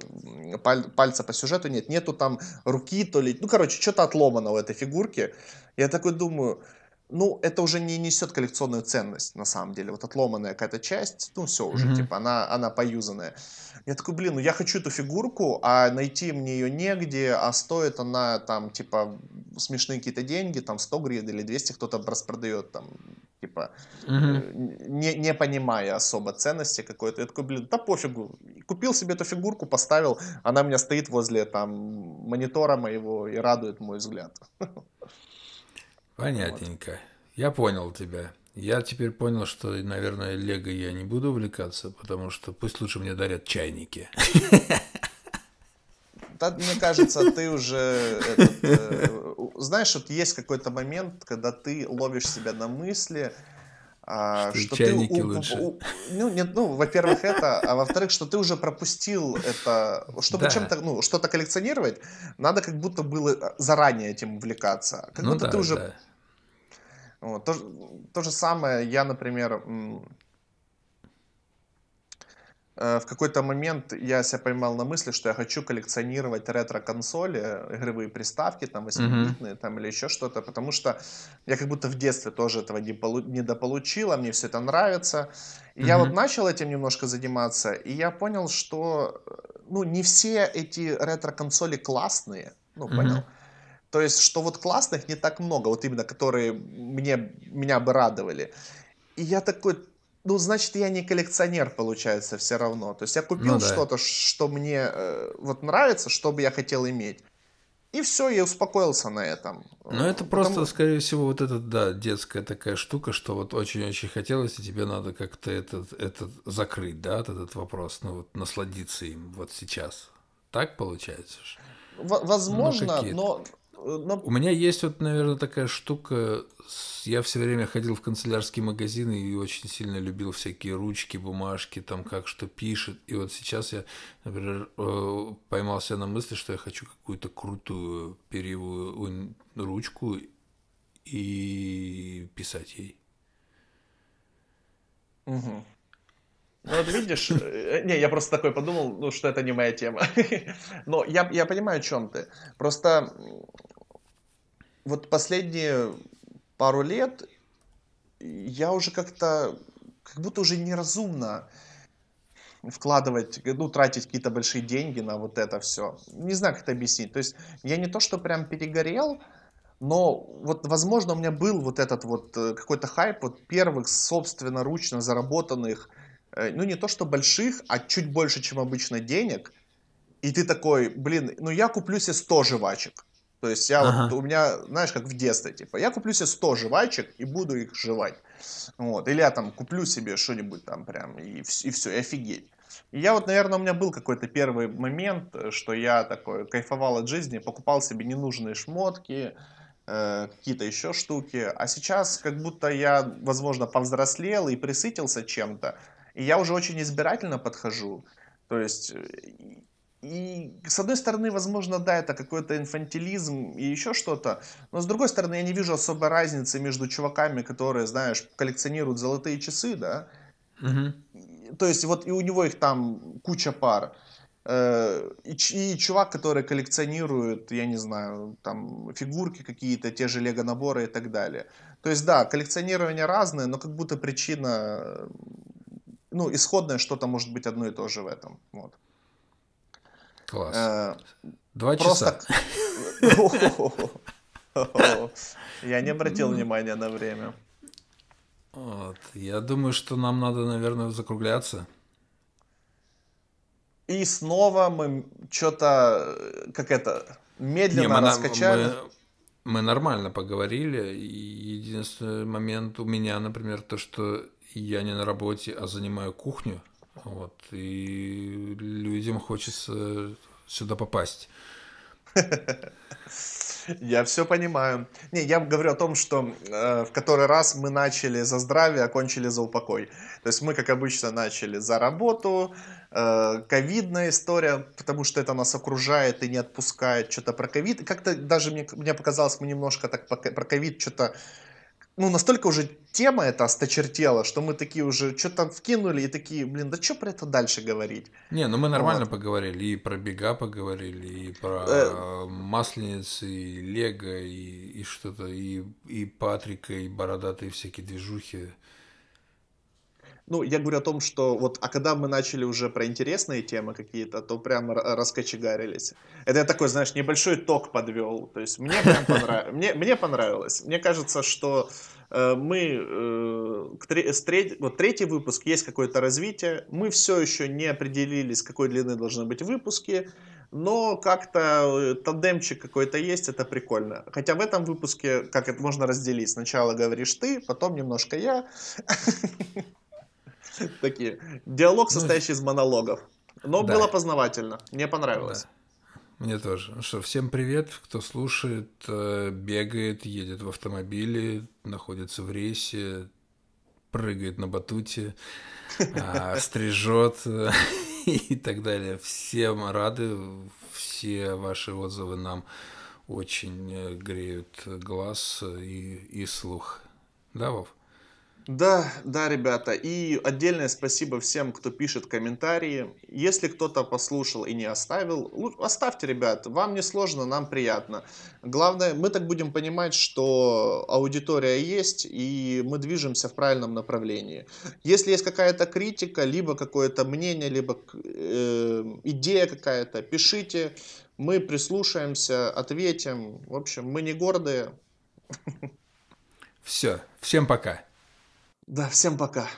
Паль, пальца по сюжету нет. Нету там руки, то ли. Ну, короче, что-то отломано у этой фигурки. Я такой думаю, ну, это уже не несет коллекционную ценность, на самом деле. Вот отломанная какая-то часть, ну, все уже, mm-hmm. типа, она, она поюзанная. Я такой, блин, ну я хочу эту фигурку, а найти мне ее негде, а стоит она там, типа, смешные какие-то деньги, там 100 гривен или 200 кто-то распродает там, типа, mm-hmm. не, не понимая особо ценности какой-то. Я такой, блин, да пофигу. Купил себе эту фигурку, поставил, она у меня стоит возле там монитора моего и радует мой взгляд. Понятненько. Вот. Я понял тебя. Я теперь понял, что, наверное, Лего я не буду увлекаться, потому что пусть лучше мне дарят чайники. Да, мне кажется, ты уже этот, э, знаешь, вот есть какой-то момент, когда ты ловишь себя на мысли, а, что, что ты, лучше. У, ну, нет, ну, во-первых, это, а во-вторых, что ты уже пропустил это, чтобы да. чем-то, ну, что-то коллекционировать, надо как будто было заранее этим увлекаться, как ну, будто да, ты уже да вот. То, то же самое я, например, в какой-то момент я себя поймал на мысли, что я хочу коллекционировать ретро-консоли, игровые приставки, там, 8-битные, mm-hmm. там, или еще что-то, потому что я как будто в детстве тоже этого не полу- недополучил, а мне все это нравится. И mm-hmm. я вот начал этим немножко заниматься, и я понял, что, ну, не все эти ретро-консоли классные, ну, mm-hmm. понял? То есть, что вот классных не так много, вот именно, которые мне, меня бы радовали. И я такой, ну, значит, я не коллекционер, получается, все равно. То есть я купил ну, да. что-то, что мне э, вот нравится, что бы я хотел иметь. И все, я успокоился на этом. Ну, это просто, Потому... скорее всего, вот эта, да, детская такая штука, что вот очень-очень хотелось, и тебе надо как-то этот, этот закрыть, да, этот вопрос, ну, вот насладиться им вот сейчас. Так получается? В- возможно, ну, но но... У меня есть вот, наверное, такая штука. Я все время ходил в канцелярские магазины и очень сильно любил всякие ручки, бумажки, там как что пишет. И вот сейчас я, например, э, поймался на мысли, что я хочу какую-то крутую перьевую ручку и писать ей. Угу. Ну вот видишь, э, не, я просто такой подумал, ну что это не моя тема. Но я, я понимаю, о чем ты. Просто вот последние пару лет я уже как-то, как будто уже неразумно вкладывать, ну, тратить какие-то большие деньги на вот это все. Не знаю, как это объяснить. То есть я не то, что прям перегорел, но вот, возможно, у меня был вот этот вот э, какой-то хайп вот первых собственно ручно заработанных, э, ну, не то, что больших, а чуть больше, чем обычно денег. И ты такой, блин, ну, я куплю себе 100 жвачек. То есть я ага. вот, у меня, знаешь, как в детстве, типа, я куплю себе 100 жвачек и буду их жевать. Вот. Или я там куплю себе что-нибудь там прям и, и все, и офигеть. И я вот, наверное, у меня был какой-то первый момент, что я такой кайфовал от жизни, покупал себе ненужные шмотки, э, какие-то еще штуки. А сейчас как будто я, возможно, повзрослел и присытился чем-то. И я уже очень избирательно подхожу. То есть и с одной стороны, возможно, да, это какой-то инфантилизм и еще что-то, но с другой стороны, я не вижу особой разницы между чуваками, которые, знаешь, коллекционируют золотые часы, да, угу. то есть вот и у него их там куча пар, э, и, и чувак, который коллекционирует, я не знаю, там фигурки какие-то, те же лего-наборы и так далее. То есть да, коллекционирование разное, но как будто причина, ну, исходное что-то может быть одно и то же в этом, вот. Класс. Э, Два часа. Я не обратил внимания на время. Вот. Я думаю, что нам надо, наверное, закругляться. И снова мы что-то, как это, медленно не, мы, раскачали. Мы, мы нормально поговорили. Единственный момент у меня, например, то, что я не на работе, а занимаю кухню. Вот, и людям хочется сюда попасть. Я все понимаю. Не, я говорю о том, что э, в который раз мы начали за здравие, окончили за упокой. То есть мы, как обычно, начали за работу, э, ковидная история, потому что это нас окружает и не отпускает, что-то про ковид. Как-то даже мне, мне показалось, мы немножко так про ковид что-то ну, настолько уже тема эта осточертела, что мы такие уже что-то вкинули и такие, блин, да что про это дальше говорить? Не, ну мы нормально вот. поговорили, и про бега поговорили, и про э... масленицы, и лего, и, и что-то, и, и Патрика, и бородатые всякие движухи. Ну, я говорю о том, что вот, а когда мы начали уже про интересные темы какие-то, то прямо раскочегарились. Это я такой, знаешь, небольшой ток подвел. То есть мне прям понравилось. Мне, мне понравилось. Мне кажется, что э, мы э, тре- треть, вот третий выпуск есть какое-то развитие. Мы все еще не определились, какой длины должны быть выпуски. Но как-то э, тандемчик какой-то есть, это прикольно. Хотя в этом выпуске, как это можно разделить, сначала говоришь ты, потом немножко я. Такие. Диалог, ну, состоящий из монологов. Но было познавательно. Мне понравилось. Мне тоже. Ну что, всем привет, кто слушает, э, бегает, едет в автомобиле, находится в рейсе, прыгает на батуте, а, стрижет э, и так далее. Всем рады, все ваши отзывы нам очень э, греют глаз и, и слух. Да, Вов? Да, да, ребята. И отдельное спасибо всем, кто пишет комментарии. Если кто-то послушал и не оставил, оставьте, ребят. Вам не сложно, нам приятно. Главное, мы так будем понимать, что аудитория есть, и мы движемся в правильном направлении. Если есть какая-то критика, либо какое-то мнение, либо э, идея какая-то, пишите. Мы прислушаемся, ответим. В общем, мы не гордые. Все. Всем пока. Да, всем пока.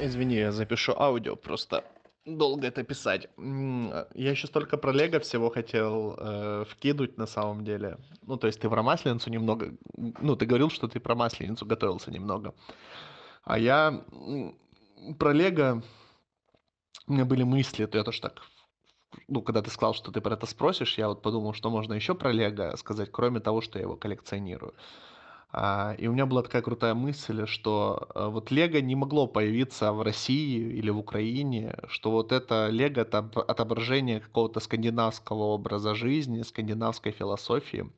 Извини, я запишу аудио просто долго это писать. Я еще столько про Лего всего хотел э, вкинуть на самом деле. Ну, то есть ты про Масленицу немного... Ну, ты говорил, что ты про Масленицу готовился немного. А я про Лего... У меня были мысли, то я тоже так... Ну, когда ты сказал, что ты про это спросишь, я вот подумал, что можно еще про Лего сказать, кроме того, что я его коллекционирую. А, и у меня была такая крутая мысль, что э, вот Лего не могло появиться в России или в Украине, что вот это Лего это отображение какого-то скандинавского образа жизни, скандинавской философии.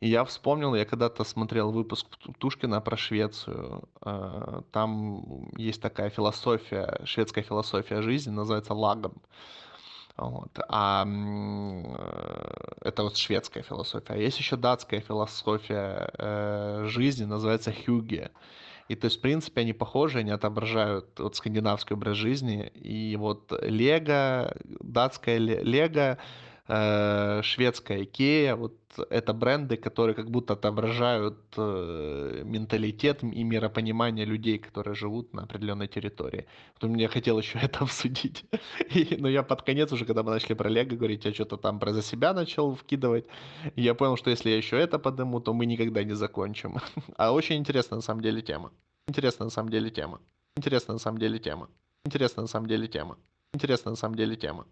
И я вспомнил, я когда-то смотрел выпуск Тушкина про Швецию. Э, там есть такая философия, шведская философия жизни, называется лагом. Вот. А э, это вот шведская философия. А есть еще датская философия э, жизни, называется хюге. И то есть, в принципе, они похожи, они отображают вот скандинавский образ жизни. И вот Лего, датская Лего, э, шведская Икея, вот это бренды, которые как будто отображают э, менталитет и миропонимание людей, которые живут на определенной территории. Вот мне хотел еще это обсудить. Но я под конец уже, когда мы начали про Лего говорить, я что-то там про за себя начал вкидывать. Я понял, что если я еще это подниму, то мы никогда не закончим. А очень интересная на самом деле тема. Интересная на самом деле тема. Интересная на самом деле тема. Интересная на самом деле тема. Интересная на самом деле тема.